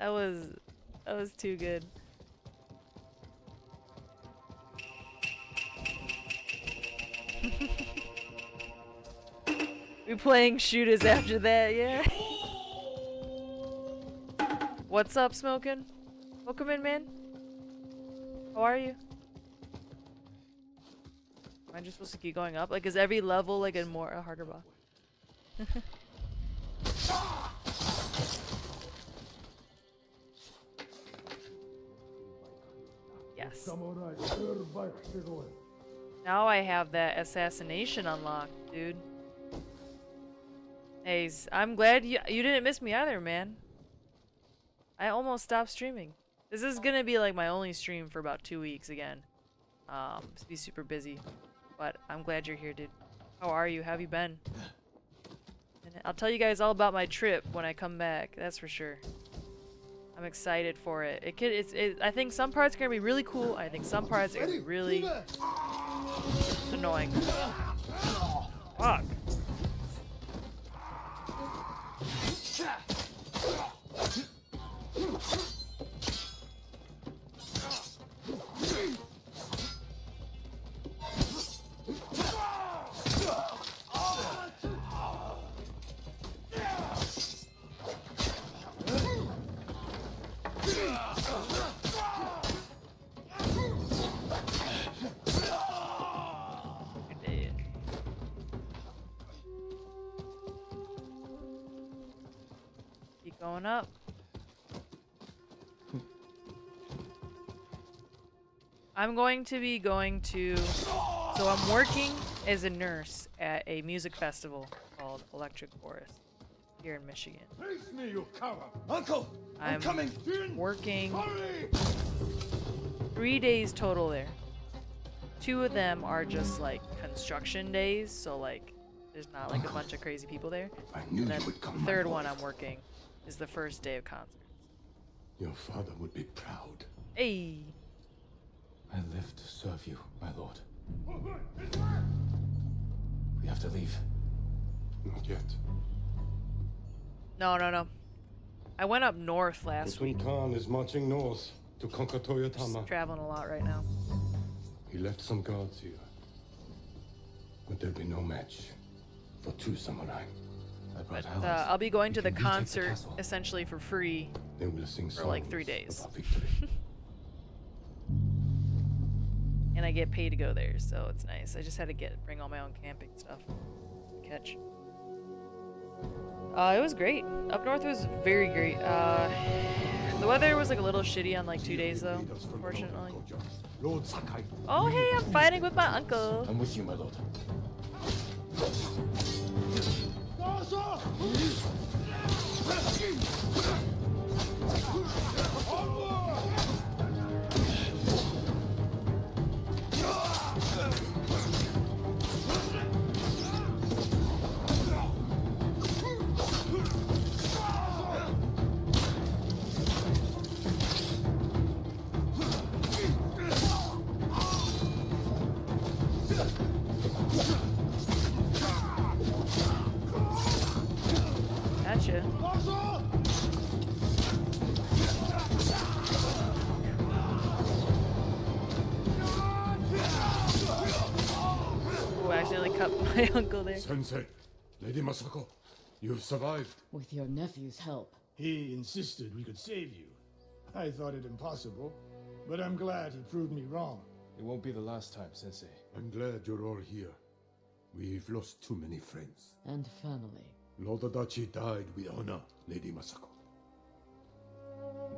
That was, that was too good. Playing shooters after that, yeah. What's up, smoking? Welcome in, man. How are you? Am I just supposed to keep going up? Like, is every level like a more a harder boss? yes. Now I have that assassination unlocked, dude. Hey, I'm glad you you didn't miss me either, man. I almost stopped streaming. This is gonna be like my only stream for about two weeks again. Um, to be super busy, but I'm glad you're here, dude. How are you? How have you been? And I'll tell you guys all about my trip when I come back. That's for sure. I'm excited for it. It could. It's. It, I think some parts are gonna be really cool. I think some parts are gonna be really annoying. Fuck. Up. I'm going to be going to. So I'm working as a nurse at a music festival called Electric Forest here in Michigan. Face me, you coward! Uncle! I'm, I'm coming! working Hurry! three days total there. Two of them are just like construction days, so like there's not like a bunch of crazy people there. I knew and then you would come, the third one I'm working is the first day of concerts. Your father would be proud. Hey, I live to serve you, my lord. We have to leave. Not yet. no, no, no. I went up north last Khotun week. Khan is marching north to conquer Toyotama. Traveling a lot right now. He left some guards here. But there'd be no match for two samurai. Brought Uh, I'll be going to the retake the concert essentially for free sing for like three days. and I get paid to go there, so it's nice. I just had to get bring all my own camping stuff. Catch. Uh, it was great. Up north was very great. Uh, the weather was like a little shitty on like two days though, unfortunately. Oh hey, I'm fighting with my uncle. I'm with you, my lord. Gotcha. Sensei, Lady Masako, you've survived. With your nephew's help. He insisted we could save you. I thought it impossible, but I'm glad he proved me wrong. It won't be the last time, Sensei. I'm glad you're all here. We've lost too many friends. And family. Lord Adachi died with honor, Lady Masako.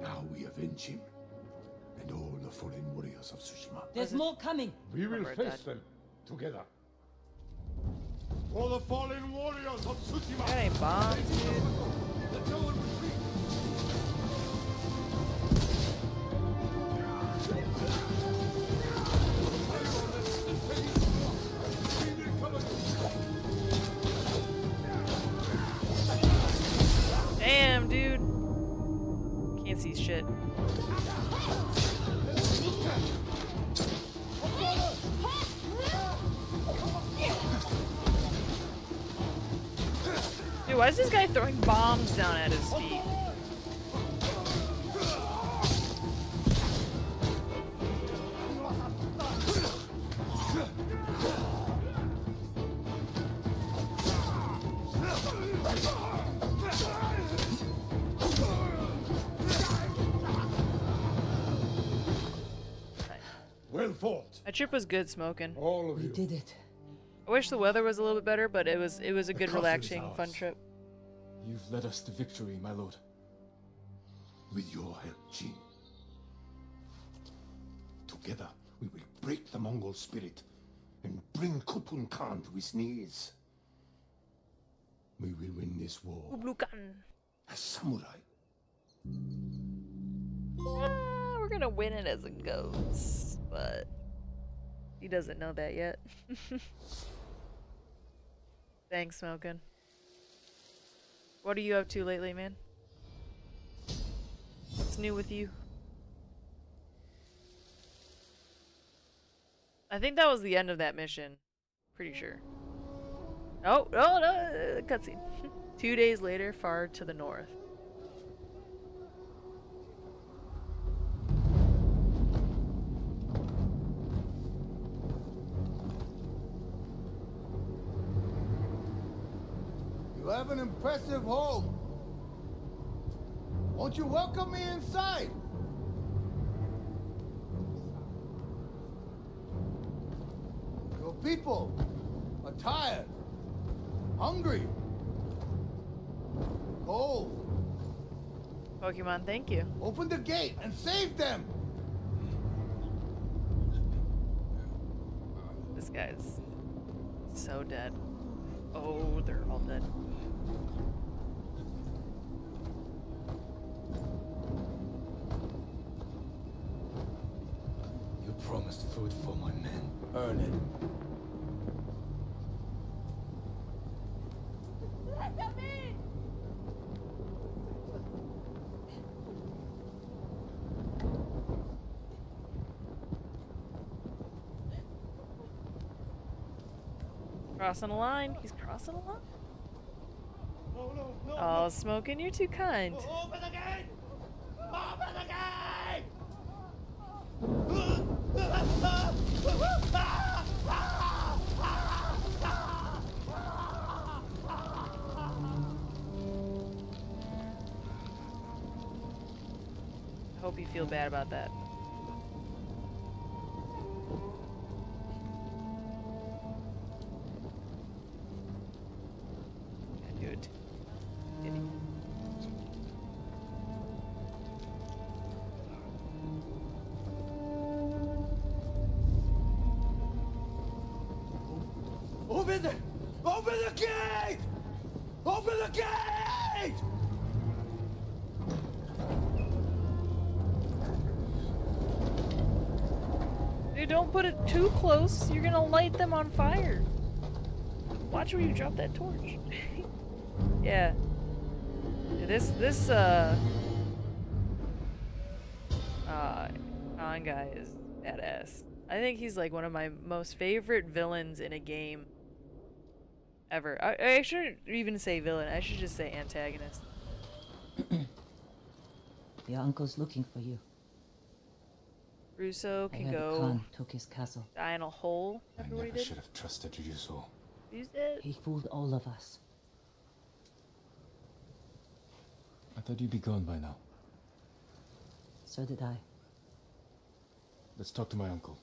Now we avenge him and all the fallen warriors of Tsushima. There's more coming. We will face that. them together. For the fallen warriors of Tsushima! That ain't bombs, dude. Dude, why is this guy throwing bombs down at his feet? Well fought. That trip was good smoking. All of We you. did it. I wish the weather was a little bit better, but it was it was a good, castle relaxing, fun trip. You've led us to victory, my lord. With your help, Jin. Together, we will break the Mongol spirit and bring Khotun Khan to his knees. We will win this war Ublukan. as samurai. Ah, we're gonna win it as it goes, but he doesn't know that yet. Thanks, Smokin. What are you up to lately, man? What's new with you? I think that was the end of that mission. Pretty sure. Oh, oh no, uh, cutscene. Two days later, far to the north. Have an impressive home. Won't you welcome me inside? Your people are tired, hungry, cold. Pokemon, thank you. Open the gate and save them. This guy's so dead. Oh, they're all dead. You promised food for my men. Earn it. Crossing a line. He's crossing a line. Oh, Smoking, you're too kind. Open the gate! Open the gate! Hope you feel bad about that. Too close. You're gonna light them on fire. Watch where you drop that torch. yeah. This this uh uh Khan guy is badass. I think he's like one of my most favorite villains in a game ever. I, I shouldn't even say villain. I should just say antagonist. Your uncle's looking for you. Ryuzo can go Khan took his castle. die in a hole I after what he never did. should have trusted you so. It. He fooled all of us. I thought you'd be gone by now. So did I. Let's talk to my uncle.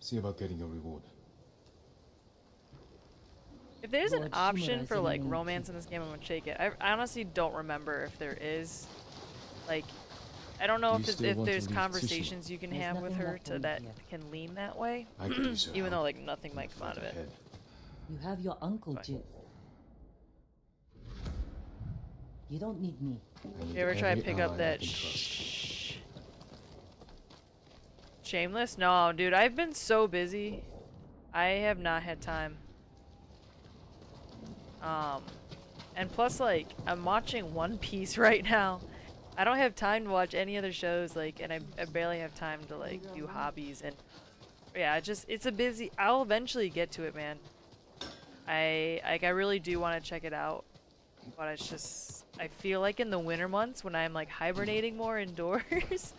See about getting your reward. If there's an option Shimura for like romance in this game, I'm gonna take it. I, I honestly don't remember if there is. Like, I don't know Do if, you if there's conversations you can There's have with her to that here. can lean that way. I could use your Even though like nothing might come out of it. Ahead. You have your uncle, Jin. You don't need me. Need You ever try to pick up that can shh? Shameless? No, dude. I've been so busy. I have not had time. Um, and plus, like, I'm watching One Piece right now. I don't have time to watch any other shows, like, and I, I barely have time to like do hobbies and yeah, just it's a busy. I'll eventually get to it, man. I like I really do want to check it out, but it's just I feel like in the winter months when I'm like hibernating more indoors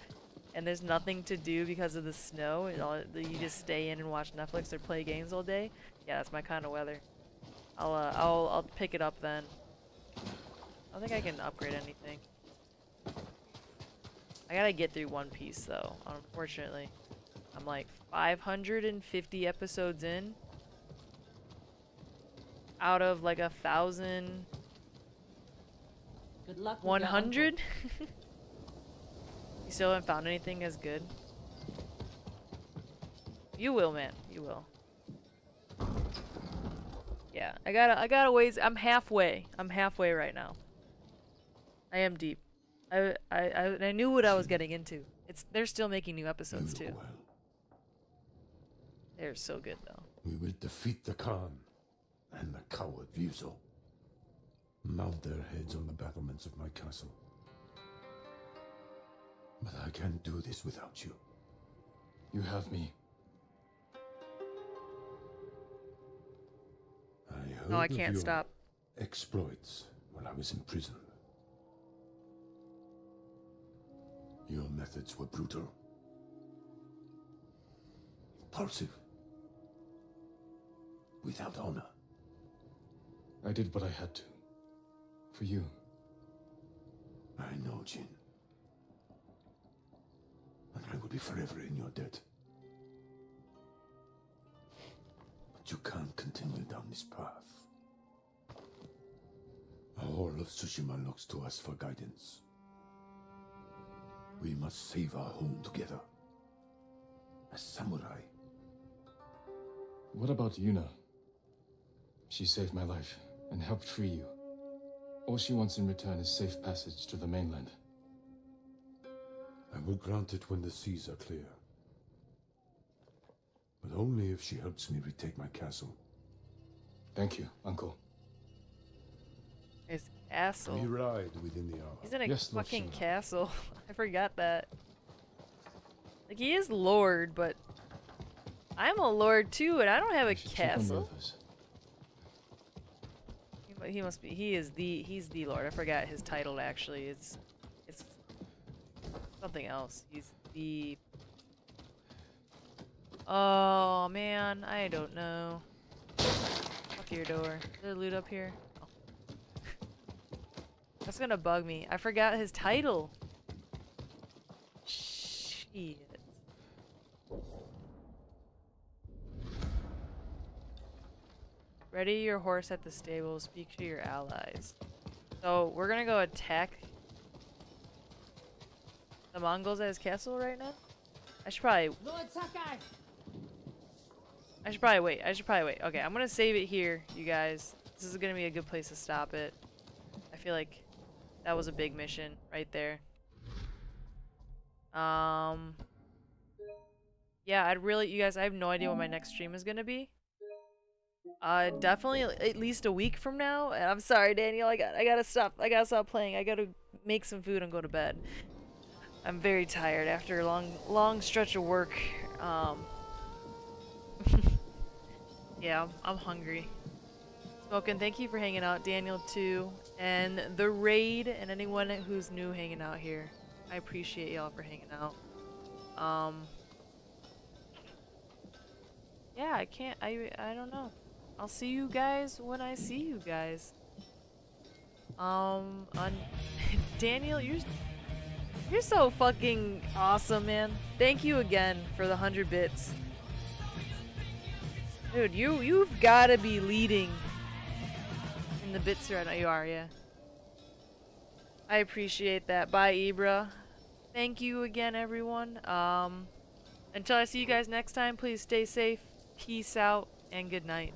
and there's nothing to do because of the snow and all you just stay in and watch Netflix or play games all day. Yeah, that's my kind of weather. I'll uh, I'll I'll pick it up then. I don't think I can upgrade anything. I gotta get through One Piece though, unfortunately. I'm like 550 episodes in. Out of like a thousand Good luck. with one your uncle. hundred? you still haven't found anything as good? You will, man. You will. Yeah, I gotta, I gotta ways. I'm halfway. I'm halfway right now. I am deep. I I I, knew what I was getting into. It's they're still making new episodes too. They're so good though. we will defeat the Khan and the coward Ryuzo. Mount their heads on the battlements of my castle. But I can't do this without you. You have me. I heard No, I can't stop. Exploits when I was in prison. Your methods were brutal, impulsive, without honor. I did what I had to. For you. I know, Jin. And I will be forever in your debt. But you can't continue down this path. All of Tsushima looks to us for guidance. We must save our home together. As samurai. What about Yuna? She saved my life and helped free you. All she wants in return is safe passage to the mainland. I will grant it when the seas are clear. But only if she helps me retake my castle. Thank you, Uncle. His asshole. We ride within the hour. He's in a Yes, fucking Shimura. castle. I forgot that. Like he is lord, but I'm a lord too, and I don't have a Should check on the castle. others. He must be. He is the. He's the Lord. I forgot his title actually. It's, it's something else. He's the. Oh man, I don't know. Fuck your door. Is there loot up here? That's gonna bug me. I forgot his title. Shit. Ready your horse at the stable. Speak to your allies. So we're gonna go attack the Mongols at his castle right now. I should probably. Lord Sakai! I should probably wait. I should probably wait. Okay, I'm gonna save it here, you guys. This is gonna be a good place to stop it. I feel like that was a big mission right there. Um. Yeah, I'd really, you guys. I have no idea what my next stream is gonna be. Uh, definitely at least a week from now. And I'm sorry, Daniel. I got I gotta stop. I gotta stop playing. I gotta make some food and go to bed. I'm very tired after a long long stretch of work. Um. yeah, I'm, I'm hungry. Smoking, thank you for hanging out, Daniel too, and the raid, and anyone who's new hanging out here. I appreciate y'all for hanging out. Um. Yeah, I can't. I I don't know. I'll see you guys when I see you guys. Um, on Daniel, you're you're so fucking awesome, man. Thank you again for the hundred bits, dude. You you've got to be leading in the bits right now. You are, yeah. I appreciate that. Bye, Ibra. Thank you again, everyone. Um, until I see you guys next time, please stay safe. Peace out and good night.